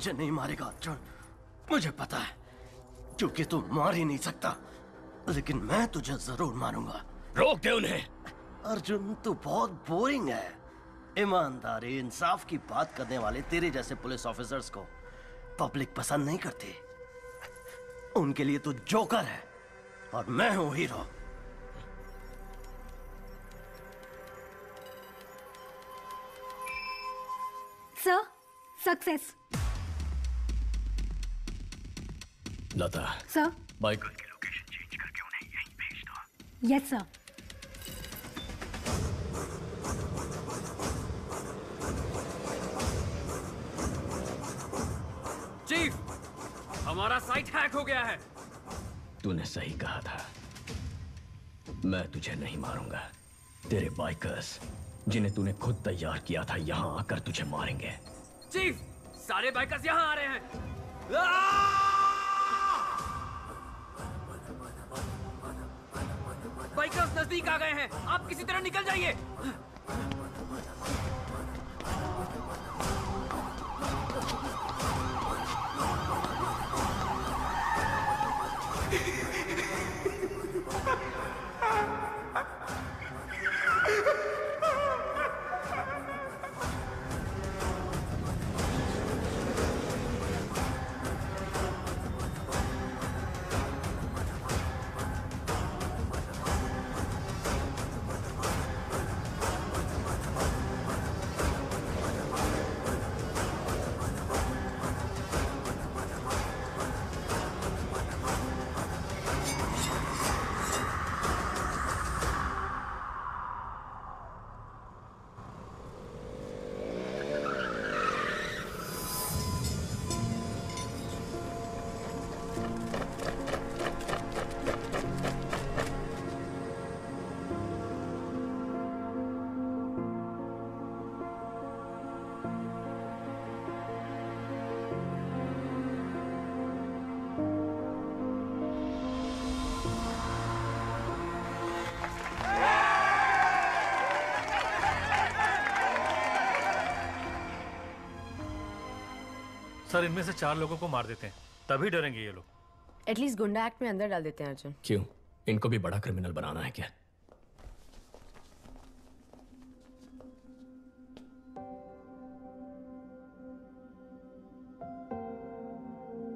मुझे नहीं मारेगा अर्जुन। मुझे पता है क्योंकि तू मार ही नहीं सकता। लेकिन मैं तुझे ज़रूर मारूँगा। रोक दे उन्हें। अर्जुन तू बहुत बोरिंग है। ईमानदारी इंसाफ की बात करने वाले तेरे जैसे पुलिस ऑफिसर्स को पब्लिक पसंद नहीं करती। उनके लिए तू जोकर है और मैं हूँ hero sir success Lata sir bike yes sir chief हमारा साइट हैक हो गया है। तूने सही कहा था। मैं तुझे नहीं मारूँगा। तेरे बाइकर्स जिन्हें तूने खुद तैयार किया था यहाँ आकर तुझे मारेंगे। चीफ सारे बाइकर्स यहाँ आ रहे हैं। बाइकर्स नज़दीक आ गए हैं। आप किसी तरह निकल जाइए। सर इनमें से चार लोगों को मार देते हैं। तभी डरेंगे ये लोग। एटलीस्ट गुंडा एक्ट में अंदर डाल देते हैं अर्जुन। क्यों? इनको भी बड़ा क्रिमिनल बनाना है क्या?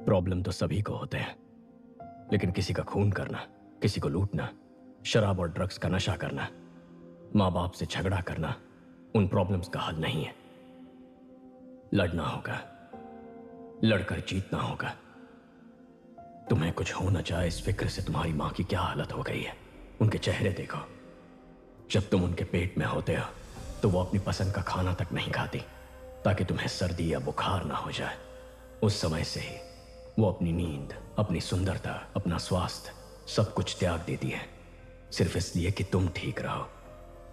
प्रॉब्लम तो सभी को होते हैं। लेकिन किसी का खून करना किसी को लूटना शराब और ड्रग्स का नशा करना माँ बाप से झगड़ा करना उन प्रॉब्लम्स का हल नहीं है। लड़ना होगा। लड़कर जीतना होगा। तुम्हें कुछ हो न इस फ़िक्र से तुम्हारी माँ की क्या हालत हो गई है? उनके चेहरे देखो। जब तुम उनके पेट में होते हो तो वो अपनी पसंद का खाना तक नहीं खाती, ताकि तुम्हें सर्दी या बुखार ना हो जाए। उस समय से ही वो अपनी नींद, अपनी सुंदरता, अपना स्वास्थ्य सब कुछ त्याग देती है। सिर्फ़ इसलिए कि तुम ठीक रहो।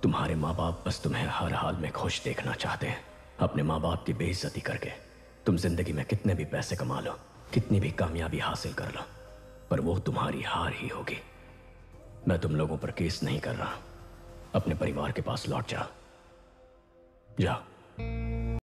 तुम्हारे माँ बाप बस तुम्हें हर हाल में खुश देखना चाहते हैं। अपने माँ बाप की बेइज्जती करके। तुम ज़िंदगी में कितने भी पैसे कमा लो, कितनी भी कामयाबी हासिल कर लो, पर वो तुम्हारी हार ही होगी। मैं तुम लोगों पर केस नहीं कर रहा। अपने परिवार के पास लौट जाओ जाओ